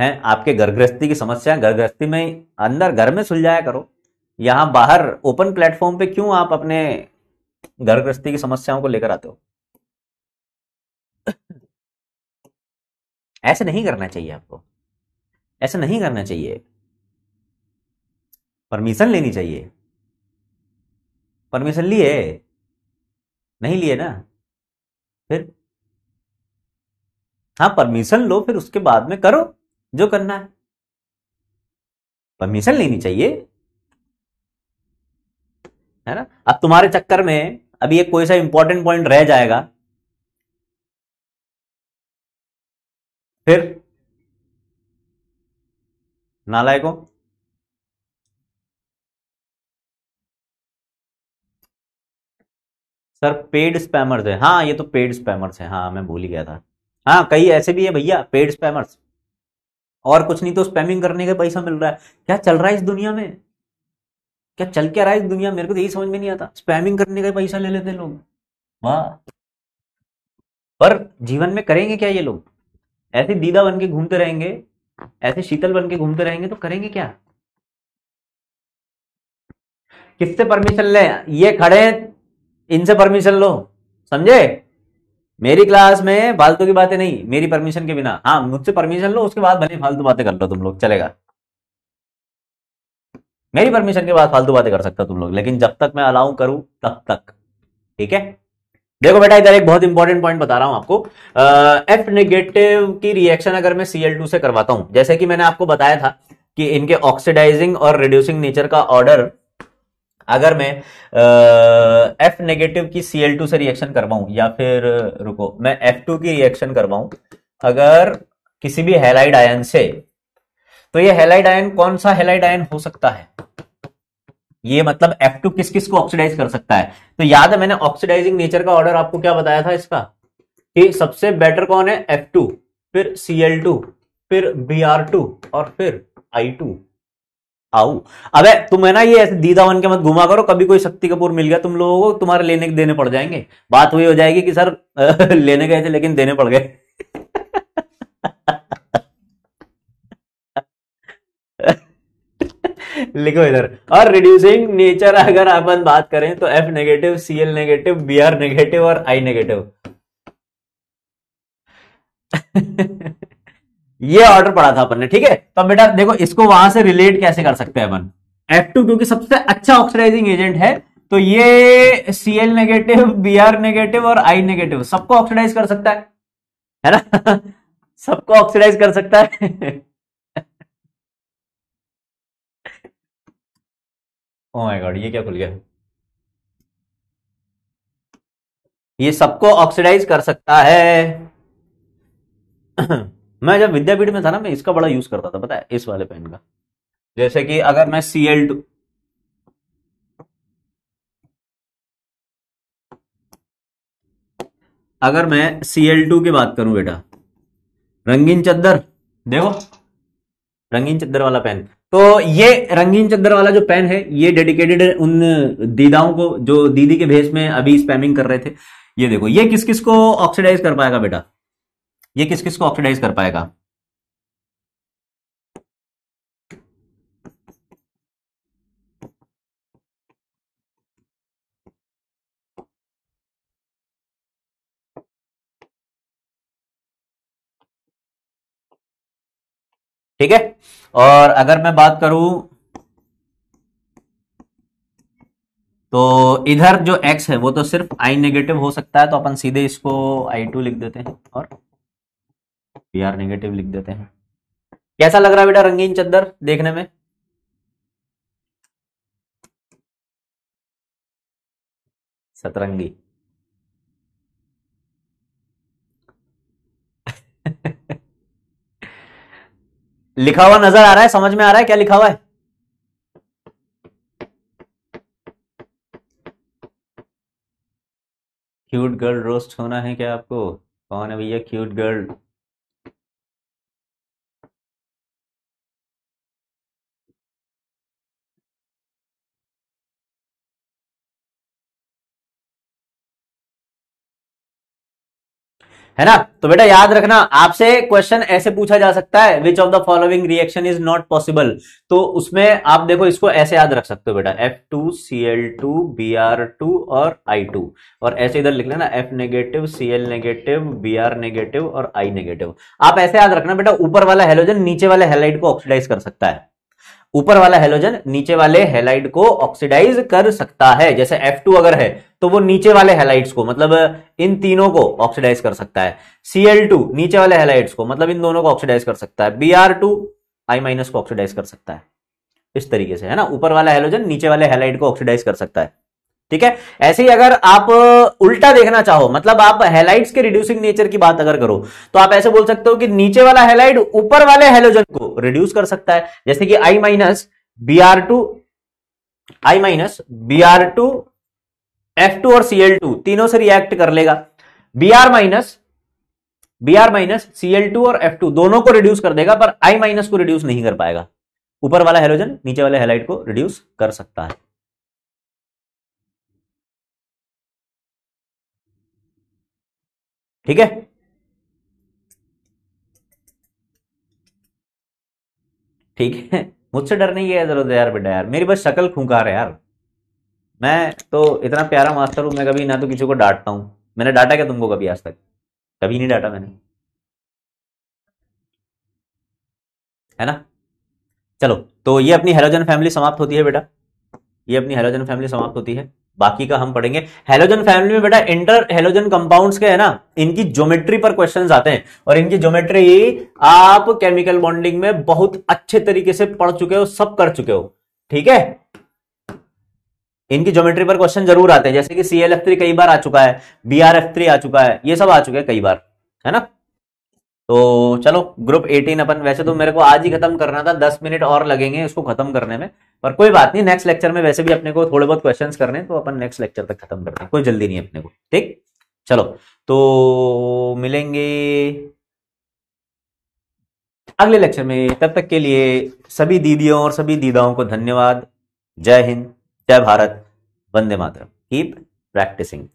है, आपके घर गृहस्थी की समस्या घर गृहस्थी में अंदर घर में सुलझाया करो। यहाँ बाहर ओपन प्लेटफॉर्म पे क्यों आप अपने घर गृहस्थी की समस्याओं को लेकर आते हो? ऐसे नहीं करना चाहिए आपको। ऐसे नहीं करना चाहिए। परमिशन लेनी चाहिए। परमिशन लिए? नहीं लिए ना? फिर? हाँ परमिशन लो, फिर उसके बाद में करो। जो करना है। परमिशन लेनी चाहिए। है ना? अब तुम्हारे चक्कर में अभी एक कोई सा इंपॉर्टेंट पॉइंट रह जाएगा। फिर? नालायकों सर पेड स्पैमर्स है। हाँ ये तो पेड स्पैमर्स है। हाँ मैं भूल ही गया था। हाँ कई ऐसे भी है भैया पेड स्पैमर्स और कुछ नहीं तो स्पैमिंग करने का पैसा मिल रहा है। क्या चल रहा है इस दुनिया में? क्या चल क्या रहा है इस दुनिया मेरे को तो यही समझ में नहीं आता। स्पैमिंग करने का पैसा ले लेते लोग। वाह। पर जीवन में करेंगे क्या ये लोग? ऐसे दीदा बन के घूमते रहेंगे, ऐसे शीतल बन के घूमते रहेंगे तो करेंगे क्या? किससे परमिशन ले? ये खड़े हैं, इनसे परमिशन लो। समझे? मेरी क्लास में फालतू की बातें नहीं, मेरी परमिशन के बिना। हाँ मुझसे परमिशन लो, उसके बाद भले फालतू बातें कर लो तुम लोग, चलेगा। मेरी परमिशन के बाद फालतू बातें कर सकता तुम लोग, लेकिन जब तक मैं अलाउ करूँ, तब तक। ठीक है? देखो बेटा, इधर एक बहुत इंपॉर्टेंट पॉइंट बता रहा हूँ आपको। एफ़ नेगेटिव की रिएक्शन अगर मैं Cl2 से करवाता हूँ, जैसे कि मैंने आपको बताया था कि इनके ऑक्सीडाइजिंग और रिड्यूसिंग नेचर का ऑर्डर अगर मैं एफ़ नेगेटिव की सी एल टू से रिएक्शन करवाऊं, या फिर, रुको, मैं एफ़ टू की रिएक्शन करवाऊं, अगर किसी भी हेलाइड आयन से तो ये हेलाइड आयन कौन सा हेलाइड आयन हो सकता है? ये मतलब F2 किस किस को ऑक्सीडाइज कर सकता है? तो याद है मैंने ऑक्सीडाइजिंग नेचर का ऑर्डर आपको क्या बताया था इसका? कि सबसे बेटर कौन है? F2 फिर Cl2 फिर Br2 और फिर I2 आओ। अबे, तुम है ना ये ऐसे दीदा बन के मत घुमा करो, कभी कोई शक्ति कपूर मिल गया, तुम लोगों को तुम्हारे लेने देने पड़ जाएँगे। बात वही हो जाएगी कि सर, लेने गए थे लेकिन देने पड़ गए। लिखो इधर। और रिड्यूसिंग नेचर अगर अपन बात करें तो F negative C L negative B R negative और आई नेगेटिव ये ऑर्डर पड़ा था अपन ने, ठीक है? तो बेटा, देखो, इसको वहाँ से रिलेट कैसे कर सकते हैं अपन? F2 क्योंकि सबसे अच्छा ऑक्सीडाइजिंग एजेंट है तो ये Cl नेगेटिव Br नेगेटिव और I नेगेटिव सबको ऑक्सीडाइज कर सकता है। है ना? सबको ऑक्सीडाइज कर सकता है। ओ माय गॉड ये क्या खुल गया? ये सबको ऑक्सीडाइज कर सकता है। मैं जब विद्यापीठ में था ना, मैं इसका बड़ा यूज़ करता था, पता है, इस वाले पेन का। जैसे कि अगर मैं सी एल टू अगर मैं सी एल टू की बात करूँ बेटा, रंगीन चद्दर, देखो, रंगीन चद्दर वाला पेन तो ये रंगीन चद्दर वाला जो पेन है, ये डेडिकेटेड उन दीदाओं को, जो दीदी के भेष में अभी स्पैमिंग कर रहे थे। ये देखो, ये किस किस को ऑक्सीडाइज कर पाएगा बेटा? ये किस किस को ऑक्सीडाइज कर पाएगा? ठीक है? और अगर मैं बात करूँ तो इधर जो x है, वो तो सिर्फ़ आई नेगेटिव हो सकता है तो अपन सीधे इसको आई टू लिख देते हैं। और पी आर नेगेटिव लिख देते हैं। कैसा लग रहा है बेटा रंगीन चद्दर देखने में? सतरंगी। लिखा हुआ नज़र आ रहा है, समझ में आ रहा है? क्या लिखा हुआ है? क्यूट गर्ल रोस्ट होना है क्या आपको? कौन है भैया क्यूट गर्ल है ना? तो बेटा याद रखना, आपसे क्वेश्चन ऐसे पूछा जा सकता है which of the following reaction is not possible तो उसमें आप देखो, इसको ऐसे याद रख सकते हो बेटा F two C L two B R two और आई टू और ऐसे इधर लिख लेना F negative C L negative B R negative और आई नेगेटिव आप ऐसे याद रखना बेटा, ऊपर वाला हेलोजन नीचे वाले हेलाइट को ऑक्सीडाइज कर सकता है। ऊपर वाला हेलोजन नीचे वाले हेलाइड को ऑक्सीडाइज कर सकता है। जैसे F2 अगर है तो वो नीचे वाले हेलाइड्स को मतलब इन तीनों को ऑक्सीडाइज कर सकता है। Cl2 नीचे वाले हेलाइड्स को मतलब इन दोनों को ऑक्सीडाइज कर सकता है। Br2 आई माइनस को ऑक्सीडाइज कर सकता है। इस तरीके से, है ना? ऊपर वाला हेलोजन नीचे वाले हेलाइड को ऑक्सीडाइज कर सकता है। ठीक है? ऐसे ही अगर आप उल्टा देखना चाहो मतलब आप हेलाइड्स के रिड्यूसिंग नेचर की बात अगर करो तो आप ऐसे बोल सकते हो कि नीचे वाला हेलाइड ऊपर वाले हेलोजन को रिड्यूस कर सकता है। जैसे कि I minus B R two I minus B R two F two और सी एल टू तीनों से रिएक्ट कर लेगा। B R minus B R minus C L two और एफ़ टू दोनों को रिड्यूस कर देगा, पर आई माइनस को रिड्यूस नहीं कर पाएगा। ऊपर वाला हेलोजन नीचे वाले हेलाइट को रिड्यूस कर सकता है। ठीक है? ठीक है। मुझसे डर नहीं है ज़रूरत यार बेटा यार। मेरी बस शक्ल खूंकार है यार। मैं तो इतना प्यारा मास्टर हूँ, मैं कभी ना तो किसी को डांटता हूँ। मैंने डांटा क्या तुमको कभी आज तक? कभी नहीं डांटा मैंने। है ना? चलो तो ये अपनी हेलोजन फैमिली समाप्त होती है बेटा। ये अपनी हेलोजन फैमिली समाप्त होती है। बाकी का हम पढ़ेंगे। हेलोजन फैमिली में बेटा इंटर हेलोजन कंपाउंड्स के है ना, इनकी ज्योमेट्री पर क्वेश्चंस आते हैं। और इनकी ज्योमेट्री आप केमिकल बॉन्डिंग में बहुत अच्छे तरीके से पढ़ चुके हो, सब कर चुके हो। ठीक है? इनकी ज्योमेट्री पर क्वेश्चन ज़रूर आते हैं। जैसे कि सी एल एफ़ थ्री कई बार आ चुका है बी आर एफ़ थ्री आ चुका है, ये सब आ चुके हैं कई बार, है ना? तो चलो ग्रुप 18 अपन, वैसे तो मेरे को आज ही खत्म करना था 10 मिनट और लगेंगे इसको खत्म करने में, पर कोई बात नहीं नेक्स्ट लेक्चर में वैसे भी अपने को थोड़े बहुत क्वेश्चंस करने तो अपन नेक्स्ट लेक्चर तक खत्म करते हैं, कोई जल्दी नहीं अपने को, ठीक? चलो तो मिलेंगे अगले लेक्चर में, तब तक के लिए सभी दीदियों और सभी दीदाओं को धन्यवाद, जय हिंद, जय भारत, वंदे मातरम कीप प्रैक्टिसिंग